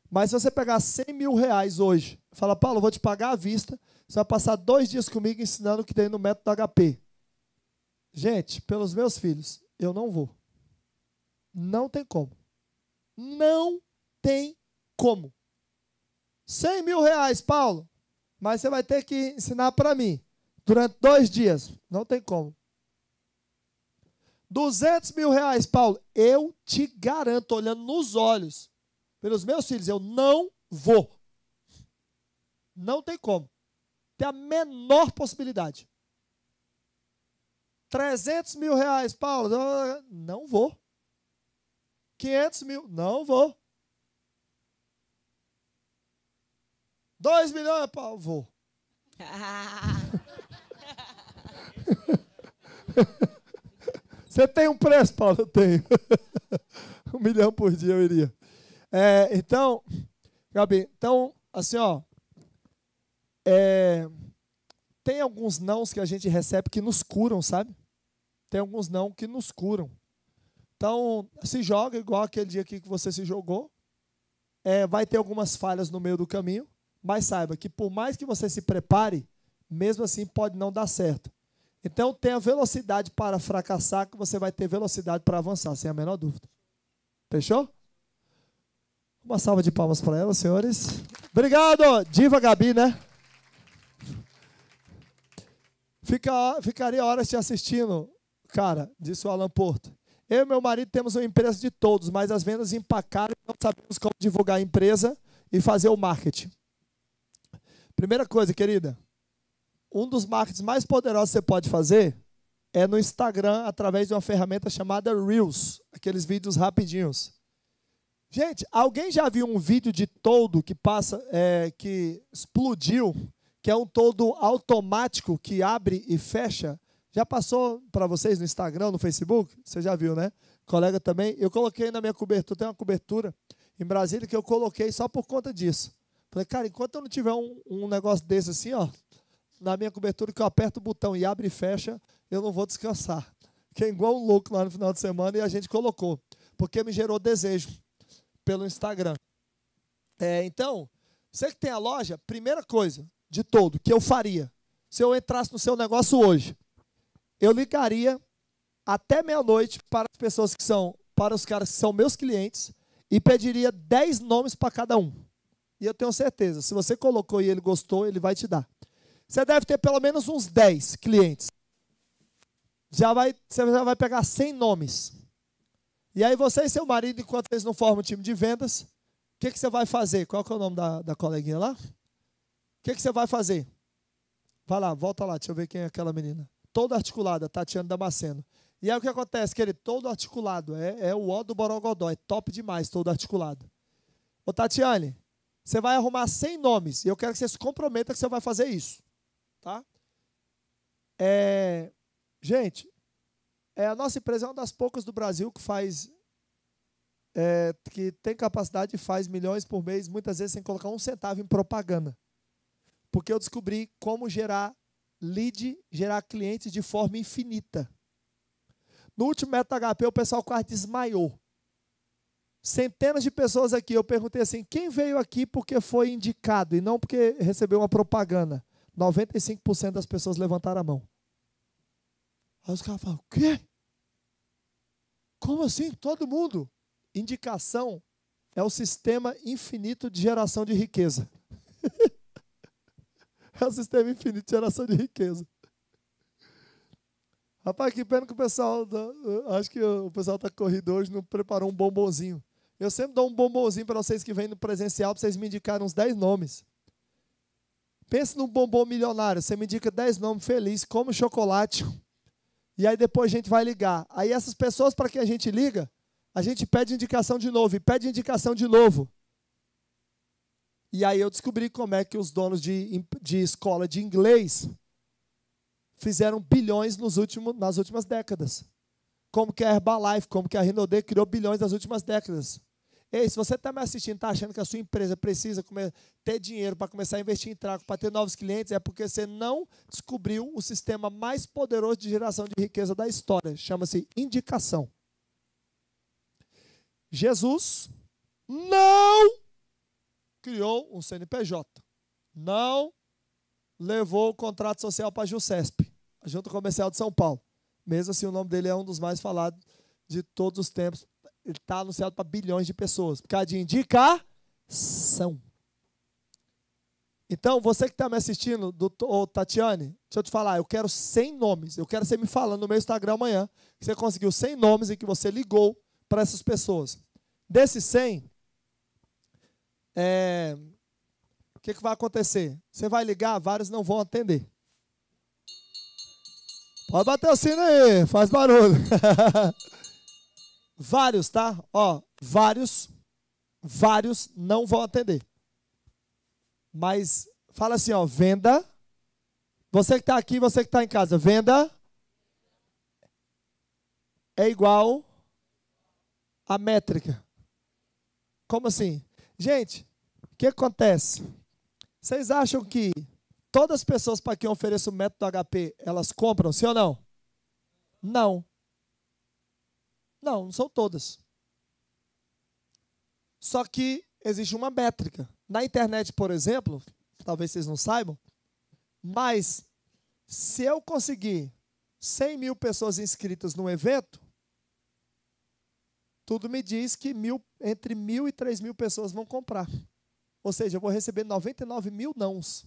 Mas se você pegar 100 mil reais hoje, fala, Paulo, eu vou te pagar à vista, você vai passar dois dias comigo ensinando o que tem no método HP. Gente, pelos meus filhos, eu não vou. Não tem como. Não tem como. 100 mil reais, Paulo, mas você vai ter que ensinar para mim durante dois dias. Não tem como. 200 mil reais, Paulo, eu te garanto, olhando nos olhos, pelos meus filhos, eu não vou. Não tem como. Tem a menor possibilidade. 300 mil reais, Paulo, não vou. 500 mil, não vou. 2 milhões, Paulo, vou. *laughs* Você tem um preço, Paulo? Eu tenho. *laughs* um milhão por dia eu iria. É, então, Gabi, então, assim, ó. é, tem alguns nãos que a gente recebe que nos curam, sabe? Tem alguns não que nos curam. Então, se joga igual aquele dia aqui que você se jogou. É, vai ter algumas falhas no meio do caminho, mas saiba que por mais que você se prepare, mesmo assim pode não dar certo. Então, tenha velocidade para fracassar, que você vai ter velocidade para avançar, sem a menor dúvida. Fechou? Uma salva de palmas para ela, senhores. Obrigado, Diva Gabi, né? Fica, ficaria horas te assistindo, cara, disse o Alan Porto. Eu e meu marido temos uma empresa de todos, mas as vendas empacaram e não sabemos como divulgar a empresa e fazer o marketing. Primeira coisa, querida, um dos marketings mais poderosos que você pode fazer é no Instagram através de uma ferramenta chamada Reels, aqueles vídeos rapidinhos. Gente, alguém já viu um vídeo de todo que passa, é, que explodiu, que é um todo automático que abre e fecha? Já passou para vocês no Instagram, no Facebook? Você já viu, né? Colega também. Eu coloquei na minha cobertura, tem uma cobertura em Brasília que eu coloquei só por conta disso. Falei, cara, enquanto eu não tiver um, um negócio desse assim, ó, na minha cobertura, que eu aperto o botão e abre e fecha, eu não vou descansar. Que é igual um louco lá no final de semana e a gente colocou. Porque me gerou desejo pelo Instagram. É, então, você que tem a loja, primeira coisa de todo que eu faria, se eu entrasse no seu negócio hoje, eu ligaria até meia-noite para as pessoas que são, para os caras que são meus clientes e pediria 10 nomes para cada um. E eu tenho certeza, se você colocou e ele gostou, ele vai te dar. Você deve ter pelo menos uns 10 clientes. Já vai, você já vai pegar 100 nomes. E aí você e seu marido, enquanto vocês não formam um time de vendas, o que, que você vai fazer? Qual que é o nome da, da coleguinha lá? O que, que você vai fazer? Vai lá, volta lá, deixa eu ver quem é aquela menina. Toda articulada, Tatiana Damasceno. E aí o que acontece? Que ele todo articulado, é, é o ó do Borogodó, é top demais, todo articulado. Ô Tatiane, você vai arrumar 100 nomes, e eu quero que você se comprometa que você vai fazer isso. Tá? É, gente, é, a nossa empresa é uma das poucas do Brasil que faz. É, que tem capacidade e faz milhões por mês, muitas vezes sem colocar um centavo em propaganda. Porque eu descobri como gerar lead, gerar clientes de forma infinita. No último Meta HP, o pessoal quase desmaiou. Centenas de pessoas aqui. Eu perguntei assim: quem veio aqui porque foi indicado e não porque recebeu uma propaganda? 95% das pessoas levantaram a mão. Aí os caras falam: o quê? Como assim? Todo mundo? Indicação é o sistema infinito de geração de riqueza. *laughs* é o sistema infinito de geração de riqueza. Rapaz, que pena que o pessoal. Acho que o pessoal está corrido hoje, não preparou um bombonzinho. Eu sempre dou um bombonzinho para vocês que vêm no presencial, para vocês me indicarem uns 10 nomes. Pense num bombom milionário. Você me indica 10 nomes felizes, come chocolate. E aí depois a gente vai ligar. Aí essas pessoas para quem a gente liga, a gente pede indicação de novo e pede indicação de novo. E aí eu descobri como é que os donos de, de escola de inglês fizeram bilhões nos últimos, nas últimas décadas. Como que a Herbalife, como que a Rinode criou bilhões nas últimas décadas. Ei, se você está me assistindo, está achando que a sua empresa precisa ter dinheiro para começar a investir em tráfego, para ter novos clientes, é porque você não descobriu o sistema mais poderoso de geração de riqueza da história. Chama-se indicação. Jesus não criou um CNPJ. Não levou o contrato social para a JUCESP, a Junta Comercial de São Paulo. Mesmo assim, o nome dele é um dos mais falados de todos os tempos ele está anunciado para bilhões de pessoas. Por causa de indicação. Então, você que está me assistindo, doutor, Tatiane, deixa eu te falar, eu quero 100 nomes. Eu quero você me falando no meu Instagram amanhã que você conseguiu 100 nomes e que você ligou para essas pessoas. Desses 100, é, o que, que vai acontecer? Você vai ligar, vários não vão atender. Pode bater o sino aí, faz barulho. *laughs* Vários, tá? Ó, vários, vários não vão atender. Mas fala assim, ó, venda. Você que está aqui, você que está em casa, venda é igual a métrica. Como assim? Gente, o que acontece? Vocês acham que todas as pessoas para quem eu ofereço o método HP, elas compram, sim ou não? Não. Não, não são todas. Só que existe uma métrica. Na internet, por exemplo, talvez vocês não saibam, mas se eu conseguir 100 mil pessoas inscritas no evento, tudo me diz que mil, entre mil e três mil pessoas vão comprar. Ou seja, eu vou receber 99 mil nãos.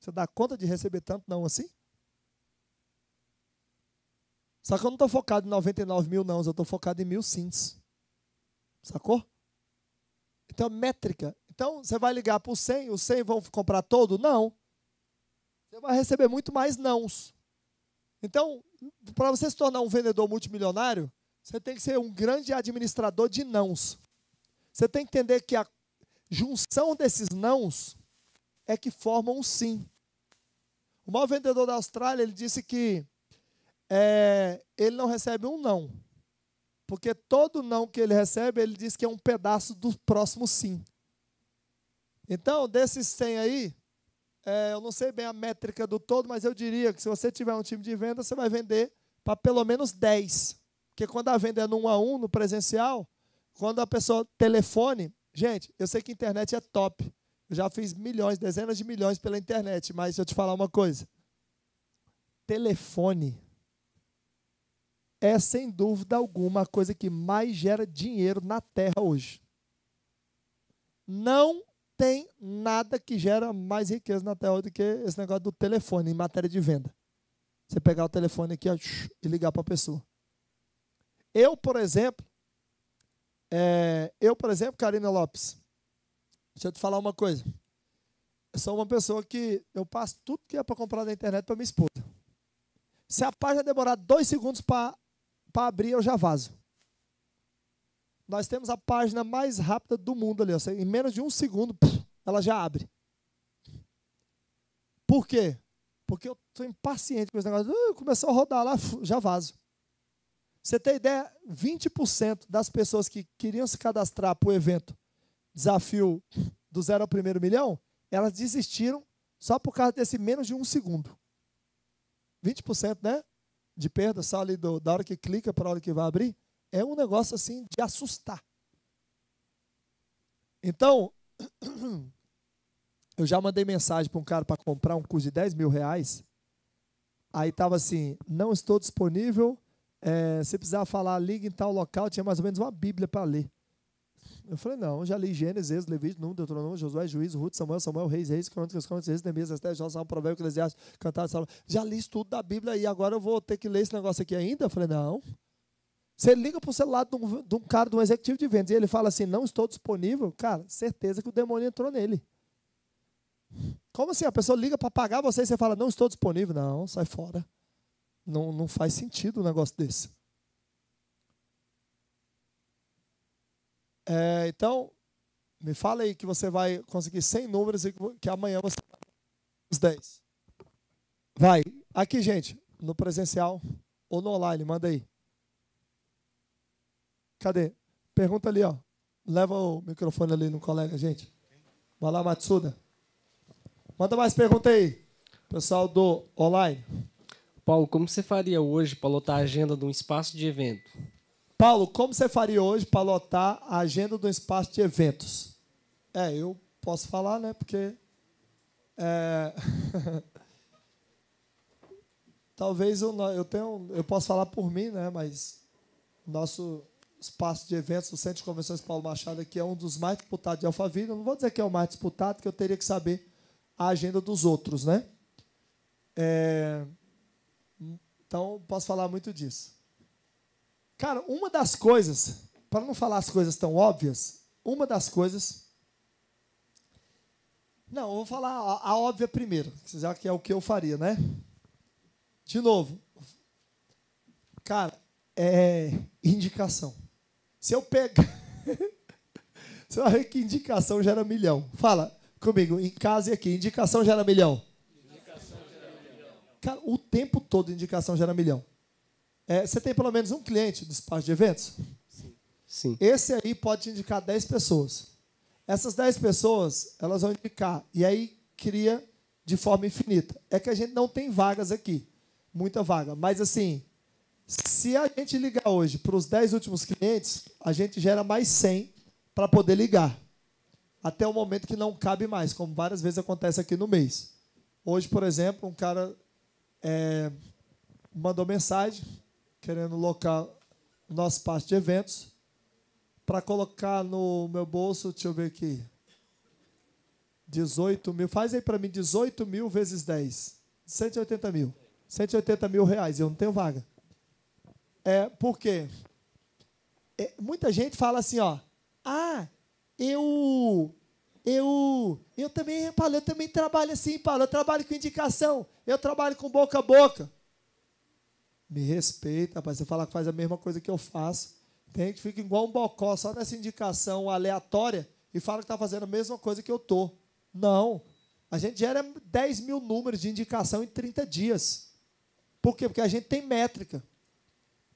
Você dá conta de receber tanto não assim? Só que eu não estou focado em 99 mil não, eu estou focado em mil sims. Sacou? Então, métrica. Então, você vai ligar para o 100, os 100 vão comprar todo? Não. Você vai receber muito mais nãos. Então, para você se tornar um vendedor multimilionário, você tem que ser um grande administrador de nãos. Você tem que entender que a junção desses nãos é que formam um sim. O maior vendedor da Austrália, ele disse que é, ele não recebe um não. Porque todo não que ele recebe, ele diz que é um pedaço do próximo sim. Então, desses 100 aí, é, eu não sei bem a métrica do todo, mas eu diria que se você tiver um time de venda, você vai vender para pelo menos 10. Porque quando a venda é no 1 a 1, no presencial, quando a pessoa telefone, gente, eu sei que a internet é top. Eu já fiz milhões, dezenas de milhões pela internet, mas deixa eu te falar uma coisa. Telefone é, sem dúvida alguma, a coisa que mais gera dinheiro na Terra hoje. Não tem nada que gera mais riqueza na Terra do que esse negócio do telefone em matéria de venda. Você pegar o telefone aqui ó, e ligar para a pessoa. Eu, por exemplo, é, eu, por exemplo, Karina Lopes, deixa eu te falar uma coisa. Eu sou uma pessoa que eu passo tudo que é para comprar na internet para minha esposa. Se a página demorar dois segundos para abrir, eu já vazo. Nós temos a página mais rápida do mundo ali. Em menos de um segundo, ela já abre. Por quê? Porque eu estou impaciente com esse negócio. Uh, começou a rodar lá, já vazo. Você tem ideia? 20% das pessoas que queriam se cadastrar para o evento Desafio do Zero ao Primeiro Milhão, elas desistiram só por causa desse menos de um segundo. 20%, né? De perda, só ali do, da hora que clica para a hora que vai abrir. É um negócio assim de assustar. Então, *clears throat* eu já mandei mensagem para um cara para comprar um curso de 10 mil reais. Aí estava assim: não estou disponível. É, se precisar falar, liga em tal local. Tinha mais ou menos uma Bíblia para ler. Eu falei: não, já li Gênesis, Levítico, Número, Deuteronômio, Josué, Juízo, Ruth, Samuel, Samuel, Reis, Reis, Crônicas, Crônicas, Reis, Neemias, Esté, Jó, Salmo, Provérbio, Eclesiastes, Cantar, Salmo. Já li isso tudo da Bíblia e agora eu vou ter que ler esse negócio aqui ainda? Eu falei: não. Você liga para o celular de um, de um cara, de um executivo de vendas, e ele fala assim: não estou disponível. Cara, certeza que o demônio entrou nele. Como assim? A pessoa liga para pagar você e você fala, não estou disponível. Não, sai fora. Não, não faz sentido um negócio desse. É, então, me fala aí que você vai conseguir 100 números e que amanhã você vai os 10. Vai. Aqui, gente, no presencial ou no online, manda aí. Cadê? Pergunta ali, ó. Leva o microfone ali no colega, gente. Vai lá, Matsuda. Manda mais pergunta aí, pessoal do online. Paulo, como você faria hoje para lotar a agenda de um espaço de evento? Paulo, como você faria hoje para lotar a agenda um espaço de eventos? É, eu posso falar, né? Porque. É... *laughs* Talvez eu, eu tenha. Eu posso falar por mim, né? Mas nosso espaço de eventos do Centro de Convenções Paulo Machado aqui é um dos mais disputados de Alphaville. Eu não vou dizer que é o mais disputado, que eu teria que saber a agenda dos outros, né? É, então, posso falar muito disso. Cara, uma das coisas, para não falar as coisas tão óbvias, uma das coisas. Não, eu vou falar a, a óbvia primeiro, já que é o que eu faria, né? De novo. Cara, é indicação. Se eu pegar. *laughs* Você vai ver que indicação gera milhão. Fala, comigo, em casa e aqui. Indicação gera milhão. Indicação gera milhão. Cara, o tempo todo indicação gera milhão. É, você tem pelo menos um cliente do espaço de eventos? Sim. Sim. Esse aí pode indicar 10 pessoas. Essas 10 pessoas, elas vão indicar. E aí cria de forma infinita. É que a gente não tem vagas aqui. Muita vaga. Mas assim, se a gente ligar hoje para os 10 últimos clientes, a gente gera mais 100 para poder ligar até o momento que não cabe mais, como várias vezes acontece aqui no mês. Hoje, por exemplo, um cara é, mandou mensagem querendo locar nosso espaço de eventos para colocar no meu bolso, deixa eu ver aqui, 18 mil, faz aí para mim 18 mil vezes 10, 180 mil, 180 mil reais, eu não tenho vaga. É, por quê? É, muita gente fala assim, ó, ah, eu eu eu também, Paulo, eu também trabalho assim, Paulo, eu trabalho com indicação, eu trabalho com boca a boca. Me respeita, rapaz, você fala que faz a mesma coisa que eu faço. Tem gente que fica igual um bocó, só nessa indicação aleatória, e fala que está fazendo a mesma coisa que eu estou. Não. A gente gera 10 mil números de indicação em 30 dias. Por quê? Porque a gente tem métrica.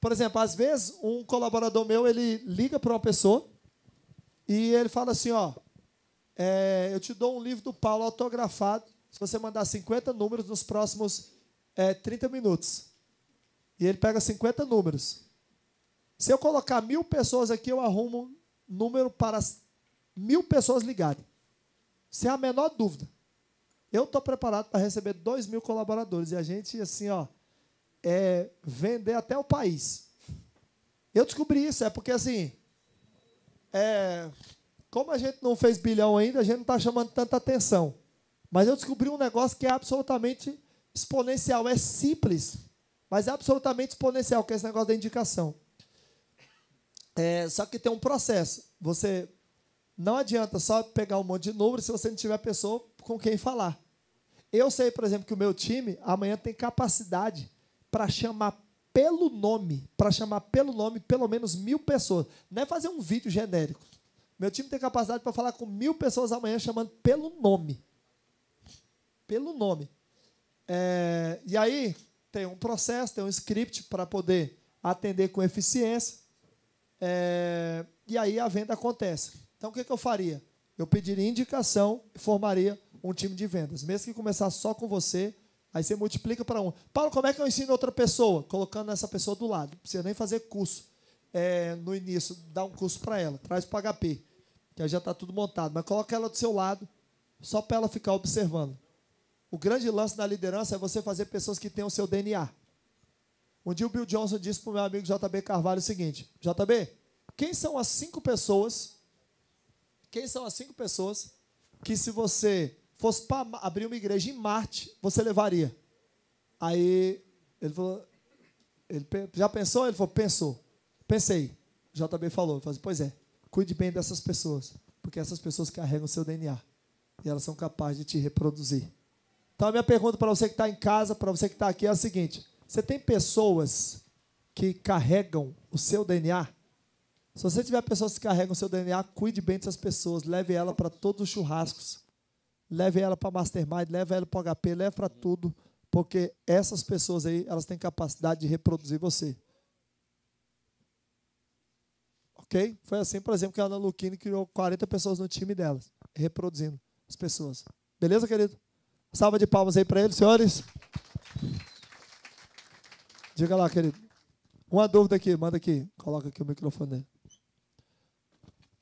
Por exemplo, às vezes um colaborador meu ele liga para uma pessoa e ele fala assim, ó, é, eu te dou um livro do Paulo autografado se você mandar 50 números nos próximos é, 30 minutos. E ele pega 50 números. Se eu colocar mil pessoas aqui, eu arrumo número para mil pessoas ligarem. Sem a menor dúvida. Eu estou preparado para receber dois mil colaboradores. E a gente, assim, ó, é vender até o país. Eu descobri isso, é porque assim, é, como a gente não fez bilhão ainda, a gente não está chamando tanta atenção. Mas eu descobri um negócio que é absolutamente exponencial. É simples, mas é absolutamente exponencial, que é esse negócio da indicação. É, só que tem um processo. Você não adianta só pegar um monte de números se você não tiver pessoa com quem falar. Eu sei, por exemplo, que o meu time amanhã tem capacidade para chamar pelo nome, para chamar pelo nome pelo menos mil pessoas. Não é fazer um vídeo genérico. Meu time tem capacidade para falar com mil pessoas amanhã chamando pelo nome. Pelo nome. É, e aí tem um processo, tem um script para poder atender com eficiência. É, e aí a venda acontece. Então o que, que eu faria? Eu pediria indicação e formaria um time de vendas. Mesmo que começar só com você, aí você multiplica para um. Paulo, como é que eu ensino outra pessoa? Colocando essa pessoa do lado. Não precisa nem fazer curso é, no início, dá um curso para ela, traz para HP, que aí já está tudo montado. Mas coloca ela do seu lado, só para ela ficar observando. O grande lance da liderança é você fazer pessoas que tenham o seu DNA. Um dia o Bill Johnson disse para o meu amigo JB Carvalho o seguinte: JB, quem são as cinco pessoas? Quem são as cinco pessoas que, se você fosse para abrir uma igreja em Marte, você levaria? Aí ele falou: ele já pensou? Ele falou: pensou. Pensei. JB falou: falou assim, pois é, cuide bem dessas pessoas, porque essas pessoas carregam o seu DNA e elas são capazes de te reproduzir. Então, a minha pergunta para você que está em casa, para você que está aqui, é a seguinte: você tem pessoas que carregam o seu DNA? Se você tiver pessoas que carregam o seu DNA, cuide bem dessas pessoas, leve ela para todos os churrascos, leve ela para Mastermind, leve ela para HP, leve para tudo, porque essas pessoas aí, elas têm capacidade de reproduzir você. Ok? Foi assim, por exemplo, que a Ana Luquini criou 40 pessoas no time delas, reproduzindo as pessoas. Beleza, querido? Salva de palmas aí para eles, senhores. Diga lá, querido. Uma dúvida aqui, manda aqui. Coloca aqui o microfone dele.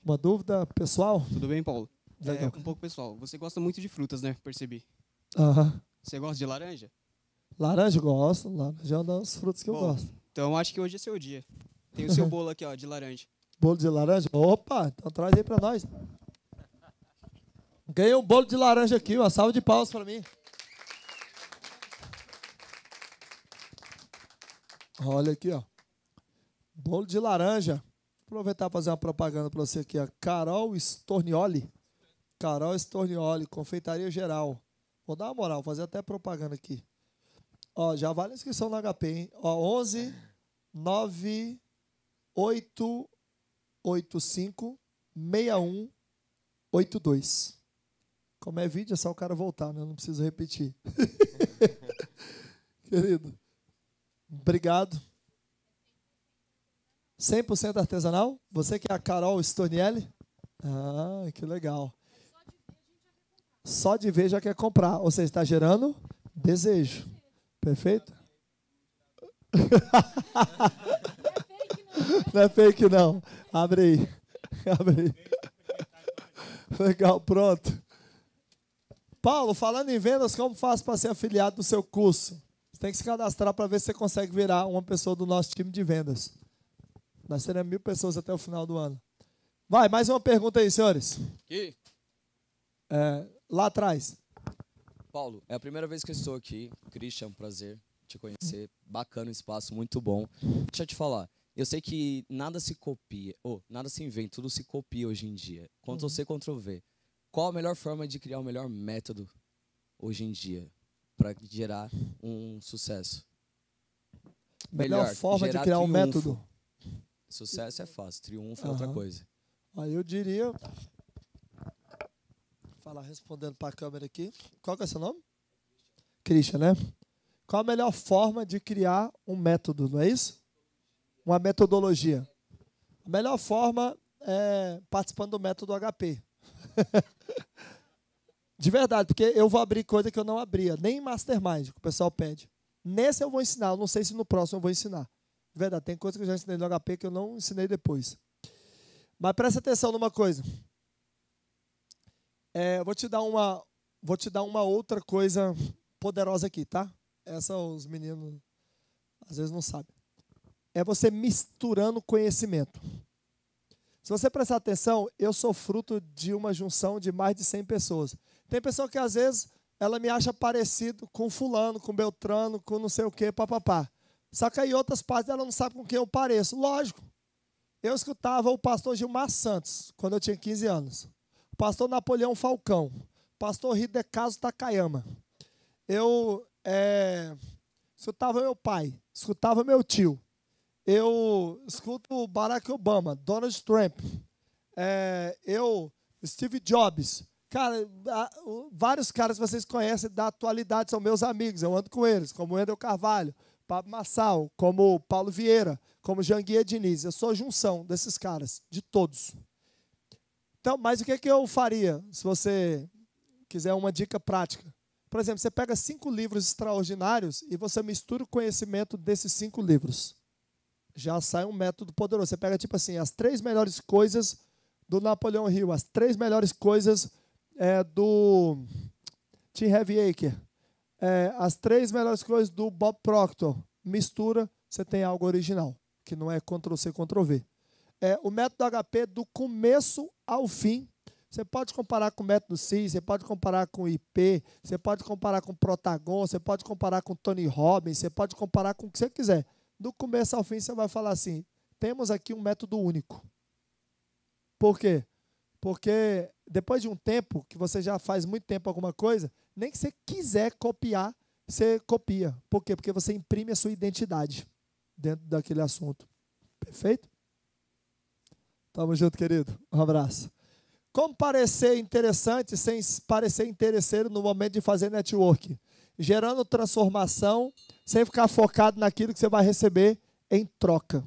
Uma dúvida pessoal? Tudo bem, Paulo? Legal. É, um pouco pessoal. Você gosta muito de frutas, né? Percebi. Aham. Você gosta de laranja? Laranja, eu gosto. Laranja é uma das frutas que eu Bom, gosto. Então acho que hoje é seu dia. Tem o seu *laughs* bolo aqui, ó, de laranja. Bolo de laranja? Opa, então traz aí para nós. Ganhei um bolo de laranja aqui, uma salva de palmas para mim. Olha aqui, ó. Bolo de laranja. Aproveitar para fazer uma propaganda para você aqui, ó. Carol Stornioli. Carol Stornioli, confeitaria geral. Vou dar uma moral, fazer até propaganda aqui. Ó, já vale a inscrição no HP, hein? Ó, 11 9 8 85 61 82. Como é vídeo, é só o cara voltar, né? Eu não preciso repetir. *laughs* Querido, obrigado. 100% artesanal? Você que é a Carol Stornielli? Ah, que legal. Só de ver já quer comprar. Ou seja, está gerando desejo. Perfeito? *laughs* Não é fake, não. Abre aí. Abre aí. Legal, pronto. Paulo, falando em vendas, como faz para ser afiliado do seu curso? Você tem que se cadastrar para ver se você consegue virar uma pessoa do nosso time de vendas. Nós seremos mil pessoas até o final do ano. Vai, mais uma pergunta aí, senhores. Aqui. É, lá atrás. Paulo, é a primeira vez que eu estou aqui. Christian, é um prazer te conhecer. Bacana o espaço, muito bom. Deixa eu te falar. Eu sei que nada se copia, ou nada se inventa, tudo se copia hoje em dia. Ctrl Uhum. C, Ctrl V. Qual a melhor forma de criar o melhor método hoje em dia para gerar um sucesso? Melhor forma de criar um método? Sucesso é fácil, triunfo é outra coisa. Aí eu diria. Falar respondendo para a câmera aqui. Qual que é seu nome? Christian, né? Qual a melhor forma de criar um método, não é isso? Uma metodologia. A melhor forma é participando do método HP. *laughs* *laughs* De verdade, porque eu vou abrir coisa que eu não abria, nem em Mastermind, que o pessoal pede. Nesse eu vou ensinar, eu não sei se no próximo eu vou ensinar. De verdade, tem coisa que eu já ensinei no HP que eu não ensinei depois. Mas presta atenção numa coisa. É, vou te dar uma, vou te dar uma outra coisa poderosa aqui, tá? Essa os meninos às vezes não sabem. É você misturando conhecimento. Se você prestar atenção, eu sou fruto de uma junção de mais de 100 pessoas. Tem pessoa que às vezes ela me acha parecido com fulano, com Beltrano, com não sei o quê, papapá. Só que aí outras partes ela não sabe com quem eu pareço. Lógico. Eu escutava o pastor Gilmar Santos, quando eu tinha 15 anos. O pastor Napoleão Falcão. O pastor Hidecaso Takayama. Eu é, escutava meu pai, escutava meu tio. Eu escuto Barack Obama, Donald Trump. É, eu, Steve Jobs. Cara, a- vários caras que vocês conhecem da atualidade são meus amigos. Eu ando com eles, como o Wendel Carvalho, Pablo Massal, como Paulo Vieira, como Janguia Diniz. Eu sou junção desses caras, de todos. Então, mas o que, que eu faria se você quiser uma dica prática? Por exemplo, você pega cinco livros extraordinários e você mistura o conhecimento desses cinco livros. Já sai um método poderoso. Você pega, tipo assim, as três melhores coisas do Napoleão Hill, as três melhores coisas é, do Tim Heavyaker, é, as três melhores coisas do Bob Proctor. Mistura, você tem algo original, que não é Ctrl-C, Ctrl-V. É, o método HP do começo ao fim. Você pode comparar com o método CIS, você pode comparar com o IP, você pode comparar com o Protagon, você pode comparar com o Tony Robbins, você pode comparar com o que você quiser. Do começo ao fim, você vai falar assim: temos aqui um método único. Por quê? Porque depois de um tempo, que você já faz muito tempo alguma coisa, nem que você quiser copiar, você copia. Por quê? Porque você imprime a sua identidade dentro daquele assunto. Perfeito? Tamo junto, querido. Um abraço. Como parecer interessante sem parecer interesseiro no momento de fazer network? Gerando transformação sem ficar focado naquilo que você vai receber em troca.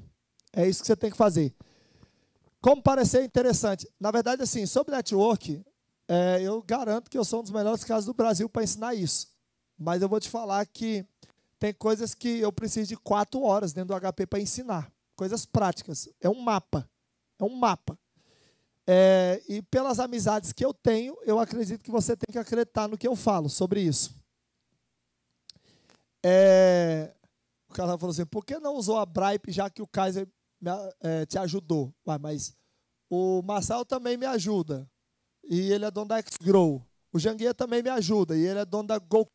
É isso que você tem que fazer. Como parecer interessante? Na verdade, assim, sobre network, é, eu garanto que eu sou um dos melhores casos do Brasil para ensinar isso. Mas eu vou te falar que tem coisas que eu preciso de quatro horas dentro do HP para ensinar. Coisas práticas. É um mapa. É um mapa. É, e pelas amizades que eu tenho, eu acredito que você tem que acreditar no que eu falo sobre isso. É, o cara falou assim: por que não usou a Bripe já que o Kaiser me é, te ajudou? Ué, mas o Marcel também me ajuda. E ele é dono da X-Grow. O Janguia também me ajuda. E ele é dono da Go.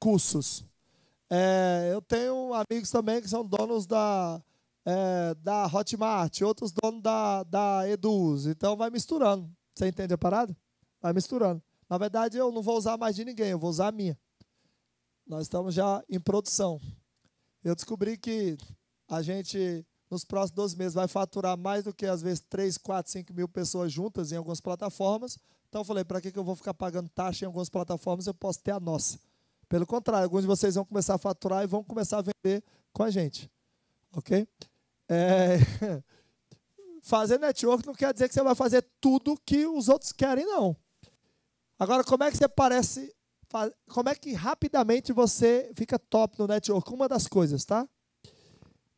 É, eu tenho amigos também que são donos da, é, da Hotmart, outros donos da, da Eduz. Então vai misturando. Você entende a parada? Vai misturando. Na verdade, eu não vou usar mais de ninguém, eu vou usar a minha. Nós estamos já em produção. Eu descobri que a gente, nos próximos 12 meses, vai faturar mais do que, às vezes, 3, 4, 5 mil pessoas juntas em algumas plataformas. Então, eu falei, para que que eu vou ficar pagando taxa em algumas plataformas? Eu posso ter a nossa. Pelo contrário, alguns de vocês vão começar a faturar e vão começar a vender com a gente. Ok? É, *laughs* Fazer network não quer dizer que você vai fazer tudo que os outros querem, não. Agora, como é que você parece. Como é que rapidamente você fica top no network? Uma das coisas, tá?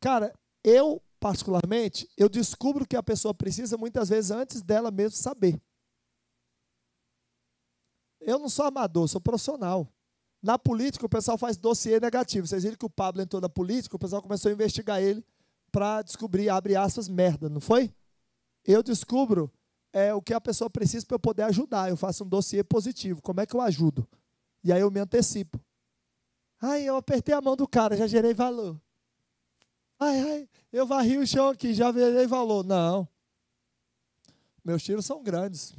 Cara, eu, particularmente, eu descubro que a pessoa precisa muitas vezes antes dela mesmo saber. Eu não sou amador, sou profissional. Na política, o pessoal faz dossiê negativo. Vocês viram que o Pablo entrou na política, o pessoal começou a investigar ele para descobrir, abre aspas, merda, não foi? Eu descubro é, o que a pessoa precisa para eu poder ajudar. Eu faço um dossiê positivo. Como é que eu ajudo? E aí eu me antecipo. Ai, eu apertei a mão do cara, já gerei valor. Ai, ai, eu varri o chão aqui, já gerei valor. Não. Meus tiros são grandes.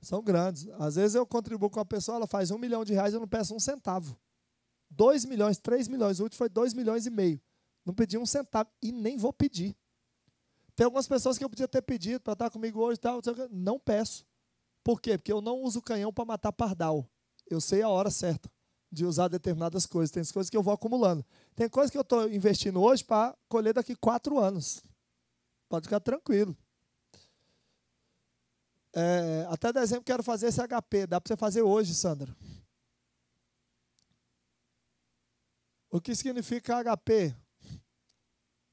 São grandes. Às vezes eu contribuo com a pessoa, ela faz um milhão de reais, eu não peço um centavo. Dois milhões, três milhões. O último foi dois milhões e meio. Não pedi um centavo e nem vou pedir. Tem algumas pessoas que eu podia ter pedido para estar comigo hoje e tal. não peço. Por quê? Porque eu não uso canhão para matar pardal. Eu sei a hora certa de usar determinadas coisas. Tem coisas que eu vou acumulando. Tem coisas que eu estou investindo hoje para colher daqui quatro anos. Pode ficar tranquilo. É, até dezembro quero fazer esse HP. Dá para você fazer hoje, Sandra. O que significa HP?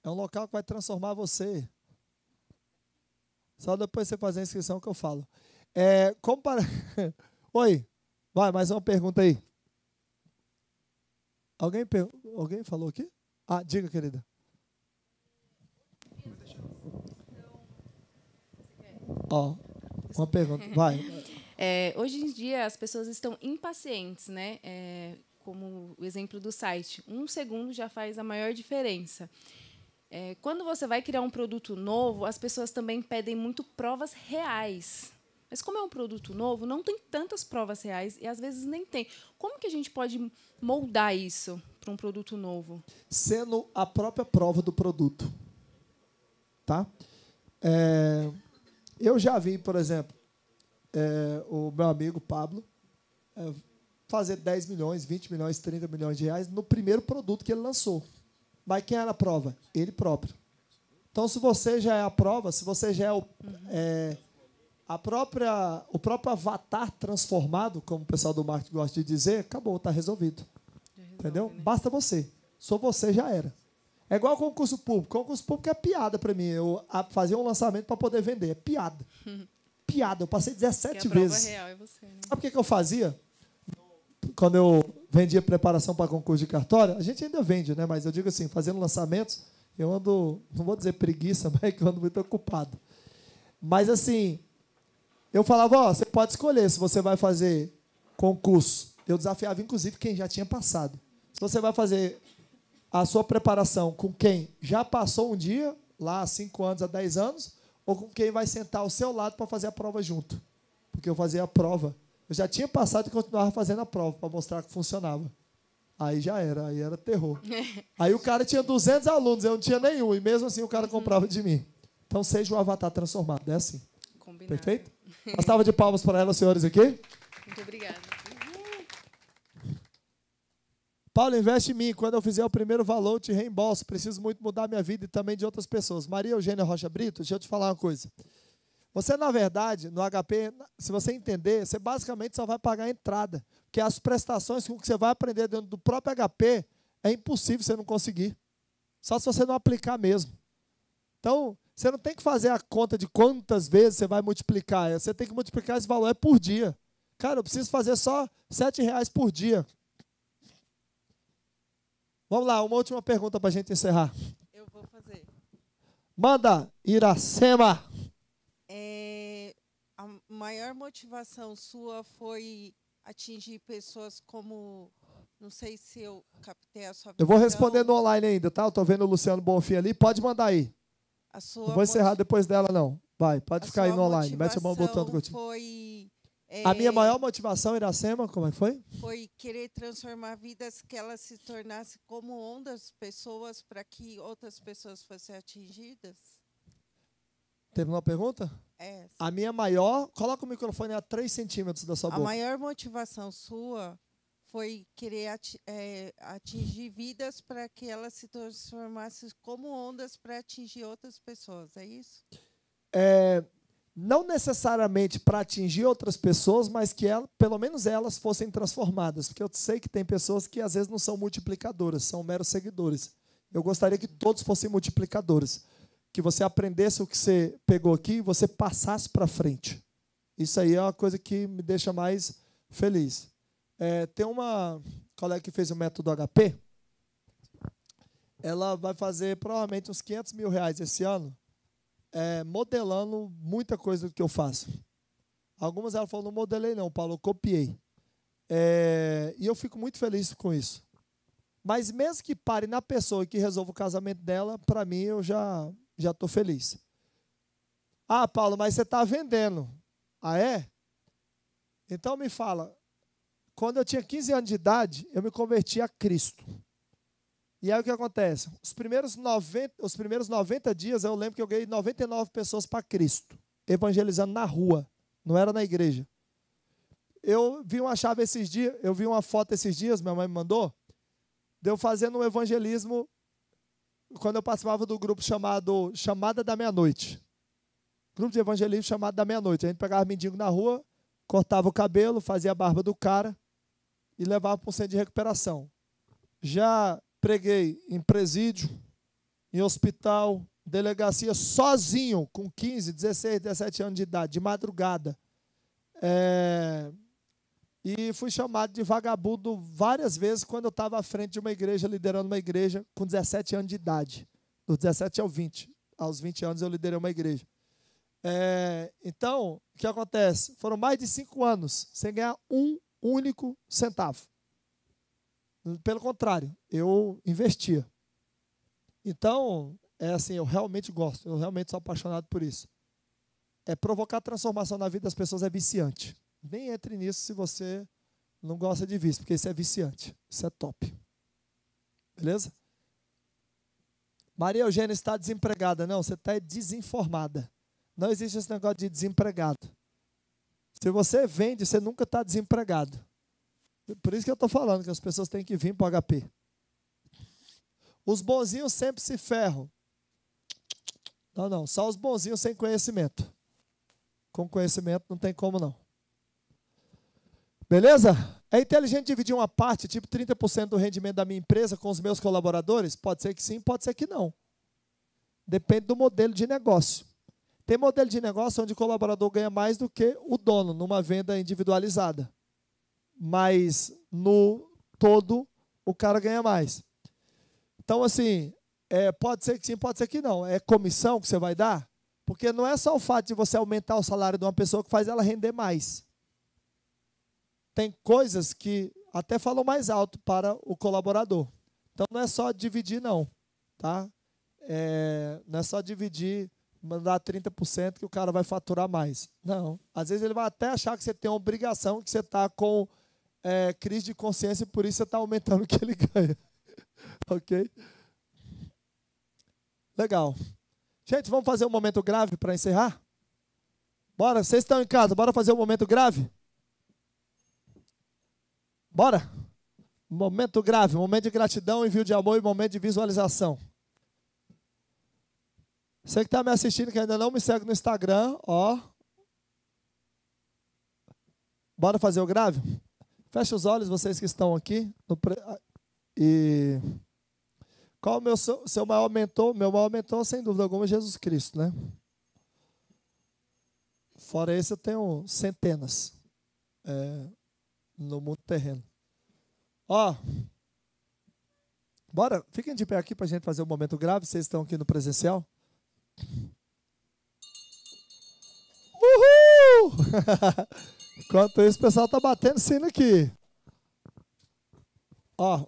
É um local que vai transformar você. Só depois você fazer a inscrição que eu falo. É, como para... *laughs* Oi, vai, mais uma pergunta aí. Alguém. Alguém falou aqui? Ah, diga, querida. Ó, uma pergunta. Vai. *laughs* É, hoje em dia as pessoas estão impacientes, né? É, como o exemplo do site, um segundo já faz a maior diferença. É, quando você vai criar um produto novo, as pessoas também pedem muito provas reais. Mas como é um produto novo, não tem tantas provas reais e às vezes nem tem. Como que a gente pode moldar isso para um produto novo? Sendo a própria prova do produto. Tá? É, eu já vi, por exemplo, é, o meu amigo Pablo é, fazer 10 milhões, 20 milhões, 30 milhões de reais no primeiro produto que ele lançou. Mas quem era a prova? Ele próprio. Então, se você já é a prova, se você já é, o, é a própria, o próprio avatar transformado, como o pessoal do marketing gosta de dizer, acabou, está resolvido. Resolve, Entendeu? Né? Basta você. Só você já era. É igual concurso público. Concurso público é piada para mim. Eu fazia um lançamento para poder vender. É piada. *laughs* piada. Eu passei 17 vezes. Real é você, né? Sabe o que, que eu fazia? Quando eu vendia preparação para concurso de cartório, a gente ainda vende, né? Mas eu digo assim, fazendo lançamentos, eu ando, não vou dizer preguiça, *laughs* mas é que eu ando muito ocupado. Mas assim, eu falava, ó, você pode escolher se você vai fazer concurso. Eu desafiava, inclusive, quem já tinha passado. Se você vai fazer a sua preparação com quem já passou um dia, lá há 5 anos, há 10 anos, ou com quem vai sentar ao seu lado para fazer a prova junto. Porque eu fazia a prova. Eu já tinha passado e continuava fazendo a prova para mostrar que funcionava. Aí já era, aí era terror. *laughs* Aí o cara tinha 200 alunos, eu não tinha nenhum, e mesmo assim o cara comprava de mim. Então seja o avatar transformado, é assim. Combinado. Perfeito? Uma salva de palmas para ela, senhores, aqui. Muito obrigada. Paulo, investe em mim. Quando eu fizer o primeiro valor, eu te reembolso. Preciso muito mudar minha vida e também de outras pessoas. Maria Eugênia Rocha Brito, deixa eu te falar uma coisa. Você, na verdade, no HP, se você entender, você basicamente só vai pagar a entrada. Porque as prestações que você vai aprender dentro do próprio HP é impossível você não conseguir. Só se você não aplicar mesmo. Então, você não tem que fazer a conta de quantas vezes você vai multiplicar. Você tem que multiplicar esse valor é por dia. Cara, eu preciso fazer só sete reais por dia. Vamos lá, uma última pergunta para a gente encerrar. Eu vou fazer. Manda, Iracema. É, a maior motivação sua foi atingir pessoas como. Não sei se eu captei a sua Eu vou responder no online ainda, tá? Eu tô vendo o Luciano Bonfim ali. Pode mandar aí. A não vou encerrar depois dela, não. Vai, pode a ficar aí no online. Mete a mão no botão do motivação curtir. Foi, A minha é, maior motivação, Iracema, como é que foi? foi querer transformar vidas que elas se tornassem como ondas, pessoas, para que outras pessoas fossem atingidas? Teve uma pergunta? É. A minha maior. Coloca o microfone a 3 centímetros da sua A boca. maior motivação sua foi querer é, atingir vidas para que elas se transformassem como ondas para atingir outras pessoas, é isso? É, não necessariamente para atingir outras pessoas, mas que ela, pelo menos elas fossem transformadas. Porque eu sei que tem pessoas que às vezes não são multiplicadoras, são meros seguidores. Eu gostaria que todos fossem multiplicadores. Que você aprendesse o que você pegou aqui e você passasse para frente. Isso aí é uma coisa que me deixa mais feliz. É, tem uma colega que fez o método HP. Ela vai fazer provavelmente uns 500 mil reais esse ano é, modelando muita coisa do que eu faço. Algumas ela falou, não modelei não, Paulo, eu copiei. É, e eu fico muito feliz com isso. Mas mesmo que pare na pessoa que resolva o casamento dela, para mim eu já já estou feliz. Ah, Paulo, mas você está vendendo. Ah, é? Então me fala, quando eu tinha 15 anos de idade, eu me converti a Cristo. E aí o que acontece? Os primeiros 90, os primeiros 90 dias eu lembro que eu ganhei 99 pessoas para Cristo, evangelizando na rua, não era na igreja. Eu vi uma chave esses dias, eu vi uma foto esses dias, minha mãe me mandou, de eu fazendo um evangelismo quando eu participava do grupo chamado Chamada da Meia-Noite. Grupo de evangelismo chamado da Meia-Noite. A gente pegava mendigo na rua, cortava o cabelo, fazia a barba do cara e levava para um centro de recuperação. Já preguei em presídio, em hospital, delegacia, sozinho, com 15, 16, 17 anos de idade, de madrugada. É, e fui chamado de vagabundo várias vezes quando eu estava à frente de uma igreja, liderando uma igreja com 17 anos de idade. Dos 17 ao 20. Aos 20 anos eu liderei uma igreja. É, então, o que acontece? Foram mais de cinco anos sem ganhar um único centavo. Pelo contrário, eu investia. Então, é assim, eu realmente gosto, eu realmente sou apaixonado por isso. É provocar transformação na vida das pessoas é viciante. Nem entre nisso se você não gosta de vício, porque isso é viciante. Isso é top. Beleza? Maria Eugênia está desempregada. Não, você está desinformada. Não existe esse negócio de desempregado. Se você vende, você nunca está desempregado. Por isso que eu estou falando que as pessoas têm que vir para o HP. Os bonzinhos sempre se ferram. Não, não. Só os bonzinhos sem conhecimento. Com conhecimento não tem como não. Beleza? É inteligente dividir uma parte, tipo 30% do rendimento da minha empresa com os meus colaboradores? Pode ser que sim, pode ser que não. Depende do modelo de negócio. Tem modelo de negócio onde o colaborador ganha mais do que o dono numa venda individualizada. Mas no todo o cara ganha mais. Então, assim, é, pode ser que sim, pode ser que não. É comissão que você vai dar? Porque não é só o fato de você aumentar o salário de uma pessoa que faz ela render mais tem coisas que até falam mais alto para o colaborador. Então não é só dividir, não. Tá? É, não é só dividir, mandar 30% que o cara vai faturar mais. Não. Às vezes ele vai até achar que você tem uma obrigação, que você está com é, crise de consciência e por isso você está aumentando o que ele *laughs* ganha. ok? Legal. Gente, vamos fazer um momento grave para encerrar? Bora, vocês estão em casa, bora fazer um momento grave? Bora? Momento grave, momento de gratidão, envio de amor e momento de visualização. Você que está me assistindo, que ainda não me segue no Instagram, ó. Bora fazer o grave? Feche os olhos, vocês que estão aqui. Pre... E qual o meu seu, maior mentor? Meu maior mentor, sem dúvida alguma, é Jesus Cristo, né? Fora esse, eu tenho centenas. É, no mundo terreno. Ó, bora, fiquem de pé aqui para a gente fazer um momento grave. Vocês estão aqui no presencial? Uhul! *laughs* Enquanto isso, o pessoal tá batendo sino aqui. Ó,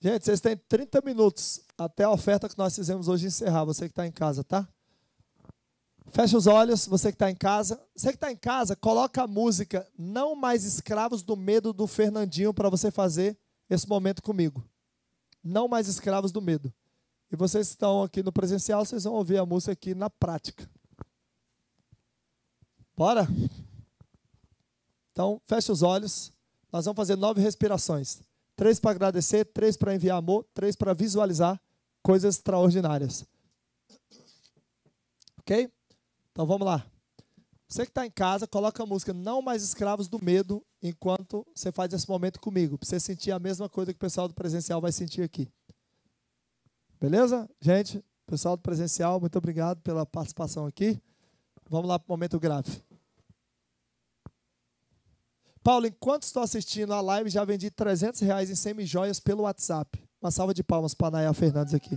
gente, vocês têm 30 minutos até a oferta que nós fizemos hoje encerrar. Você que está em casa, tá? Fecha os olhos, você que está em casa. Você que está em casa, coloca a música Não Mais Escravos do Medo do Fernandinho para você fazer esse momento comigo. Não Mais Escravos do Medo. E vocês estão aqui no presencial, vocês vão ouvir a música aqui na prática. Bora? Então, fecha os olhos. Nós vamos fazer nove respirações. Três para agradecer, três para enviar amor, três para visualizar coisas extraordinárias. Ok? Então vamos lá. Você que está em casa, coloca a música Não Mais Escravos do Medo enquanto você faz esse momento comigo, para você sentir a mesma coisa que o pessoal do presencial vai sentir aqui. Beleza? Gente, pessoal do presencial, muito obrigado pela participação aqui. Vamos lá para o momento grave. Paulo, enquanto estou assistindo a live, já vendi 300 reais em semi-joias pelo WhatsApp. Uma salva de palmas para a Naya Fernandes aqui.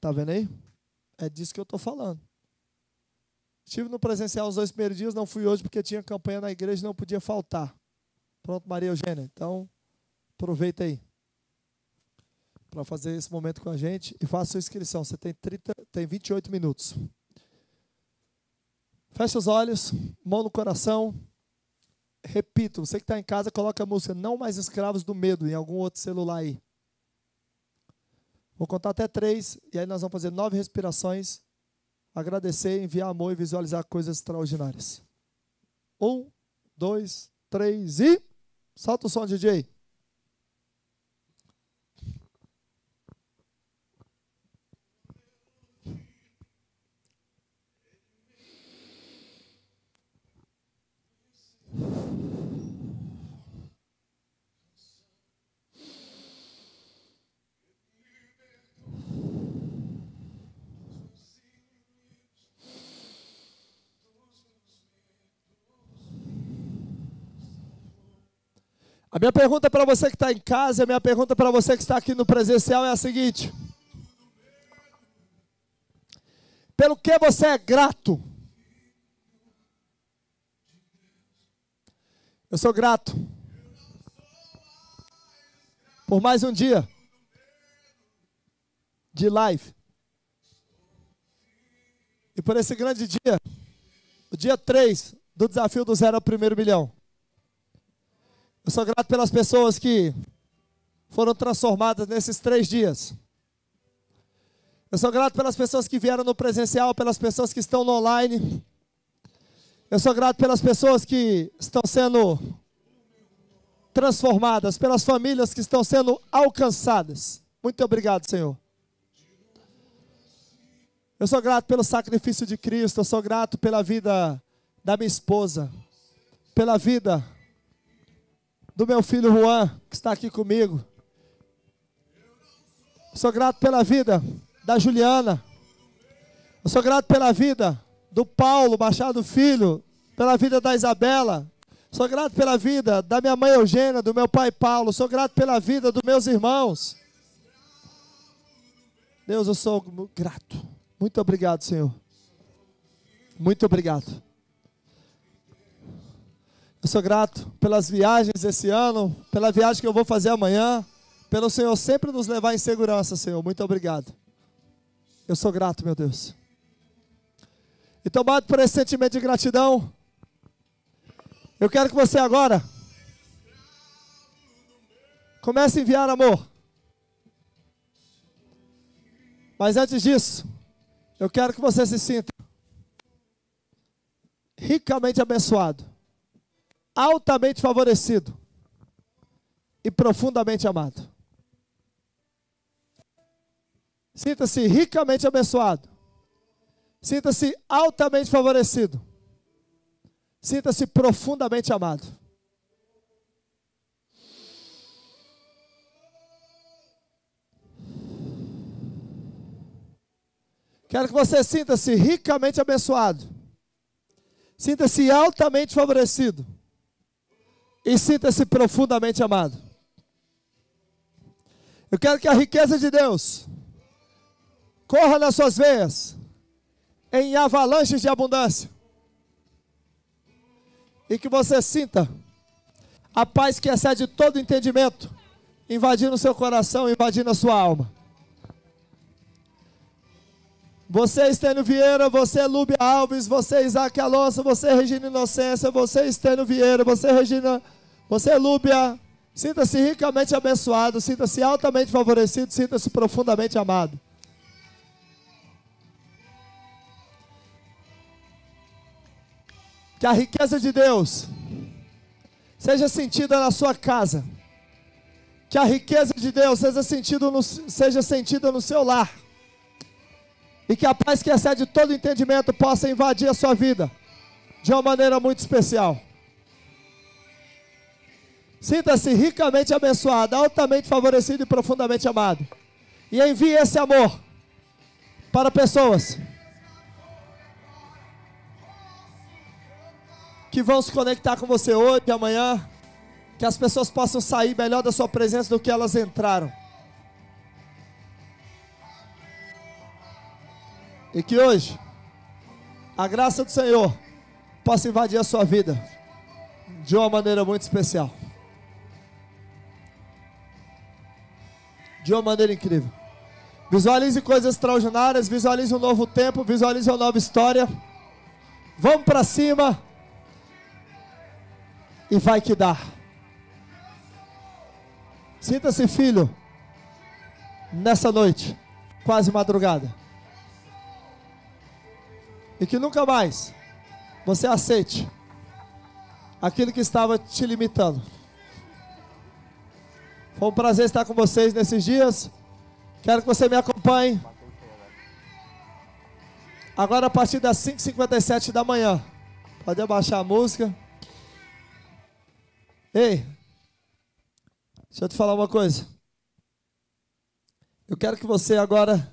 Tá vendo aí? É disso que eu estou falando. Estive no presencial os dois primeiros dias, não fui hoje porque tinha campanha na igreja e não podia faltar. Pronto, Maria Eugênia. Então, aproveita aí para fazer esse momento com a gente e faça sua inscrição. Você tem 30, tem 28 minutos. Feche os olhos, mão no coração. Repito, você que está em casa, coloca a música Não Mais Escravos do Medo em algum outro celular aí. Vou contar até três, e aí nós vamos fazer nove respirações, agradecer, enviar amor e visualizar coisas extraordinárias. Um, dois, três e. Solta o som, DJ. A minha pergunta para você que está em casa, a minha pergunta para você que está aqui no presencial é a seguinte: Pelo que você é grato? Eu sou grato por mais um dia de live. E por esse grande dia, o dia 3 do desafio do zero ao primeiro milhão. Eu sou grato pelas pessoas que foram transformadas nesses três dias. Eu sou grato pelas pessoas que vieram no presencial, pelas pessoas que estão no online. Eu sou grato pelas pessoas que estão sendo transformadas, pelas famílias que estão sendo alcançadas. Muito obrigado, Senhor. Eu sou grato pelo sacrifício de Cristo, eu sou grato pela vida da minha esposa, pela vida do meu filho Juan, que está aqui comigo. Eu sou grato pela vida da Juliana. Eu sou grato pela vida do Paulo Machado Filho, pela vida da Isabela. Sou grato pela vida da minha mãe Eugênia, do meu pai Paulo. Sou grato pela vida dos meus irmãos. Deus, eu sou grato. Muito obrigado, Senhor. Muito obrigado. Eu sou grato pelas viagens esse ano, pela viagem que eu vou fazer amanhã, pelo Senhor sempre nos levar em segurança, Senhor. Muito obrigado. Eu sou grato, meu Deus. E tomado por esse sentimento de gratidão, eu quero que você agora comece a enviar amor. Mas antes disso, eu quero que você se sinta ricamente abençoado, altamente favorecido e profundamente amado. Sinta-se ricamente abençoado. Sinta-se altamente favorecido. Sinta-se profundamente amado. Quero que você sinta-se ricamente abençoado. Sinta-se altamente favorecido. E sinta-se profundamente amado. Eu quero que a riqueza de Deus corra nas suas veias em avalanches de abundância. E que você sinta a paz que excede todo entendimento invadindo o seu coração, invadindo a sua alma. Você, Estênio Vieira, você, Lúbia Alves, você, Isaac Alonso, você, Regina Inocência, você, Estênio Vieira, você, Regina, você, Lúbia. Sinta-se ricamente abençoado, sinta-se altamente favorecido, sinta-se profundamente amado. Que a riqueza de Deus seja sentida na sua casa. Que a riqueza de Deus seja, sentido no, seja sentida no seu lar. E que a paz que excede todo entendimento possa invadir a sua vida de uma maneira muito especial. Sinta-se ricamente abençoado, altamente favorecido e profundamente amado. E envie esse amor para pessoas que vão se conectar com você hoje e amanhã. Que as pessoas possam sair melhor da sua presença do que elas entraram. E que hoje a graça do Senhor possa invadir a sua vida de uma maneira muito especial. De uma maneira incrível. Visualize coisas extraordinárias, visualize um novo tempo, visualize uma nova história. Vamos para cima. E vai que dá. Sinta-se filho nessa noite, quase madrugada. E que nunca mais você aceite aquilo que estava te limitando. Foi um prazer estar com vocês nesses dias. Quero que você me acompanhe. Agora a partir das 5h57 da manhã. Pode abaixar a música. Ei, deixa eu te falar uma coisa. Eu quero que você agora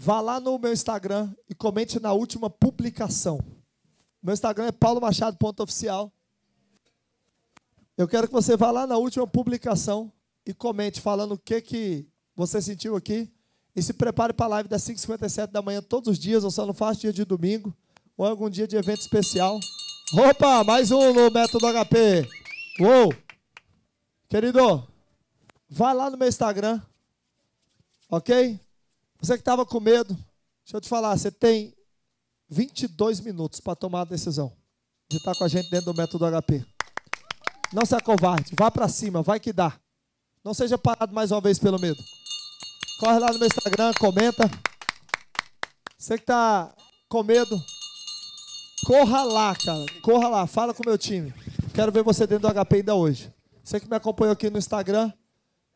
Vá lá no meu Instagram e comente na última publicação. Meu Instagram é paulomachado.oficial. Eu quero que você vá lá na última publicação e comente falando o que, que você sentiu aqui. E se prepare para a live das 5h57 da manhã todos os dias. Eu só não faço dia de domingo ou algum dia de evento especial. Opa, mais um no Método HP. Uou! Querido, vai lá no meu Instagram, ok? Você que estava com medo, deixa eu te falar, você tem 22 minutos para tomar a decisão de estar com a gente dentro do método HP. Não se acovarde, vá para cima, vai que dá. Não seja parado mais uma vez pelo medo. Corre lá no meu Instagram, comenta. Você que está com medo, corra lá, cara. Corra lá, fala com o meu time. Quero ver você dentro do HP ainda hoje. Você que me acompanhou aqui no Instagram,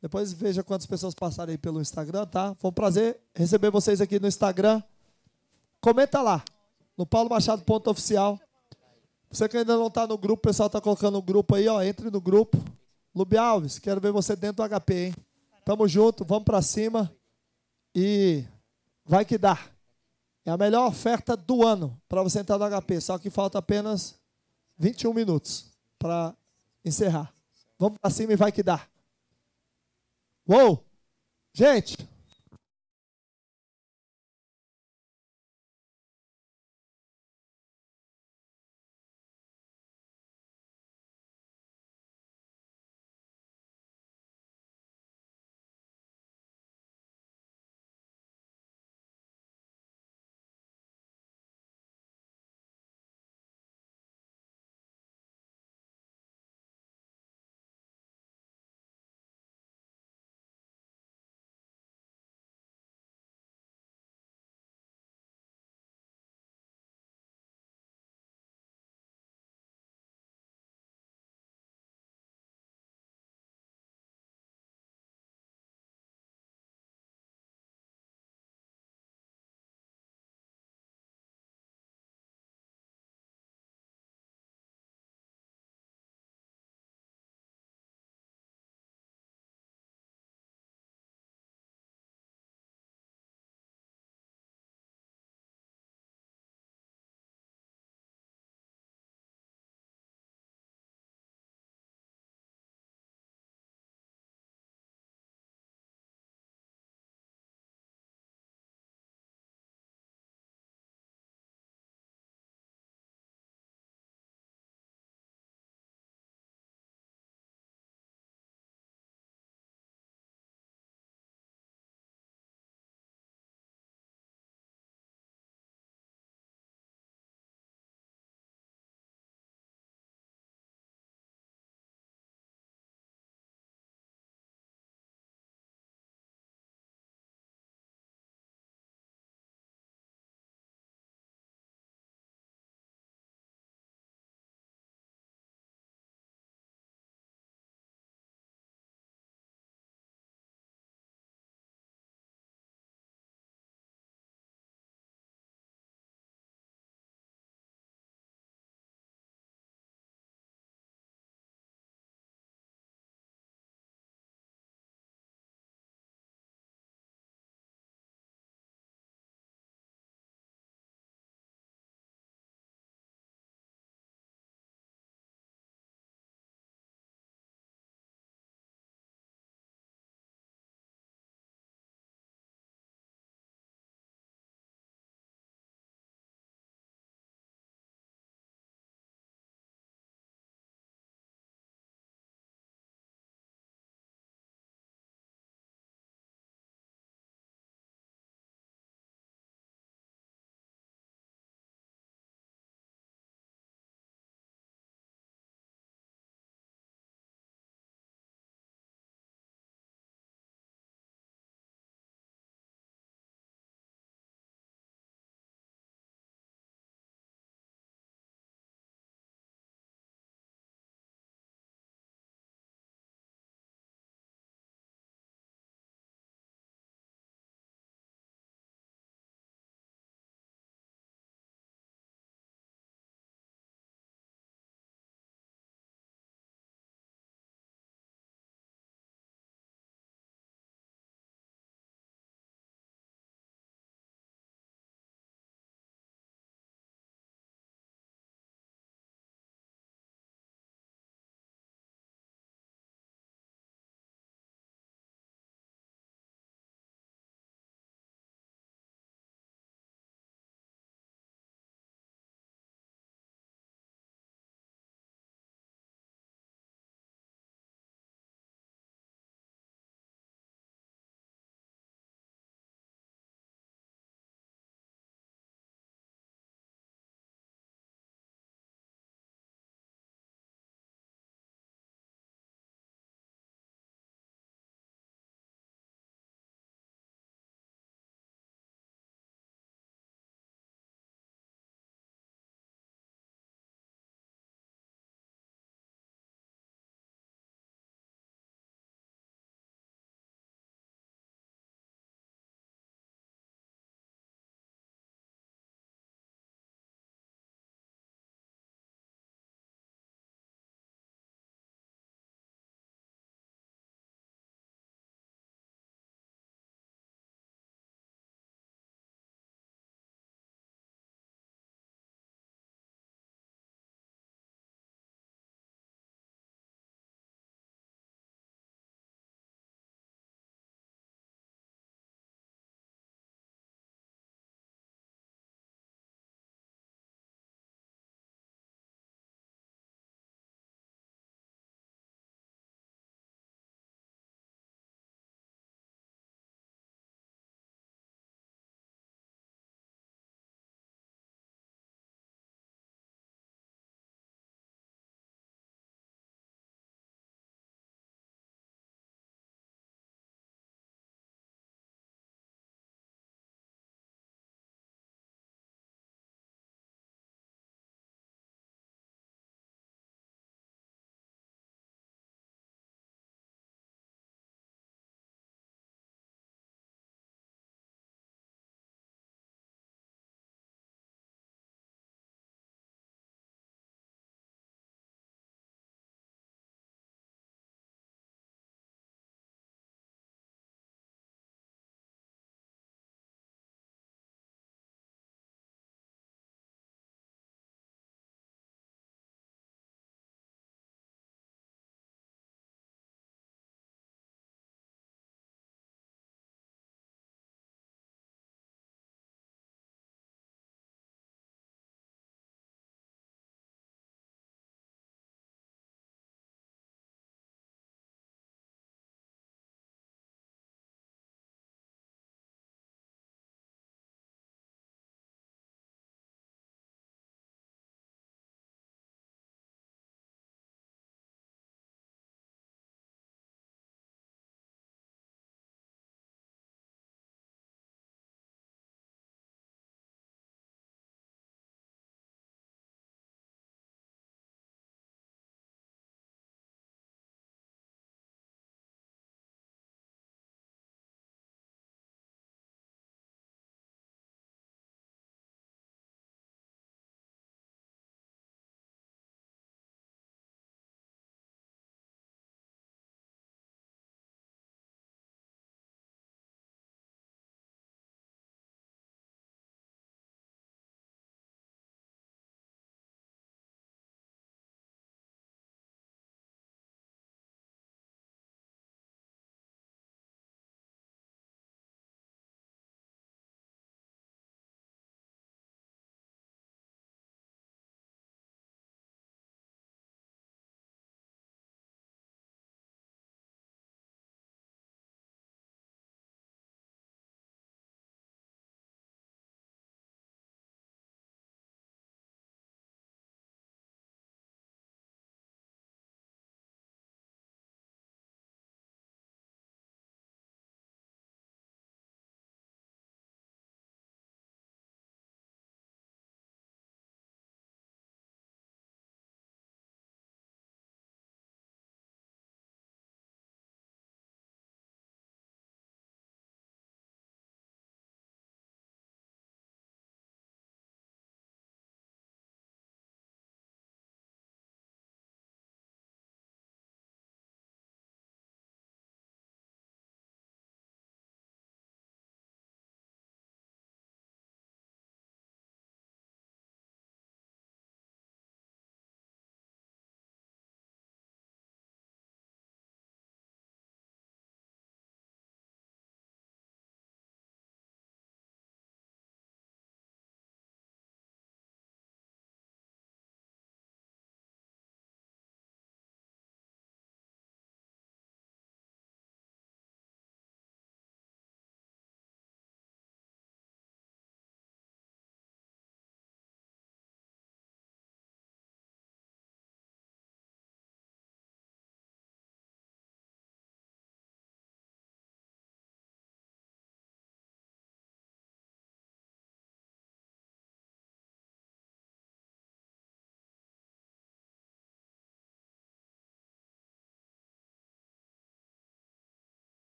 depois veja quantas pessoas passaram aí pelo Instagram, tá? Foi um prazer receber vocês aqui no Instagram. Comenta lá, no Paulo Machado ponto oficial. Você que ainda não está no grupo, o pessoal está colocando no grupo aí, ó. Entre no grupo. Lubi Alves, quero ver você dentro do HP, hein? Tamo junto, vamos para cima. E vai que dá. É a melhor oferta do ano para você entrar no HP. Só que falta apenas 21 minutos para encerrar. Vamos para cima e vai que dá. Uou! Gente,